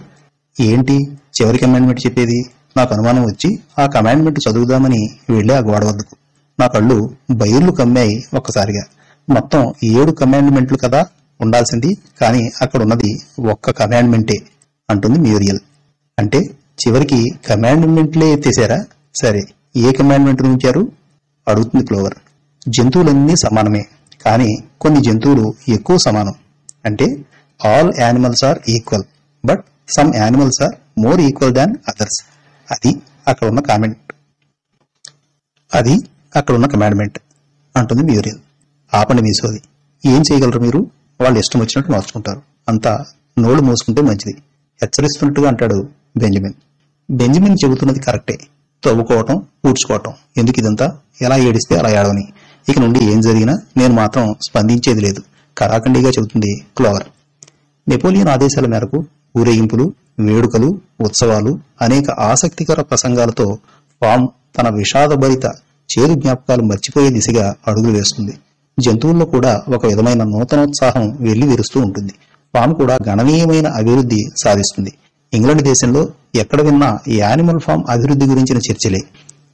ఏంటి? చివరి కమాండ్మెంట్ చెప్పేది? నాకు అనుమానం వచ్చి ఆ కమాండ్మెంట్ చదువుదామని వెళ్ళి ఆ గోడ వద్దకు. నా కళ్ళు బైర్లు కమ్మాయి ఒక్కసారిగా. మొత్తం ఏడు కమాండ్మెంట్లు కదా ఉండాల్సింది కానీ అక్కడ ఉన్నది ఒక్క కమాండ్మెంటే. అంటుంది మ్యూరియల్ అంటే చివరికి కమాండ్మెంట్లే ఎత్తేసారా? సరే ఏ కమాండ్మెంట్ ఉంచారు అడుగుతుంది క్లోవర్. జంతువులన్నీ సమానమే కానీ కొన్ని జంతువులు ఎక్కువ సమానం. అంటే all animals are equal but some animals are more equal than others. అది అక్కడ ఉన్న కామెంట్. అది అక్కడ ఉన్న కమాండ్మెంట్ అంటుంది మ్యూరియల్ ఆపండి మీ సోది. ఏం చేయగలరు మీరు? వాళ్ళు ఇష్టం వచ్చినట్టు మార్చుకుంటారు. అంతా నోళ్ళు మూసుకుంటే మంచిది. హెచ్చరిస్తున్నట్టుగా అంటాడు బెంజమిన్. బెంజమిన్ చెబుతున్నది కరెక్టే. తవ్వుకోవటం పూడ్చుకోవటం. ఎందుకు ఇదంతా? ఎలా ఏడిస్తే అలా ఏడవని. ఇక నుండి ఏం జరిగినా నేను మాత్రం స్పందించేది లేదు. కరాఖండిగా చెబుతుంది క్లోవర్. నెపోలియన్ ఆదేశాల మేరకు ఊరేగింపులు వేడుకలు ఉత్సవాలు అనేక ఆసక్తికర ప్రసంగాలతో ఫామ్ తన విషాదభరిత చేదు జ్ఞాపకాలు మర్చిపోయే దిశగా అడుగులు వేస్తుంది. జంతువుల్లో కూడా ఒక విధమైన నూతనోత్సాహం వెళ్ళి విరుస్తూ ఉంటుంది. ఫామ్ కూడా గణనీయమైన అభివృద్ధి సాధిస్తుంది. ఇంగ్లాండ్ దేశంలో ఎక్కడ విన్నా ఈ యానిమల్ ఫామ్ అభివృద్ధి గురించిన చర్చలే.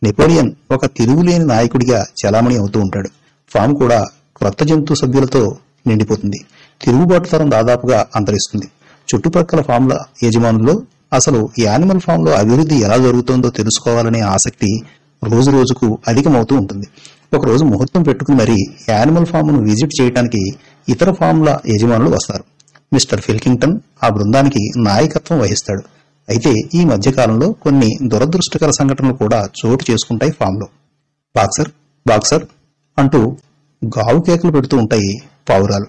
నెపోలియన్ ఒక తిరుగులేని నాయకుడిగా చలామణి అవుతూ ఉంటాడు. ఫామ్ కూడా క్రొత్త జంతు సభ్యులతో నిండిపోతుంది. తిరుగుబాటు తరం దాదాపుగా అంతరిస్తుంది. చుట్టుపక్కల ఫామ్ల యజమానుల్లో అసలు ఈ యానిమల్ ఫామ్లో అభివృద్ధి ఎలా జరుగుతుందో తెలుసుకోవాలనే ఆసక్తి రోజు రోజుకు అధికమవుతూ ఉంటుంది. ఒక రోజు ముహూర్తం పెట్టుకుని మరీ యానిమల్ ఫామ్ను విజిట్ చేయడానికి ఇతర ఫామ్ల యజమానులు వస్తారు. మిస్టర్ ఫిల్కింగ్టన్ ఆ బృందానికి నాయకత్వం వహిస్తాడు. అయితే ఈ మధ్యకాలంలో కొన్ని దురదృష్టకర సంఘటనలు కూడా చోటు చేసుకుంటాయి ఫామ్లో. బాక్సర్ బాక్సర్ అంటూ గావు కేకలు పెడుతూ ఉంటాయి పావురాలు.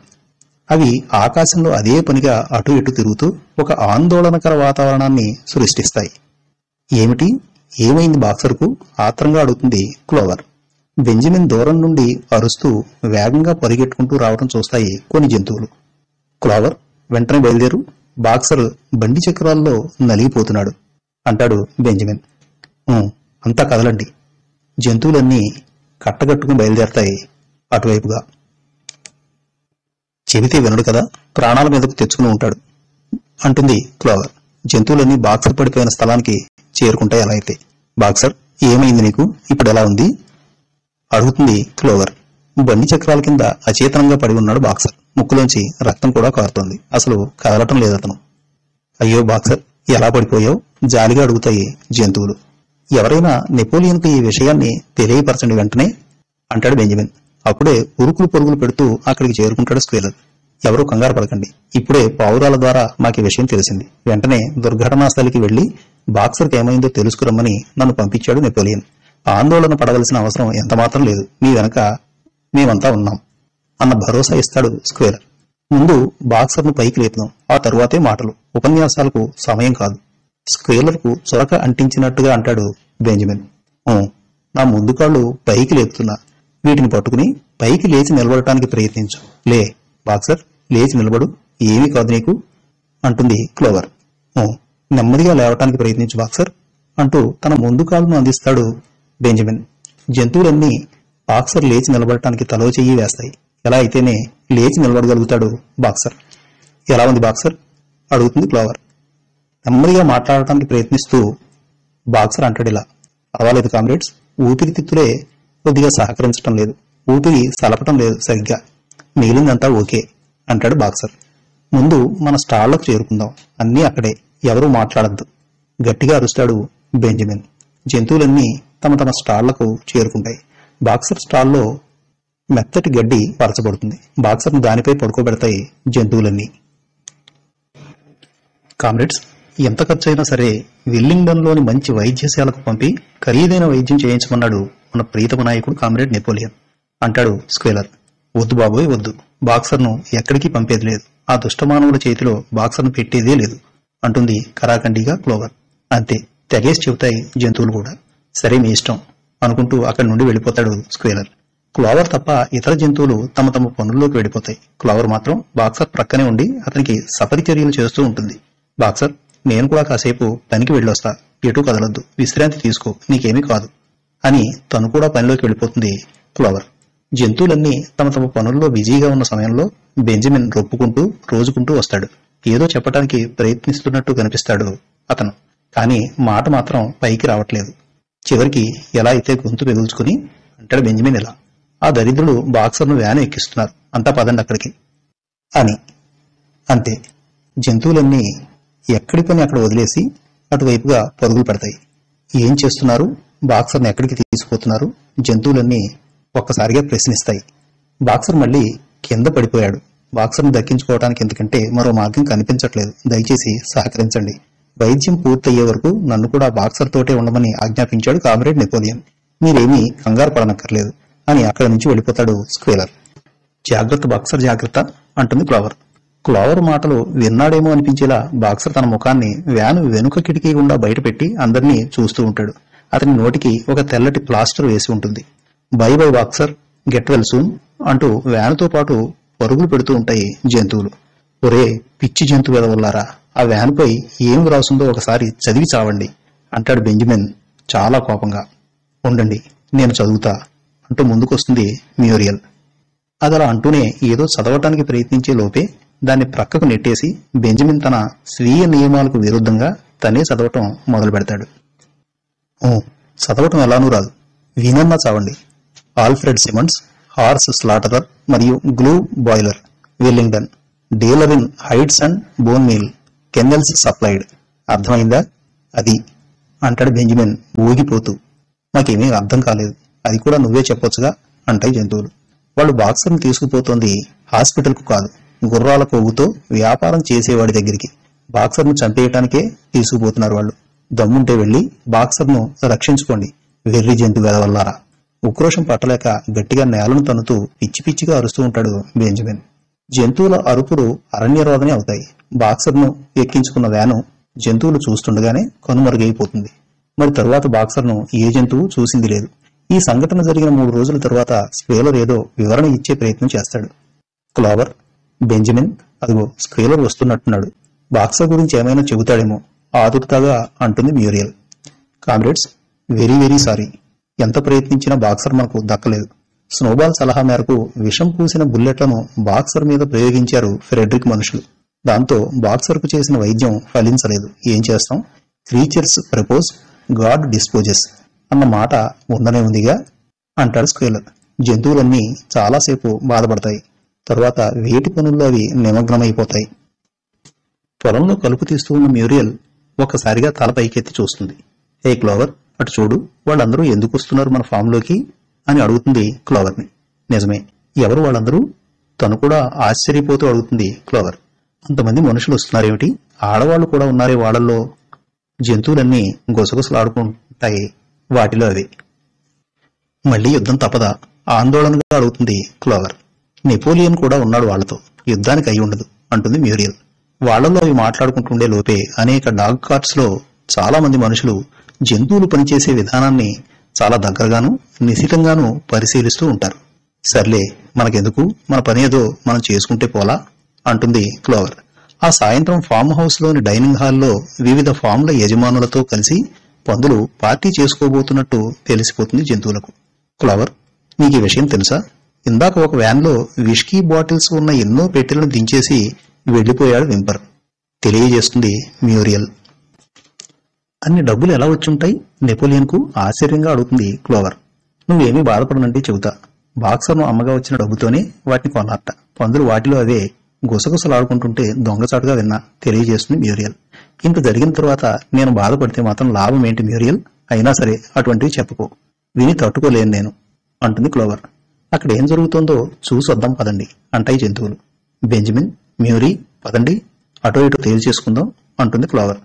అవి ఆకాశంలో అదే పనిగా అటు ఇటు తిరుగుతూ ఒక ఆందోళనకర వాతావరణాన్ని సృష్టిస్తాయి. ఏమిటి? ఏమైంది బాక్సర్కు ఆత్రంగా అడుగుతుంది క్లోవర్. బెంజమిన్ దూరం నుండి అరుస్తూ వేగంగా పరిగెట్టుకుంటూ రావడం చూస్తాయి కొన్ని జంతువులు. క్లోవర్ వెంటనే బయలుదేరు. బాక్సర్ బండి చక్రాల్లో నలిగిపోతున్నాడు. అంటాడు బెంజమిన్. అంతా కదలండి. జంతువులన్నీ కట్టగట్టుకుని బయలుదేరతాయి అటువైపుగా. చెబితే వినడు కదా ప్రాణాల మీదకు తెచ్చుకుని ఉంటాడు. అంటుంది క్లోవర్. జంతువులన్నీ బాక్సర్ పడిపోయిన స్థలానికి చేరుకుంటాయి అలా అయితే. బాక్సర్ ఏమైంది నీకు? ఇప్పుడు ఎలా ఉంది? అడుగుతుంది క్లోవర్. బండి చక్రాల కింద అచేతనంగా పడి ఉన్నాడు బాక్సర్. ముక్కులోంచి రక్తం కూడా కారుతోంది. అసలు కదలటం లేదతను అయ్యో బాక్సర్ ఎలా పడిపోయావు? జాలిగా అడుగుతాయి జంతువులు. ఎవరైనా నెపోలియన్కు ఈ విషయాన్ని తెలియపరచండి వెంటనే అంటాడు బెంజమిన్. అప్పుడే ఉరుకులు పొరుగులు పెడుతూ అక్కడికి చేరుకుంటాడు స్క్వేలర్. ఎవరూ కంగారు పడకండి. ఇప్పుడే పావురాల ద్వారా మాకు ఈ విషయం తెలిసింది. వెంటనే దుర్ఘటనా స్థలికి వెళ్ళి బాక్సర్కి ఏమైందో తెలుసుకురమ్మని నన్ను పంపించాడు నెపోలియన్. ఆందోళన పడవలసిన అవసరం ఎంతమాత్రం లేదు. మీ వెనక మేమంతా ఉన్నాం. అన్న భరోసా ఇస్తాడు స్క్వేలర్ ముందు బాక్సర్ను పైకి లేపుదాం ఆ తరువాతే మాటలు. ఉపన్యాసాలకు సమయం కాదు. స్క్వేలర్కు చొరక అంటించినట్టుగా అంటాడు బెంజమిన్. నా ముందు కాళ్ళు పైకి లేపుతున్నా. వీటిని పట్టుకుని పైకి లేచి నిలబడటానికి ప్రయత్నించు. లే బాక్సర్ లేచి నిలబడు. ఏమీ కాదు నీకు అంటుంది క్లోవర్. నెమ్మదిగా లేవటానికి ప్రయత్నించు బాక్సర్ అంటూ తన ముందు కాలును అందిస్తాడు బెంజమిన్. జంతువులన్నీ బాక్సర్ లేచి నిలబడటానికి తలో చెయ్యి వేస్తాయి. ఎలా అయితేనే లేచి నిలబడగలుగుతాడు బాక్సర్. ఎలా ఉంది బాక్సర్? అడుగుతుంది క్లోవర్ నెమ్మదిగా మాట్లాడటానికి ప్రయత్నిస్తూ బాక్సర్ అంటాడు ఇలా. పర్వాలేదు కామ్రేడ్స్ ఊపిరితిత్తులే కొద్దిగా సహకరించటం లేదు. ఊపిరి సలపటం లేదు సరిగ్గా. మిగిలిందంతా ఓకే అంటాడు బాక్సర్. ముందు మన స్టాళ్ళకు చేరుకుందాం. అన్నీ అక్కడే. ఎవరూ మాట్లాడద్దు. గట్టిగా అరుస్తాడు బెంజమిన్. జంతువులన్నీ తమ తమ స్టాళ్ళకు చేరుకుంటాయి. బాక్సర్ స్టాల్లో మెత్తటి గడ్డి పరచబడుతుంది. బాక్సర్ను దానిపై పడుకోబెడతాయి జంతువులన్నీ. కామ్రేడ్స్ ఎంత ఖర్చైనా సరే విల్లింగ్డన్లోని మంచి వైద్యశాలకు పంపి ఖరీదైన వైద్యం చేయించమన్నాడు మన ప్రీతమ నాయకుడు కామ్రేడ్ నెపోలియన్. అంటాడు స్క్వేలర్. వద్దు బాబోయ్ వద్దు. బాక్సర్ను ఎక్కడికి పంపేది లేదు. ఆ దుష్టమానవుల చేతిలో బాక్సర్ను పెట్టేదే లేదు అంటుంది కరాఖండిగా క్లోవర్. అంతే తెగేసి చెబుతాయి జంతువులు కూడా. సరే మీ ఇష్టం అనుకుంటూ అక్కడి నుండి వెళ్ళిపోతాడు స్క్వేలర్. క్లోవర్ తప్ప ఇతర జంతువులు తమ తమ పనుల్లోకి వెళ్ళిపోతాయి. క్లోవర్ మాత్రం బాక్సర్ ప్రక్కనే ఉండి అతనికి సపరి చర్యలు చేస్తూ ఉంటుంది. బాక్సర్ నేను కూడా కాసేపు పనికి వెళ్ళొస్తా. ఎటు కదలొద్దు. విశ్రాంతి తీసుకో. నీకేమీ కాదు. అని తను కూడా పనిలోకి వెళ్ళిపోతుంది క్లోవర్. జంతువులన్నీ తమ తమ పనుల్లో బిజీగా ఉన్న సమయంలో బెంజమిన్ రొప్పుకుంటూ రోజుకుంటూ వస్తాడు. ఏదో చెప్పడానికి ప్రయత్నిస్తున్నట్టు కనిపిస్తాడు అతను. కానీ మాట మాత్రం పైకి రావట్లేదు. చివరికి ఎలా అయితే గొంతు పెగుల్చుకుని అంటాడు బెంజమిన్ ఇలా. ఆ దరిద్రుడు బాక్సర్ను వ్యాన్ ఎక్కిస్తున్నారు. అంతా పదండి అక్కడికి. అని. అంతే. జంతువులన్నీ ఎక్కడి పని అక్కడ వదిలేసి అటువైపుగా పరుగులు పడతాయి. ఏం చేస్తున్నారు? బాక్సర్ని ఎక్కడికి తీసుకుపోతున్నారు? జంతువులన్నీ ఒక్కసారిగా ప్రశ్నిస్తాయి. బాక్సర్ మళ్ళీ కింద పడిపోయాడు. బాక్సర్ని దక్కించుకోవడానికి ఎందుకంటే మరో మార్గం కనిపించట్లేదు. దయచేసి సహకరించండి. వైద్యం పూర్తయ్యే వరకు నన్ను కూడా బాక్సర్ తోటే ఉండమని ఆజ్ఞాపించాడు కామ్రేడ్ నెపోలియన్. మీరేమీ కంగారు పడనక్కర్లేదు. అని అక్కడి నుంచి వెళ్ళిపోతాడు స్క్వేలర్. జాగ్రత్త బాక్సర్ జాగ్రత్త అంటుంది క్లోవర్. క్లోవర్ మాటలు విన్నాడేమో అనిపించేలా బాక్సర్ తన ముఖాన్ని వ్యాను వెనుక కిటికీ గుండా బయటపెట్టి అందరినీ చూస్తూ ఉంటాడు. అతని నోటికి ఒక తెల్లటి ప్లాస్టర్ వేసి ఉంటుంది. Bye bye Boxer get well soon అంటూ వ్యానుతో పాటు పరుగులు పెడుతూ ఉంటాయి జంతువులు. ఒరే పిచ్చి జంతువు ఎదవల్లారా ఆ వ్యాన్పై ఏం రాసుందో ఒకసారి చదివి చావండి అంటాడు బెంజమిన్ చాలా కోపంగా. ఉండండి నేను చదువుతా. అంటూ ముందుకొస్తుంది మ్యూరియల్ అది అలా అంటూనే ఏదో చదవటానికి ప్రయత్నించే లోపే దాన్ని ప్రక్కకు నెట్టేసి బెంజమిన్ తన స్వీయ నియమాలకు విరుద్ధంగా తనే చదవటం మొదలు పెడతాడు. "ఓ, చదవటం ఎలానూ రాదు. వినన్నా చావండి. ఆల్ఫ్రెడ్ సిమన్స్ హార్స్ స్లాటరర్ మరియు glue boiler Willingdon dealer in hides and bone meal kennels supplied. అర్థమైందా? అది అంటాడు బెంజమిన్ ఊగిపోతూ. నాకేమీ అర్థం కాలేదు. అది కూడా నువ్వే చెప్పొచ్చుగా అంటాయి జంతువులు. వాళ్ళు బాక్సర్ని తీసుకుపోతోంది హాస్పిటల్కు కాదు గుర్రాల కొవ్వుతో వ్యాపారం చేసేవాడి దగ్గరికి. బాక్సర్ను చంపేయటానికే తీసుకుపోతున్నారు వాళ్ళు. దమ్ముంటే వెళ్ళి బాక్సర్ను రక్షించుకోండి వెర్రి జంతువు వెదవల్లారా ఉక్రోషం పట్టలేక గట్టిగా నేలను తన్నుతూ పిచ్చి పిచ్చిగా అరుస్తూ ఉంటాడు బెంజమిన్. జంతువుల అరుపులు అరణ్యరోధనే అవుతాయి. బాక్సర్ను ఎక్కించుకున్న వ్యాను జంతువులు చూస్తుండగానే కనుమరుగైపోతుంది. మరి తరువాత బాక్సర్ను ఏ జంతువు చూసింది లేదు. ఈ సంఘటన జరిగిన మూడు రోజుల తరువాత స్క్వేలర్ ఏదో వివరణ ఇచ్చే ప్రయత్నం చేస్తాడు. క్లోవర్ బెంజమిన్ అదిగో స్క్వేలర్ వస్తున్నట్టున్నాడు. బాక్సర్ గురించి ఏమైనా చెబుతాడేమో ఆదుర్తాగా అంటుంది Muriel. Comrades very very sorry. ఎంత ప్రయత్నించినా బాక్సర్ మనకు దక్కలేదు. స్నోబాల్ సలహా మేరకు విషం పూసిన బుల్లెట్లను బాక్సర్ మీద ప్రయోగించారు ఫ్రెడ్రిక్ మనుషులు. దాంతో బాక్సర్కు చేసిన వైద్యం ఫలించలేదు. ఏం చేస్తాం? Creatures propose God disposes. అన్న మాట ఉండనే ఉందిగా అంటాడు స్క్వేల్. జంతువులన్నీ చాలాసేపు బాధపడతాయి. తరువాత వేటి పనుల్లో అవి నిమగ్నమైపోతాయి. పొలంలో కలుపు తీస్తూ ఉన్న మ్యూరియల్ ఒక్కసారిగా తల పైకెత్తి చూస్తుంది. ఏ క్లోవర్ అటు చూడు వాళ్ళందరూ ఎందుకు వస్తున్నారు మన ఫామ్లోకి? అని అడుగుతుంది క్లోవర్ని. నిజమే ఎవరు వాళ్ళందరూ? తను కూడా ఆశ్చర్యపోతూ అడుగుతుంది క్లోవర్. అంతమంది మనుషులు వస్తున్నారేమిటి? ఆడవాళ్ళు కూడా ఉన్నారే వాళ్ళల్లో. జంతువులన్నీ గుసగుసలాడుకుంటాయి. వాటిలో అవి మళ్ళీ యుద్ధం తప్పదా? ఆందోళనగా అడుగుతుంది క్లోవర్. నెపోలియన్ కూడా ఉన్నాడు వాళ్ళతో యుద్ధానికి అయి ఉండదు అంటుంది మ్యూరియల్. వాళ్ళలో అవి మాట్లాడుకుంటుండే లోపే అనేక డాగ్ కార్ట్స్లో చాలా మంది మనుషులు జంతువులు పనిచేసే విధానాన్ని చాలా దగ్గరగాను నిశితంగాను పరిశీలిస్తూ ఉంటారు. సర్లే మనకెందుకు? మన పని ఏదో మనం చేసుకుంటే పోలా? అంటుంది క్లోవర్. ఆ సాయంత్రం ఫామ్ హౌస్లోని డైనింగ్ హాల్లో వివిధ ఫామ్ల యజమానులతో కలిసి పందులు పార్టీ చేసుకోబోతున్నట్టు తెలిసిపోతుంది జంతువులకు. క్లవర్ నీకు ఈ విషయం తెలుసా? ఇందాక ఒక వ్యాన్లో విష్కీ బాటిల్స్ ఉన్న ఎన్నో పెట్టెలను దించేసి వెళ్ళిపోయాడు వింపర్. తెలియజేస్తుంది మ్యూరియల్. అన్ని డబ్బులు ఎలా వచ్చుంటాయి? నెపోలియన్కు ఆశ్చర్యంగా అడుగుతుంది క్లోవర్ నువ్వేమీ బాధపడనంటే చెబుతా. బాక్సర్ను అమ్మగా వచ్చిన డబ్బుతోనే వాటిని కొన్నారట. పందులు వాటిలో అవే గుసగుసలాడుకుంటుంటే దొంగచాటుగా విన్నా. తెలియజేస్తుంది మ్యూరియల్. ఇంత జరిగిన తర్వాత నేను బాధపడితే మాత్రం లాభం ఏంటి మ్యూరియల్ అయినా సరే అటువంటివి చెప్పకు. విని తట్టుకోలేను నేను అంటుంది క్లోవర్. అక్కడ ఏం జరుగుతుందో చూసొద్దాం పదండి అంటాయి జంతువులు. బెంజమిన్ మ్యూరీ పదండి అటో ఇటో తేల్చేసుకుందాం అంటుంది క్లోవర్.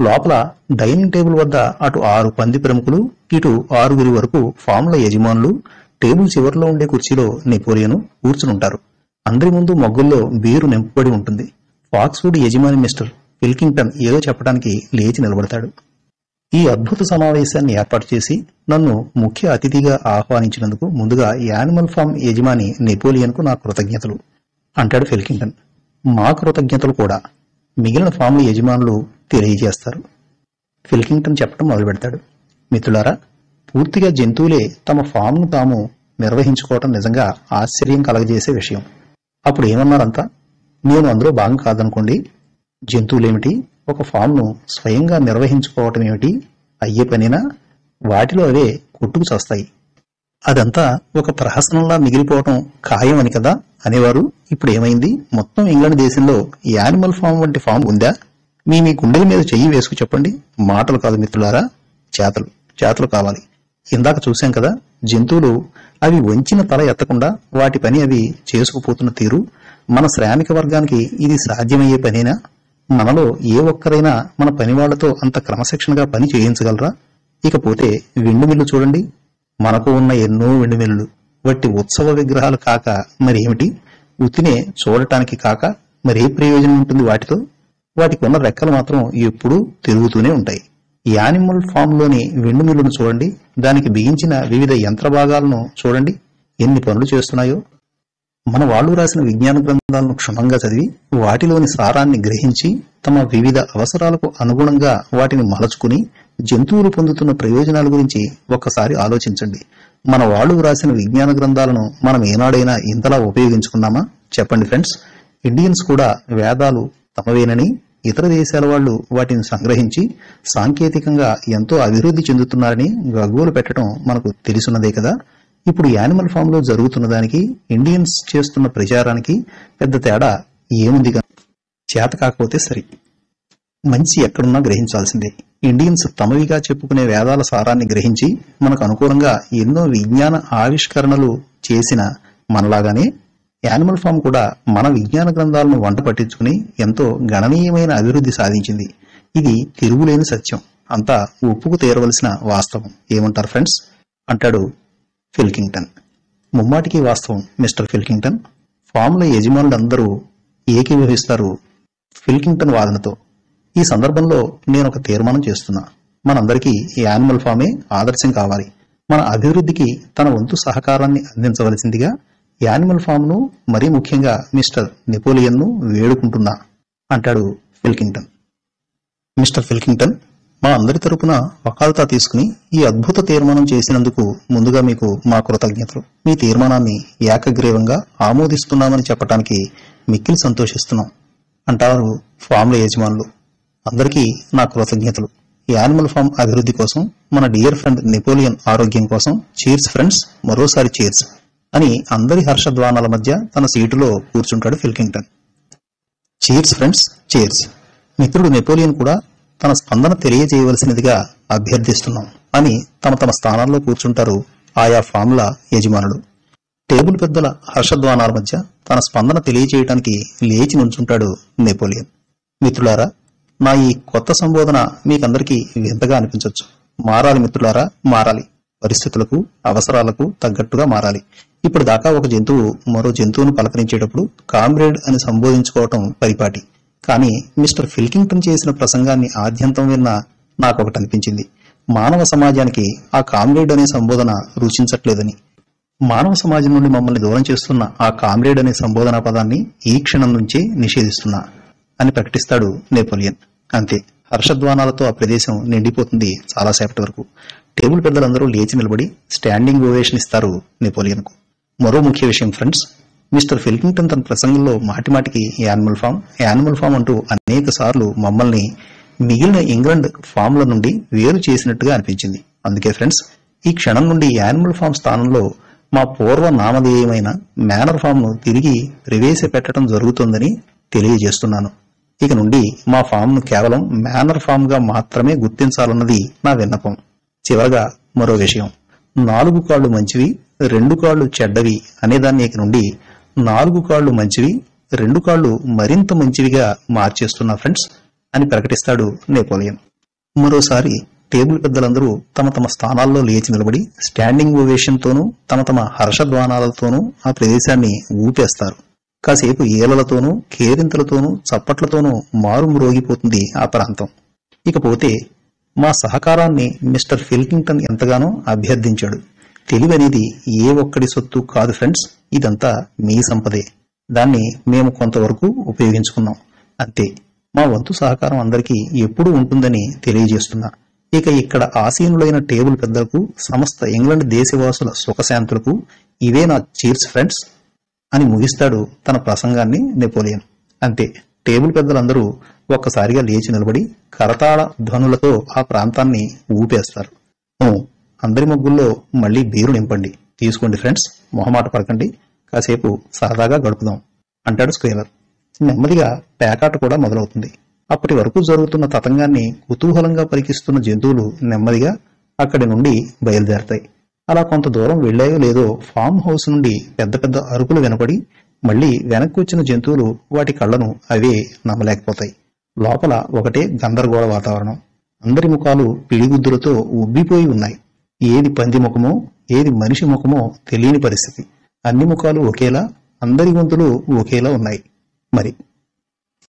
లోపల డైనింగ్ టేబుల్ వద్ద అటు ఆరు పంది ప్రముఖులు ఇటు ఆరుగురి వరకు ఫామ్ల యజమానులు టేబుల్ చివరిలో ఉండే కుర్చీలో నెపోలియను కూర్చునుంటారు. అందరి ముందు మగ్గుల్లో బీరు నింపబడి ఉంటుంది. ఫాక్స్వుడ్ యజమాని మిస్టర్ విల్కింగ్టన్ ఏదో చెప్పడానికి లేచి నిలబడతాడు. ఈ అద్భుత సమావేశాన్ని ఏర్పాటు చేసి నన్ను ముఖ్య అతిథిగా ఆహ్వానించినందుకు ముందుగా యానిమల్ ఫామ్ యజమాని నెపోలియన్కు నా కృతజ్ఞతలు అంటాడు ఫెల్కింగ్టన్ మా కృతజ్ఞతలు కూడా మిగిలిన ఫామ్ల యజమానులు తెలియజేస్తారు ఫిల్కింగ్టన్ చెప్పడం మొదలు పెడతాడు మిత్రులారా పూర్తిగా జంతువులే తమ ఫామ్ను తాము నిర్వహించుకోవటం నిజంగా ఆశ్చర్యం కలగజేసే విషయం. అప్పుడు ఏమన్నారంతా? నేను అందులో భాగం కాదనుకోండి జంతువులేమిటి? ఒక ఫామ్ను స్వయంగా నిర్వహించుకోవటం ఏమిటి? అయ్యే పనినా? వాటిలో అవే కొట్టుకు చస్తాయి. అదంతా ఒక ప్రహసనంలా మిగిలిపోవటం ఖాయం అని కదా? అనేవారు ఇప్పుడు ఏమైంది? మొత్తం ఇంగ్లాండ్ దేశంలో యానిమల్ ఫామ్ వంటి ఫామ్ ఉందా? మీ మీ గుండెల మీద చెయ్యి వేసుకు చెప్పండి. మాటలు కాదు మిత్రులారా చేతలు చేతలు కావాలి. ఇందాక చూశాం కదా జంతువులు అవి వంచిన తల ఎత్తకుండా వాటి పని అవి చేసుకుపోతున్న తీరు. మన శ్రామిక వర్గానికి ఇది సాధ్యమయ్యే పనేనా? మనలో ఏ ఒక్కరైనా మన పనివాళ్ళతో అంత క్రమశిక్షణగా పని చేయించగలరా? ఇకపోతే విండు మిల్లు చూడండి. మనకు ఉన్న ఎన్నో వెండి మిల్లులు. వట్టి ఉత్సవ విగ్రహాలు కాక మరి ఏమిటి ఉత్తినే చూడటానికి కాక మరి ఏ ప్రయోజనం ఉంటుంది వాటితో? వాటికి ఉన్న రెక్కలు మాత్రం ఎప్పుడూ తిరుగుతూనే ఉంటాయి. యానిమల్ ఫామ్లోని వెండి మిల్లును చూడండి. దానికి బిగించిన వివిధ యంత్ర భాగాలను చూడండి. ఎన్ని పనులు చేస్తున్నాయో? మన వాళ్ళు రాసిన విజ్ఞాన గ్రంథాలను క్షుణ్ణంగా చదివి వాటిలోని సారాన్ని గ్రహించి తమ వివిధ అవసరాలకు అనుగుణంగా వాటిని మలచుకుని జంతువులు పొందుతున్న ప్రయోజనాల గురించి ఒక్కసారి ఆలోచించండి. మన వాళ్ళు రాసిన విజ్ఞాన గ్రంథాలను మనం ఏనాడైనా ఇంతలా ఉపయోగించుకున్నామా? చెప్పండి ఫ్రెండ్స్. ఇండియన్స్ కూడా వేదాలు తమవేనని ఇతర దేశాల వాళ్ళు వాటిని సంగ్రహించి సాంకేతికంగా ఎంతో అభివృద్ధి చెందుతున్నారని గగ్గోలు పెట్టడం మనకు తెలుసున్నదే కదా. ఇప్పుడు యానిమల్ ఫామ్లో జరుగుతున్న దానికి ఇండియన్స్ చేస్తున్న ప్రచారానికి పెద్ద తేడా ఏముంది చేత కాకపోతే సరి. మంచి ఎక్కడున్నా గ్రహించాల్సిందే. ఇండియన్స్ తమవిగా చెప్పుకునే వేదాల సారాన్ని గ్రహించి మనకు అనుకూలంగా ఎన్నో విజ్ఞాన ఆవిష్కరణలు చేసిన మనలాగానే యానిమల్ ఫామ్ కూడా మన విజ్ఞాన గ్రంథాలను వంట పట్టించుకుని ఎంతో గణనీయమైన అభివృద్ధి సాధించింది. ఇది తిరుగులేని సత్యం. అంతా ఒప్పుకు తీరవలసిన వాస్తవం. ఏమంటారు ఫ్రెండ్స్? అంటాడు ఫిల్కింగ్టన్. ముమ్మాటికి వాస్తవం మిస్టర్ ఫిల్కింగ్టన్. ఫామ్ల యజమానులందరూ ఏకీభవిస్తారు ఫిల్కింగ్టన్ వాదనతో. ఈ సందర్భంలో నేను ఒక తీర్మానం చేస్తున్నా. మనందరికీ ఈ యానిమల్ ఫామే ఆదర్శం కావాలి. మన అభివృద్ధికి తన వంతు సహకారాన్ని అందించవలసిందిగా యానిమల్ ఫామ్ను మరీ ముఖ్యంగా మిస్టర్ నెపోలియన్ను వేడుకుంటున్నా అంటాడు ఫిల్కింగ్టన్. మిస్టర్ ఫిల్కింగ్టన్ మా అందరి తరపున వకాల్తా తీసుకుని ఈ అద్భుత తీర్మానం చేసినందుకు ముందుగా మీకు మా కృతజ్ఞతలు. మీ తీర్మానాన్ని ఏకగ్రీవంగా ఆమోదిస్తున్నామని చెప్పడానికి మిక్కిలి సంతోషిస్తున్నాం. అంటారు ఫామ్ల యజమానులు. అందరికీ నా కృతజ్ఞతలు. ఈ యానిమల్ ఫామ్ అభివృద్ధి కోసం మన డియర్ ఫ్రెండ్ నెపోలియన్ ఆరోగ్యం కోసం చీర్స్ ఫ్రెండ్స్ మరోసారి చీర్స్ అని అందరి హర్షధ్వానాల మధ్య తన సీటులో కూర్చుంటాడు ఫిల్కింగ్టన్. Cheers friends cheers. మిత్రుడు నెపోలియన్ కూడా తన స్పందన తెలియజేయవలసినదిగా అభ్యర్థిస్తున్నాం అని తమ తమ స్థానాల్లో కూర్చుంటారు ఆయా ఫామ్ల యజమానులు. టేబుల్ పెద్దల హర్షధ్వానాల మధ్య తన స్పందన తెలియజేయటానికి లేచి నుంచుంటాడు నెపోలియన్. మిత్రులారా నా ఈ కొత్త సంబోధన మీకందరికీ వింతగా అనిపించవచ్చు మారాలి మిత్రులారా మారాలి. పరిస్థితులకు అవసరాలకు తగ్గట్టుగా మారాలి. ఇప్పుడు దాకా ఒక జంతువు మరో జంతువును పలకరించేటప్పుడు కామ్రేడ్ అని సంబోధించుకోవటం పరిపాటి. కానీ మిస్టర్ ఫిల్కింగ్టన్ చేసిన ప్రసంగాన్ని ఆద్యంతం విన్న నాకొకటి అనిపించింది. మానవ సమాజానికి ఆ కామ్రేడ్ అనే సంబోధన రుచించట్లేదని. మానవ సమాజం నుండి మమ్మల్ని దూరం చేస్తున్న ఆ కామ్రేడ్ అనే సంబోధన పదాన్ని ఈ క్షణం నుంచే నిషేధిస్తున్నా అని ప్రకటిస్తాడు నెపోలియన్. అంతే. హర్షధ్వానాలతో ఆ ప్రదేశం నిండిపోతుంది చాలాసేపటి వరకు. టేబుల్ పెద్దలందరూ లేచి నిలబడి స్టాండింగ్ ఓవేషన్ ఇస్తారు నెపోలియన్కు. మరో ముఖ్య విషయం ఫ్రెండ్స్ మిస్టర్ ఫిల్కింగ్టన్ తన ప్రసంగంలో మాటిమాటికి యానిమల్ ఫామ్ యానిమల్ ఫామ్ అంటూ అనేక సార్లు మమ్మల్ని మిగిలిన ఇంగ్లాండ్ ఫామ్ల నుండి వేరు చేసినట్టుగా అనిపించింది. అందుకే ఫ్రెండ్స్ ఈ క్షణం నుండి యానిమల్ ఫామ్ స్థానంలో మా పూర్వ నామధేయమైన మేనర్ ఫామ్ను తిరిగి ప్రవేశపెట్టడం జరుగుతుందని తెలియజేస్తున్నాను. ఇక నుండి మా ఫామ్ను కేవలం మేనర్ ఫామ్గా మాత్రమే గుర్తించాలన్నది నా విన్నపం. చివరగా మరో విషయం. నాలుగు కాళ్ళు మంచివి రెండు కాళ్ళు చెడ్డవి అనేదాన్ని ఇక నుండి నాలుగు కాళ్ళు మంచివి రెండు కాళ్ళు మరింత మంచివిగా మార్చేస్తున్నా ఫ్రెండ్స్ అని ప్రకటిస్తాడు నెపోలియన్. మరోసారి టేబుల్ పెద్దలందరూ తమ తమ స్థానాల్లో లేచి నిలబడి స్టాండింగ్ ఓవేషన్తోనూ తమ తమ హర్షధ్వానాలతోనూ ఆ ప్రదేశాన్ని ఊపేస్తారు. కాసేపు ఏలలతోనూ కేరింతలతోనూ చప్పట్లతోనూ మారుమ్రోగిపోతుంది ఆ ప్రాంతం. ఇకపోతే మా సహకారాన్ని మిస్టర్ ఫిల్కింగ్టన్ ఎంతగానో అభ్యర్థించాడు. తెలివనేది ఏ ఒక్కడి సొత్తు కాదు ఫ్రెండ్స్ ఇదంతా మీ సంపదే. దాన్ని మేము కొంతవరకు ఉపయోగించుకున్నాం. అంతే. మా వంతు సహకారం అందరికీ ఎప్పుడూ ఉంటుందని తెలియజేస్తున్నా. ఇక ఇక్కడ ఆసీనులైన టేబుల్ పెద్దలకు సమస్త ఇంగ్లాండ్ దేశవాసుల సుఖశాంతులకు ఇవే నా చీర్స్ ఫ్రెండ్స్ అని ముగిస్తాడు తన ప్రసంగాన్ని నెపోలియన్. అంతే. టేబుల్ పెద్దలందరూ ఒక్కసారిగా లేచి నిలబడి కరతాళ ధ్వనులతో ఆ ప్రాంతాన్ని ఊపేస్తారు. అందరి ముగ్గుల్లో మళ్ళీ బీరు నింపండి. తీసుకోండి ఫ్రెండ్స్. మొహమాట పడకండి. కాసేపు సరదాగా గడుపుదాం. అంటాడు స్క్రీనర్. నెమ్మదిగా పేకాట కూడా మొదలవుతుంది. అప్పటి వరకు జరుగుతున్న తతంగాన్ని కుతూహలంగా పరికిస్తున్న జంతువులు నెమ్మదిగా అక్కడి నుండి బయలుదేరతాయి. అలా కొంత దూరం వెళ్ళాయో లేదో ఫామ్ హౌస్ నుండి పెద్ద పెద్ద అరుపులు వినపడి మళ్ళీ వెనక్కి వచ్చిన జంతువులు వాటి కళ్ళను అవే నమ్మలేకపోతాయి లోపల ఒకటే గందరగోళ వాతావరణం. అందరి ముఖాలు పిడిగుద్దులతో ఉబ్బిపోయి ఉన్నాయి. ఏది పంది ముఖమో ఏది మనిషి ముఖమో తెలియని పరిస్థితి. అన్ని ముఖాలు ఒకేలా అందరి గొంతులు ఒకేలా ఉన్నాయి. మరి